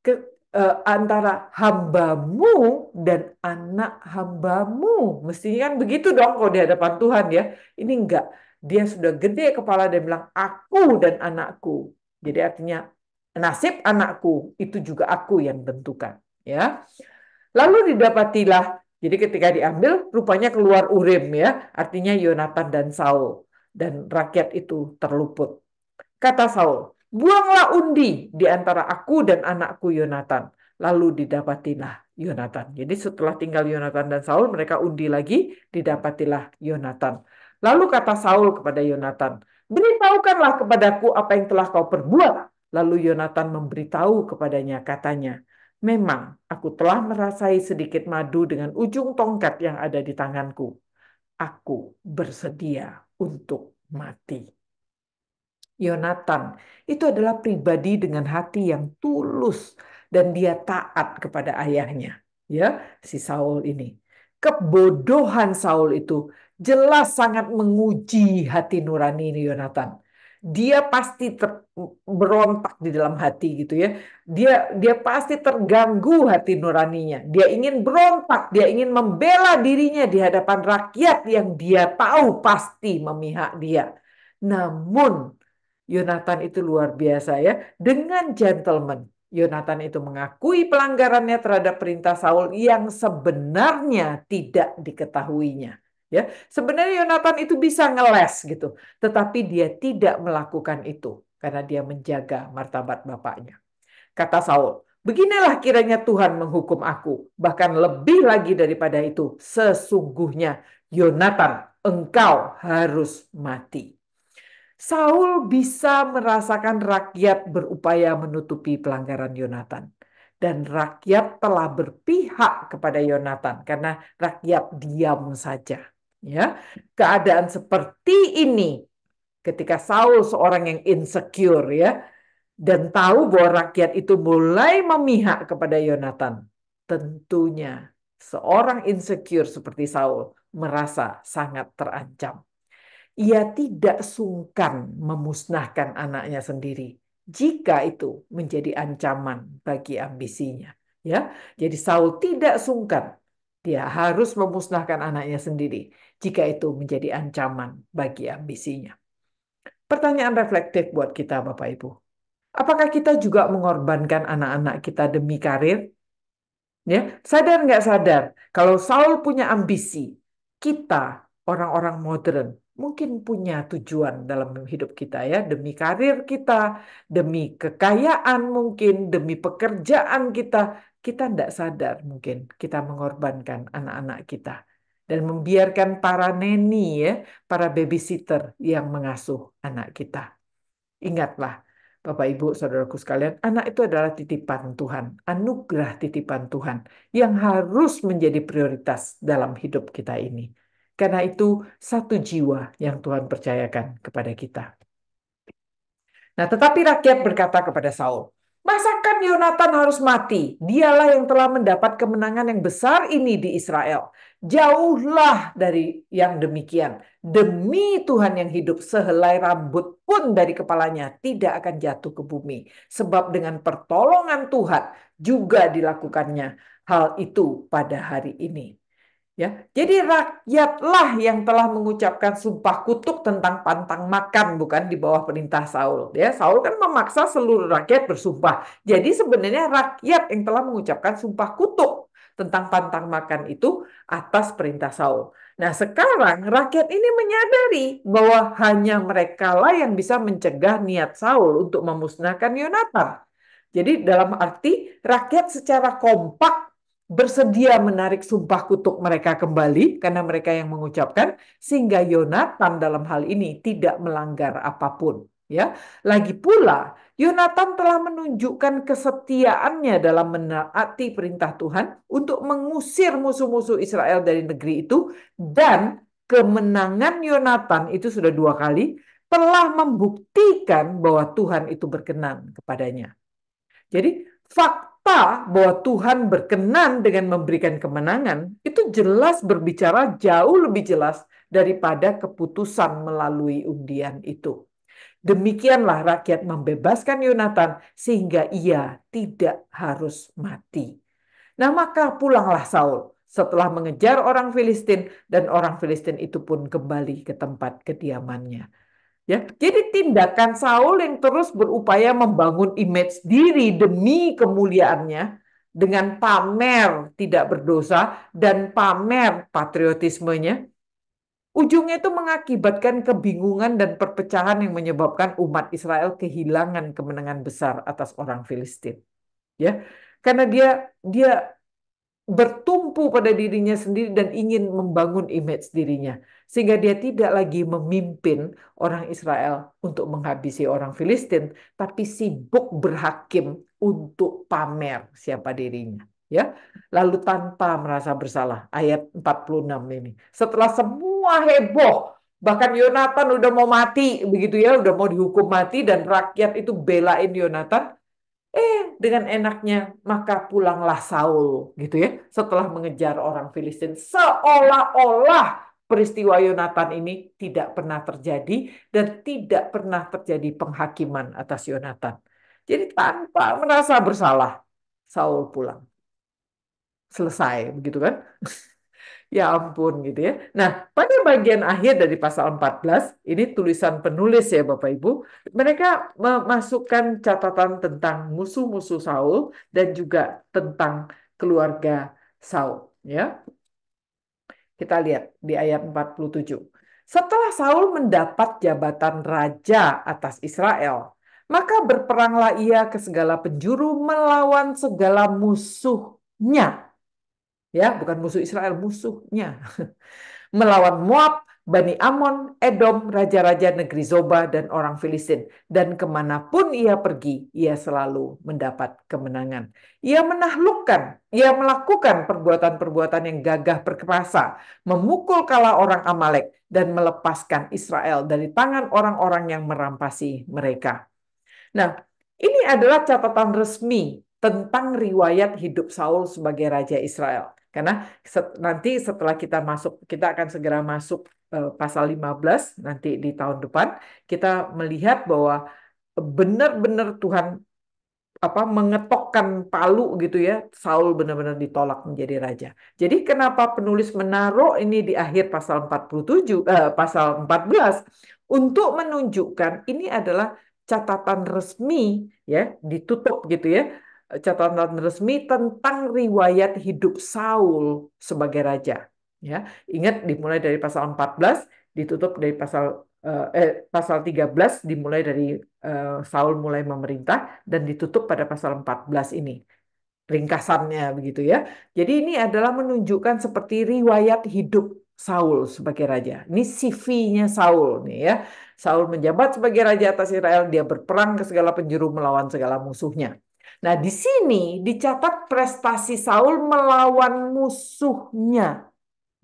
ke, uh, antara hambamu dan anak hambamu. Mestinya kan begitu dong kalau di hadapan Tuhan ya. Ini enggak. Dia sudah gede kepala dan bilang aku dan anakku. Jadi artinya nasib anakku itu juga aku yang tentukan. Ya. Lalu didapatilah jadi ketika diambil, rupanya keluar Urim ya, artinya Yonatan dan Saul. Dan rakyat itu terluput. Kata Saul, buanglah undi di antara aku dan anakku Yonatan. lalu didapatilah Yonatan. Jadi setelah tinggal Yonatan dan Saul, mereka undi lagi, didapatilah Yonatan. Lalu kata Saul kepada Yonatan, beritahukanlah kepadaku apa yang telah kau perbuat. Lalu Yonatan memberitahu kepadanya, katanya, memang aku telah merasai sedikit madu dengan ujung tongkat yang ada di tanganku. Aku bersedia untuk mati. Yonatan itu adalah pribadi dengan hati yang tulus dan dia taat kepada ayahnya, ya, si Saul ini. Kebodohan Saul itu jelas sangat menguji hati nurani Yonatan dia pasti ter, berontak di dalam hati gitu ya. Dia dia pasti terganggu hati nuraninya. Dia ingin berontak, dia ingin membela dirinya di hadapan rakyat yang dia tahu pasti memihak dia. Namun Yonatan itu luar biasa ya, dengan gentleman. Yonatan itu mengakui pelanggarannya terhadap perintah Saul yang sebenarnya tidak diketahuinya. Ya, sebenarnya Yonatan itu bisa ngeles gitu, tetapi dia tidak melakukan itu karena dia menjaga martabat bapaknya. Kata Saul, beginilah kiranya Tuhan menghukum aku, bahkan lebih lagi daripada itu, sesungguhnya Yonatan, engkau harus mati. Saul bisa merasakan rakyat berupaya menutupi pelanggaran Yonatan dan rakyat telah berpihak kepada Yonatan karena rakyat diam saja. Ya, keadaan seperti ini ketika Saul seorang yang insecure ya dan tahu bahwa rakyat itu mulai memihak kepada Yonatan, tentunya seorang insecure seperti Saul merasa sangat terancam. Ia tidak sungkan memusnahkan anaknya sendiri jika itu menjadi ancaman bagi ambisinya. Ya, jadi Saul tidak sungkan dia harus memusnahkan anaknya sendiri jika itu menjadi ancaman bagi ambisinya. Pertanyaan reflektif buat kita Bapak Ibu. Apakah kita juga mengorbankan anak-anak kita demi karir? Ya, sadar nggak sadar kalau Saul punya ambisi, kita orang-orang modern mungkin punya tujuan dalam hidup kita ya demi karir kita, demi kekayaan mungkin, demi pekerjaan kita, kita tidak sadar mungkin kita mengorbankan anak-anak kita dan membiarkan para neni ya, para babysitter yang mengasuh anak kita. Ingatlah Bapak Ibu, Saudaraku sekalian, anak itu adalah titipan Tuhan, anugerah titipan Tuhan yang harus menjadi prioritas dalam hidup kita ini. Karena itu satu jiwa yang Tuhan percayakan kepada kita. Nah, tetapi rakyat berkata kepada Saul, Masakan Yonatan harus mati? Dialah yang telah mendapat kemenangan yang besar ini di Israel. Jauhlah dari yang demikian. Demi Tuhan yang hidup, sehelai rambut pun dari kepalanya tidak akan jatuh ke bumi. Sebab dengan pertolongan Tuhan juga dilakukannya hal itu pada hari ini. Ya, jadi rakyatlah yang telah mengucapkan sumpah kutuk tentang pantang makan, bukan di bawah perintah Saul. Ya, Saul kan memaksa seluruh rakyat bersumpah. Jadi sebenarnya rakyat yang telah mengucapkan sumpah kutuk tentang pantang makan itu atas perintah Saul. Nah, sekarang rakyat ini menyadari bahwa hanya mereka lah yang bisa mencegah niat Saul untuk memusnahkan Yonatan. Jadi dalam arti rakyat secara kompak bersedia menarik sumpah kutuk mereka kembali karena mereka yang mengucapkan sehingga Yonatan dalam hal ini tidak melanggar apa pun ya lagi pula Yonatan telah menunjukkan kesetiaannya dalam menaati perintah Tuhan untuk mengusir musuh-musuh Israel dari negeri itu dan kemenangan Yonatan itu sudah dua kali telah membuktikan bahwa Tuhan itu berkenan kepadanya. Jadi fakta fakta bahwa Tuhan berkenan dengan memberikan kemenangan itu jelas berbicara jauh lebih jelas daripada keputusan melalui undian itu. Demikianlah rakyat membebaskan Yonatan sehingga ia tidak harus mati. Nah maka pulanglah Saul setelah mengejar orang Filistin dan orang Filistin itu pun kembali ke tempat kediamannya. Ya, jadi tindakan Saul yang terus berupaya membangun image diri demi kemuliaannya dengan pamer tidak berdosa dan pamer patriotismenya, ujungnya itu mengakibatkan kebingungan dan perpecahan yang menyebabkan umat Israel kehilangan kemenangan besar atas orang Filistin. Ya, Karena dia dia bertumpu pada dirinya sendiri dan ingin membangun image dirinya. Sehingga dia tidak lagi memimpin orang Israel untuk menghabisi orang Filistin, tapi sibuk berhakim untuk pamer siapa dirinya. Ya, lalu tanpa merasa bersalah. Ayat 46 ini. Setelah semua heboh, bahkan Yonatan udah mau mati begitu ya, udah mau dihukum mati dan rakyat itu belain Yonatan, Eh, dengan enaknya maka pulanglah Saul gitu ya. Setelah mengejar orang Filistin seolah-olah peristiwa Yonatan ini tidak pernah terjadi dan tidak pernah terjadi penghakiman atas Yonatan. Jadi tanpa merasa bersalah Saul pulang. Selesai begitu kan? Ya ampun gitu ya. Nah, pada bagian akhir dari pasal 14, ini tulisan penulis ya Bapak Ibu, mereka memasukkan catatan tentang musuh-musuh Saul dan juga tentang keluarga Saul, ya. Kita lihat di ayat 47. Setelah Saul mendapat jabatan raja atas Israel, maka berperanglah ia ke segala penjuru melawan segala musuhnya ya bukan musuh Israel musuhnya melawan Moab Bani Amon, Edom, raja-raja negeri Zoba, dan orang Filistin. Dan ke mana pun ia pergi, ia selalu mendapat kemenangan. Ia menaklukkan, ia melakukan perbuatan-perbuatan yang gagah perkasa, memukul kala orang Amalek, dan melepaskan Israel dari tangan orang-orang yang merampasi mereka. Nah, ini adalah catatan resmi tentang riwayat hidup Saul sebagai Raja Israel. Karena nanti setelah kita masuk, kita akan segera masuk pasal 15 nanti di tahun depan, kita melihat bahwa benar-benar Tuhan apa mengetokkan palu gitu ya Saul benar-benar ditolak menjadi raja. Jadi kenapa penulis menaruh ini di akhir pasal 47 eh, pasal 14 untuk menunjukkan ini adalah catatan resmi ya ditutup gitu ya catatan resmi tentang riwayat hidup Saul sebagai raja. Ya, ingat dimulai dari pasal 14 ditutup dari pasal eh, eh pasal 13 dimulai dari eh, Saul mulai memerintah dan ditutup pada pasal 14 ini. Ringkasannya begitu ya. Jadi ini adalah menunjukkan seperti riwayat hidup Saul sebagai raja. Ini CV-nya Saul nih ya. Saul menjabat sebagai raja atas Israel, dia berperang ke segala penjuru melawan segala musuhnya. Nah, di sini dicatat prestasi Saul melawan musuhnya.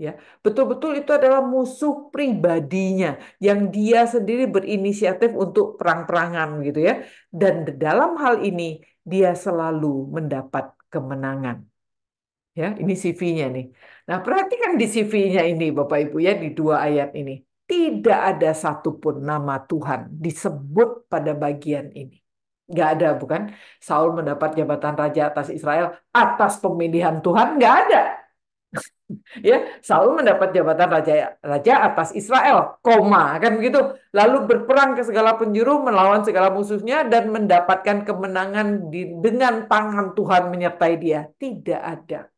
Ya, betul-betul itu adalah musuh pribadinya yang dia sendiri berinisiatif untuk perang-perangan gitu ya. Dan dalam hal ini dia selalu mendapat kemenangan. Ya, ini CV-nya nih. Nah, perhatikan di CV-nya ini Bapak Ibu ya di dua ayat ini. Tidak ada satupun nama Tuhan disebut pada bagian ini. Nggak ada, bukan? Saul mendapat jabatan raja atas Israel atas pemilihan Tuhan, nggak ada. Ya, Saul mendapat jabatan raja raja atas Israel, koma kan begitu. Lalu berperang ke segala penjuru melawan segala musuhnya dan mendapatkan kemenangan di, dengan tangan Tuhan menyertai dia. Tidak ada.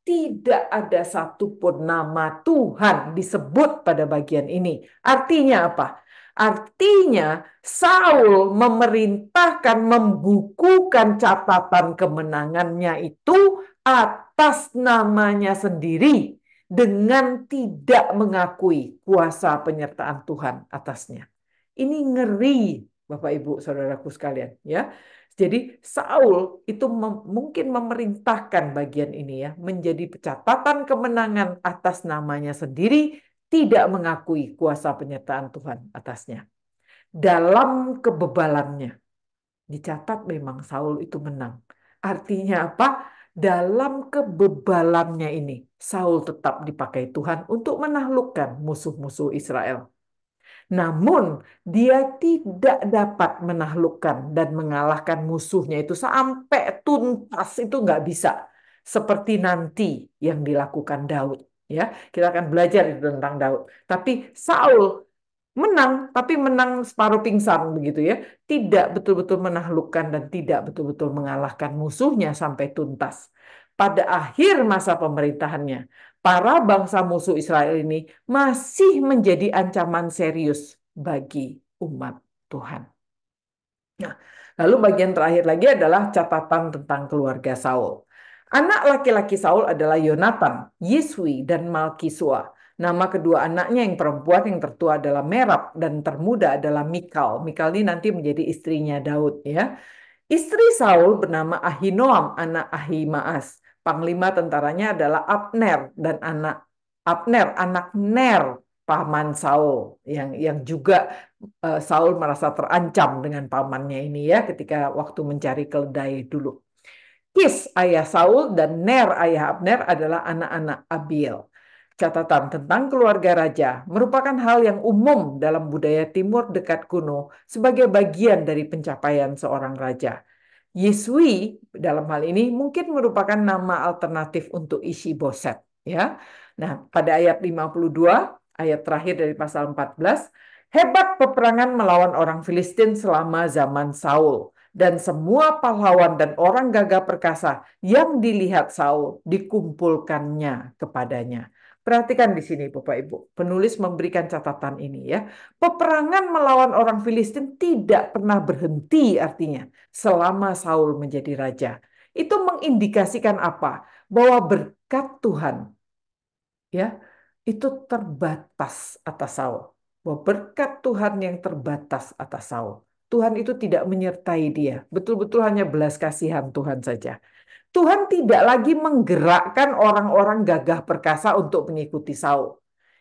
Tidak ada satupun nama Tuhan disebut pada bagian ini. Artinya apa? Artinya Saul memerintahkan membukukan catatan kemenangannya itu atas namanya sendiri dengan tidak mengakui kuasa penyertaan Tuhan atasnya. Ini ngeri Bapak Ibu Saudaraku sekalian ya. Jadi Saul itu mem mungkin memerintahkan bagian ini ya menjadi catatan kemenangan atas namanya sendiri tidak mengakui kuasa penyertaan Tuhan atasnya. Dalam kebebalannya, dicatat memang Saul itu menang. Artinya apa? Dalam kebebalannya ini, Saul tetap dipakai Tuhan untuk menaklukkan musuh-musuh Israel. Namun dia tidak dapat menaklukkan dan mengalahkan musuhnya itu sampai tuntas itu nggak bisa. Seperti nanti yang dilakukan Daud ya kita akan belajar tentang Daud tapi Saul menang tapi menang separuh pingsan begitu ya tidak betul-betul menaklukkan dan tidak betul-betul mengalahkan musuhnya sampai tuntas pada akhir masa pemerintahannya para bangsa musuh Israel ini masih menjadi ancaman serius bagi umat Tuhan nah Lalu bagian terakhir lagi adalah catatan tentang keluarga Saul. Anak laki-laki Saul adalah Yonatan, Yiswi, dan Malkisua. Nama kedua anaknya yang perempuan yang tertua adalah Merab dan termuda adalah Mikal. Mikal ini nanti menjadi istrinya Daud ya. Istri Saul bernama Ahinoam, anak Ahimaas. Panglima tentaranya adalah Abner dan anak Abner, anak Ner, paman Saul yang yang juga uh, Saul merasa terancam dengan pamannya ini ya ketika waktu mencari keledai dulu. Kis ayah Saul dan Ner ayah Abner adalah anak-anak Abiel. Catatan tentang keluarga raja merupakan hal yang umum dalam budaya timur dekat kuno sebagai bagian dari pencapaian seorang raja. Yesui dalam hal ini mungkin merupakan nama alternatif untuk isi boset ya. Nah, pada ayat 52 ayat terakhir dari pasal 14, hebat peperangan melawan orang Filistin selama zaman Saul dan semua pahlawan dan orang gagah perkasa yang dilihat Saul dikumpulkannya kepadanya. Perhatikan di sini Bapak Ibu, penulis memberikan catatan ini ya. Peperangan melawan orang Filistin tidak pernah berhenti artinya selama Saul menjadi raja. Itu mengindikasikan apa? Bahwa berkat Tuhan ya itu terbatas atas Saul. Bahwa berkat Tuhan yang terbatas atas Saul. Tuhan itu tidak menyertai dia. Betul-betul hanya belas kasihan Tuhan saja. Tuhan tidak lagi menggerakkan orang-orang gagah perkasa untuk mengikuti Saul.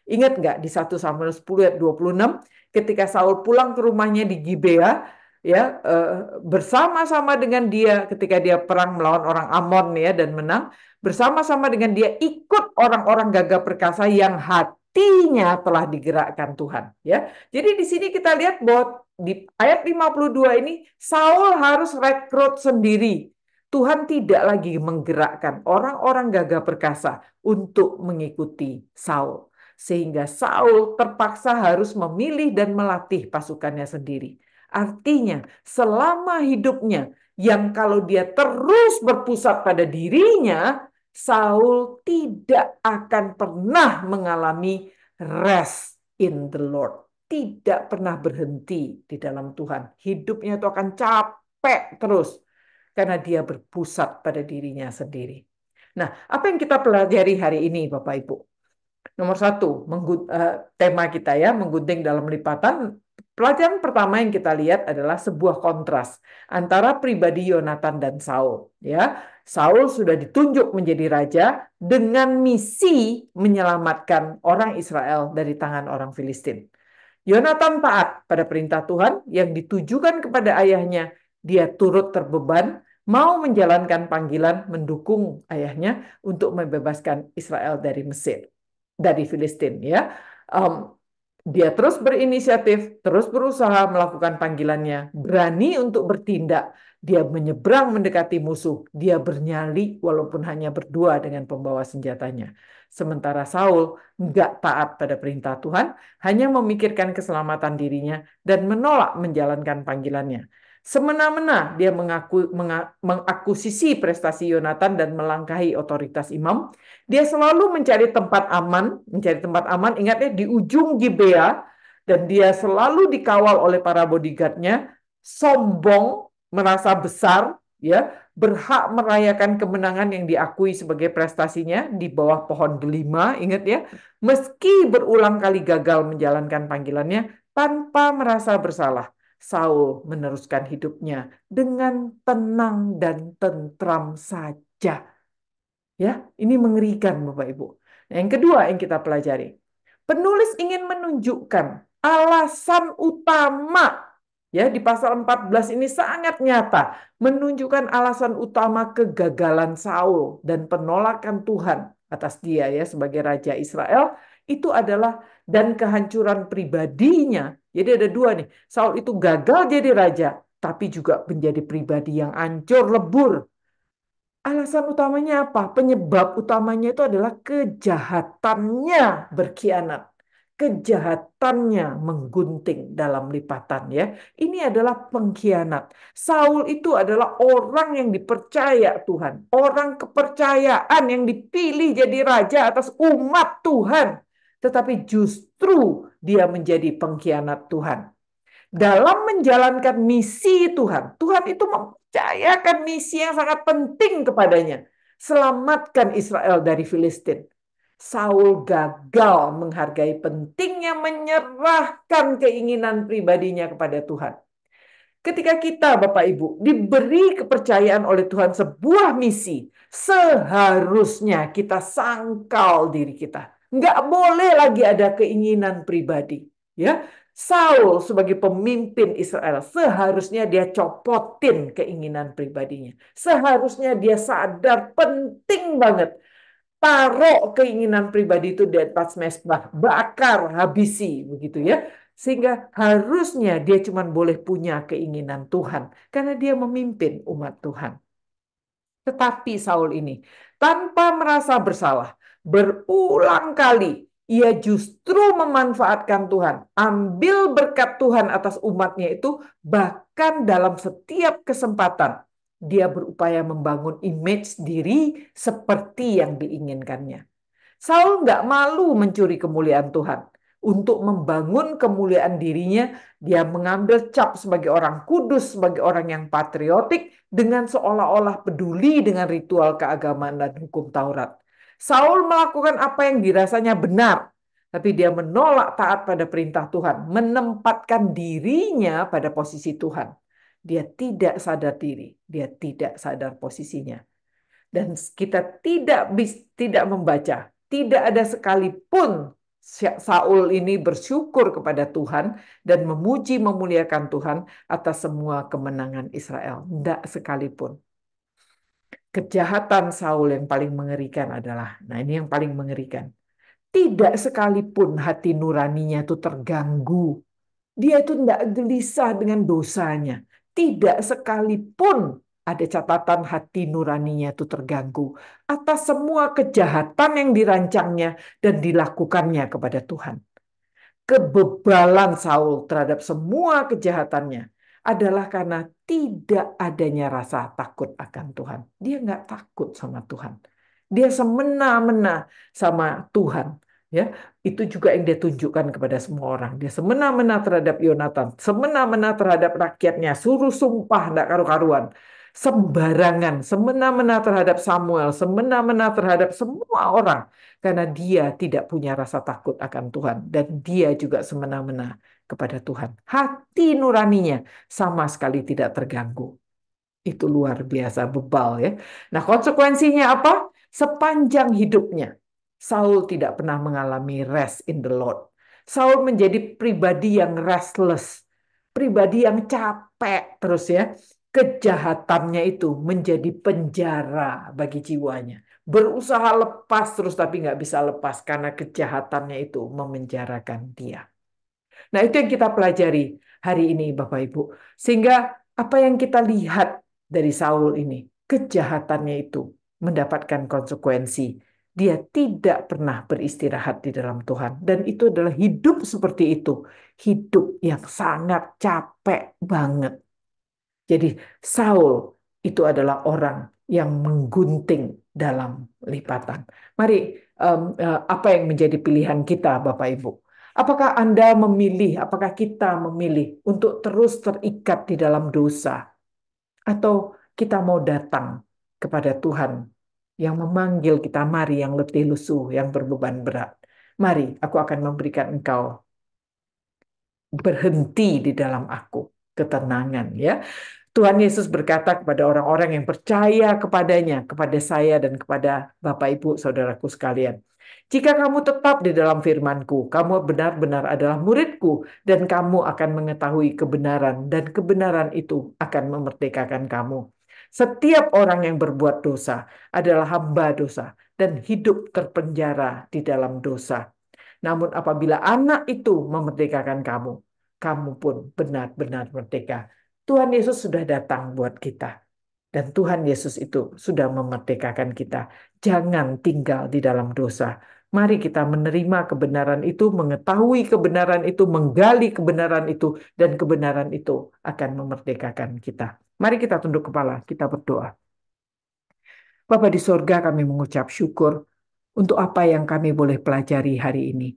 Ingat nggak di 1 Samuel 10 ayat 26 ketika Saul pulang ke rumahnya di Gibea ya eh, bersama-sama dengan dia ketika dia perang melawan orang Amon ya dan menang bersama-sama dengan dia ikut orang-orang gagah perkasa yang hatinya telah digerakkan Tuhan ya. Jadi di sini kita lihat bahwa di ayat 52 ini Saul harus rekrut sendiri. Tuhan tidak lagi menggerakkan orang-orang gagah perkasa untuk mengikuti Saul. Sehingga Saul terpaksa harus memilih dan melatih pasukannya sendiri. Artinya, selama hidupnya yang kalau dia terus berpusat pada dirinya, Saul tidak akan pernah mengalami rest in the Lord. Tidak pernah berhenti di dalam Tuhan. Hidupnya itu akan capek terus karena dia berpusat pada dirinya sendiri. Nah, apa yang kita pelajari hari ini, Bapak Ibu? Nomor satu, eh, tema kita ya, menggunting dalam lipatan. Pelajaran pertama yang kita lihat adalah sebuah kontras antara pribadi Yonatan dan Saul. Ya, Saul sudah ditunjuk menjadi raja dengan misi menyelamatkan orang Israel dari tangan orang Filistin. Yonatan taat pada perintah Tuhan yang ditujukan kepada ayahnya. Dia turut terbeban, mau menjalankan panggilan mendukung ayahnya untuk membebaskan Israel dari Mesir, dari Filistin. Ya, um, dia terus berinisiatif, terus berusaha melakukan panggilannya, berani untuk bertindak. Dia menyeberang mendekati musuh, dia bernyali walaupun hanya berdua dengan pembawa senjatanya. Sementara Saul nggak taat pada perintah Tuhan, hanya memikirkan keselamatan dirinya dan menolak menjalankan panggilannya. Semena-mena dia mengaku, mengakusisi prestasi Yonatan dan melangkahi otoritas imam. Dia selalu mencari tempat aman, mencari tempat aman, ingatnya di ujung Gibea, dan dia selalu dikawal oleh para bodyguardnya, sombong, merasa besar, ya. Berhak merayakan kemenangan yang diakui sebagai prestasinya di bawah pohon delima, ingat ya, meski berulang kali gagal menjalankan panggilannya tanpa merasa bersalah Saul meneruskan hidupnya dengan tenang dan tentram saja. Ya, ini mengerikan Bapak Ibu. Yang kedua yang kita pelajari. Penulis ingin menunjukkan alasan utama ya di pasal 14 ini sangat nyata menunjukkan alasan utama kegagalan Saul dan penolakan Tuhan atas dia ya sebagai raja Israel itu adalah dan kehancuran pribadinya jadi ada dua nih. Saul itu gagal jadi raja, tapi juga menjadi pribadi yang ancur, lebur. Alasan utamanya apa? Penyebab utamanya itu adalah kejahatannya berkhianat. Kejahatannya menggunting dalam lipatan ya. Ini adalah pengkhianat. Saul itu adalah orang yang dipercaya Tuhan. Orang kepercayaan yang dipilih jadi raja atas umat Tuhan. Tetapi justru dia menjadi pengkhianat Tuhan. dalam menjalankan misi Tuhan. Tuhan itu mempercayakan misi yang sangat penting kepadanya. Selamatkan Israel dari Filistin. Saul gagal menghargai pentingnya menyerahkan keinginan pribadinya kepada Tuhan. Ketika kita, Bapak Ibu, diberi kepercayaan oleh Tuhan sebuah misi, seharusnya kita sangkal diri kita. Nggak boleh lagi ada keinginan pribadi. Ya, Saul sebagai pemimpin Israel seharusnya dia copotin keinginan pribadinya. Seharusnya dia sadar penting banget taruh keinginan pribadi itu di atas mesbah, bakar, habisi begitu ya. Sehingga harusnya dia cuma boleh punya keinginan Tuhan. Karena dia memimpin umat Tuhan. Tetapi Saul ini tanpa merasa bersalah. Berulang kali ia justru memanfaatkan Tuhan. Ambil berkat Tuhan atas umatnya itu bahkan dalam setiap kesempatan. Dia berupaya membangun image diri seperti yang diinginkannya. Saul nggak malu mencuri kemuliaan Tuhan untuk membangun kemuliaan dirinya, dia mengambil cap sebagai orang kudus, sebagai orang yang patriotik, dengan seolah-olah peduli dengan ritual keagamaan dan hukum Taurat. Saul melakukan apa yang dirasanya benar, tapi dia menolak taat pada perintah Tuhan, menempatkan dirinya pada posisi Tuhan. Dia tidak sadar diri, dia tidak sadar posisinya. Dan kita tidak tidak membaca, tidak ada sekalipun Saul ini bersyukur kepada Tuhan dan memuji memuliakan Tuhan atas semua kemenangan Israel. Tidak sekalipun. Kejahatan Saul yang paling mengerikan adalah, nah ini yang paling mengerikan. Tidak sekalipun hati nuraninya itu terganggu. Dia itu tidak gelisah dengan dosanya. Tidak sekalipun ada catatan hati nuraninya itu terganggu atas semua kejahatan yang dirancangnya dan dilakukannya kepada Tuhan. Kebebalan Saul terhadap semua kejahatannya adalah karena tidak adanya rasa takut akan Tuhan. Dia nggak takut sama Tuhan. Dia semena-mena sama Tuhan. Ya, itu juga yang dia tunjukkan kepada semua orang. Dia semena-mena terhadap Yonatan, semena-mena terhadap rakyatnya, suruh sumpah tidak karu-karuan sembarangan, semena-mena terhadap Samuel, semena-mena terhadap semua orang karena dia tidak punya rasa takut akan Tuhan dan dia juga semena-mena kepada Tuhan. Hati nuraninya sama sekali tidak terganggu. Itu luar biasa bebal ya. Nah, konsekuensinya apa? Sepanjang hidupnya Saul tidak pernah mengalami rest in the Lord. Saul menjadi pribadi yang restless, pribadi yang capek terus ya kejahatannya itu menjadi penjara bagi jiwanya. Berusaha lepas terus tapi nggak bisa lepas karena kejahatannya itu memenjarakan dia. Nah itu yang kita pelajari hari ini Bapak Ibu. Sehingga apa yang kita lihat dari Saul ini, kejahatannya itu mendapatkan konsekuensi. Dia tidak pernah beristirahat di dalam Tuhan. Dan itu adalah hidup seperti itu. Hidup yang sangat capek banget jadi Saul itu adalah orang yang menggunting dalam lipatan. Mari, um, apa yang menjadi pilihan kita, Bapak Ibu? Apakah Anda memilih, apakah kita memilih untuk terus terikat di dalam dosa? Atau kita mau datang kepada Tuhan yang memanggil kita, mari yang letih lusuh, yang berbeban berat. Mari, aku akan memberikan engkau berhenti di dalam aku ketenangan ya Tuhan Yesus berkata kepada orang-orang yang percaya kepadanya, kepada saya dan kepada Bapak Ibu saudaraku sekalian. Jika kamu tetap di dalam firmanku, kamu benar-benar adalah muridku, dan kamu akan mengetahui kebenaran, dan kebenaran itu akan memerdekakan kamu. Setiap orang yang berbuat dosa adalah hamba dosa, dan hidup terpenjara di dalam dosa. Namun apabila anak itu memerdekakan kamu, kamu pun benar-benar merdeka Tuhan Yesus sudah datang buat kita. Dan Tuhan Yesus itu sudah memerdekakan kita. Jangan tinggal di dalam dosa. Mari kita menerima kebenaran itu, mengetahui kebenaran itu, menggali kebenaran itu, dan kebenaran itu akan memerdekakan kita. Mari kita tunduk kepala, kita berdoa. Bapa di sorga kami mengucap syukur untuk apa yang kami boleh pelajari hari ini.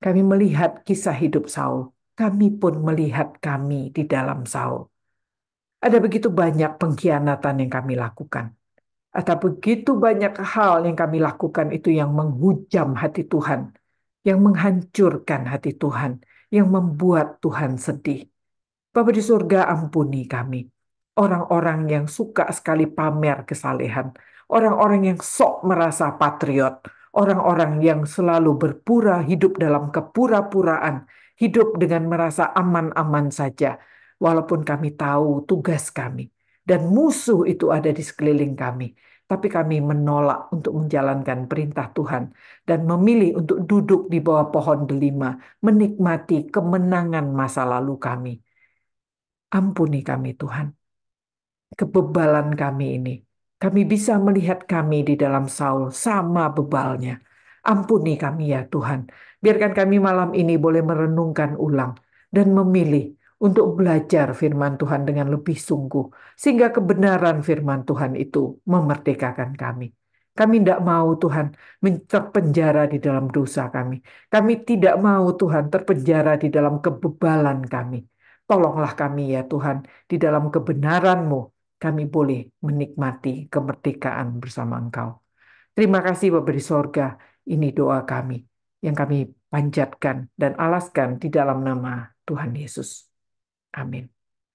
Kami melihat kisah hidup Saul kami pun melihat kami di dalam Saul. Ada begitu banyak pengkhianatan yang kami lakukan. Ada begitu banyak hal yang kami lakukan itu yang menghujam hati Tuhan, yang menghancurkan hati Tuhan, yang membuat Tuhan sedih. Bapa di surga ampuni kami. Orang-orang yang suka sekali pamer kesalehan. Orang-orang yang sok merasa patriot. Orang-orang yang selalu berpura hidup dalam kepura-puraan. Hidup dengan merasa aman-aman saja. Walaupun kami tahu tugas kami. Dan musuh itu ada di sekeliling kami tapi kami menolak untuk menjalankan perintah Tuhan dan memilih untuk duduk di bawah pohon delima, menikmati kemenangan masa lalu kami. Ampuni kami, Tuhan. Kebebalan kami ini. Kami bisa melihat kami di dalam Saul sama bebalnya. Ampuni kami ya Tuhan. Biarkan kami malam ini boleh merenungkan ulang dan memilih untuk belajar firman Tuhan dengan lebih sungguh, sehingga kebenaran firman Tuhan itu memerdekakan kami. Kami tidak mau Tuhan terpenjara di dalam dosa kami. Kami tidak mau Tuhan terpenjara di dalam kebebalan kami. Tolonglah kami ya Tuhan, di dalam kebenaran-Mu kami boleh menikmati kemerdekaan bersama Engkau. Terima kasih Bapak di sorga, ini doa kami yang kami panjatkan dan alaskan di dalam nama Tuhan Yesus. Amin.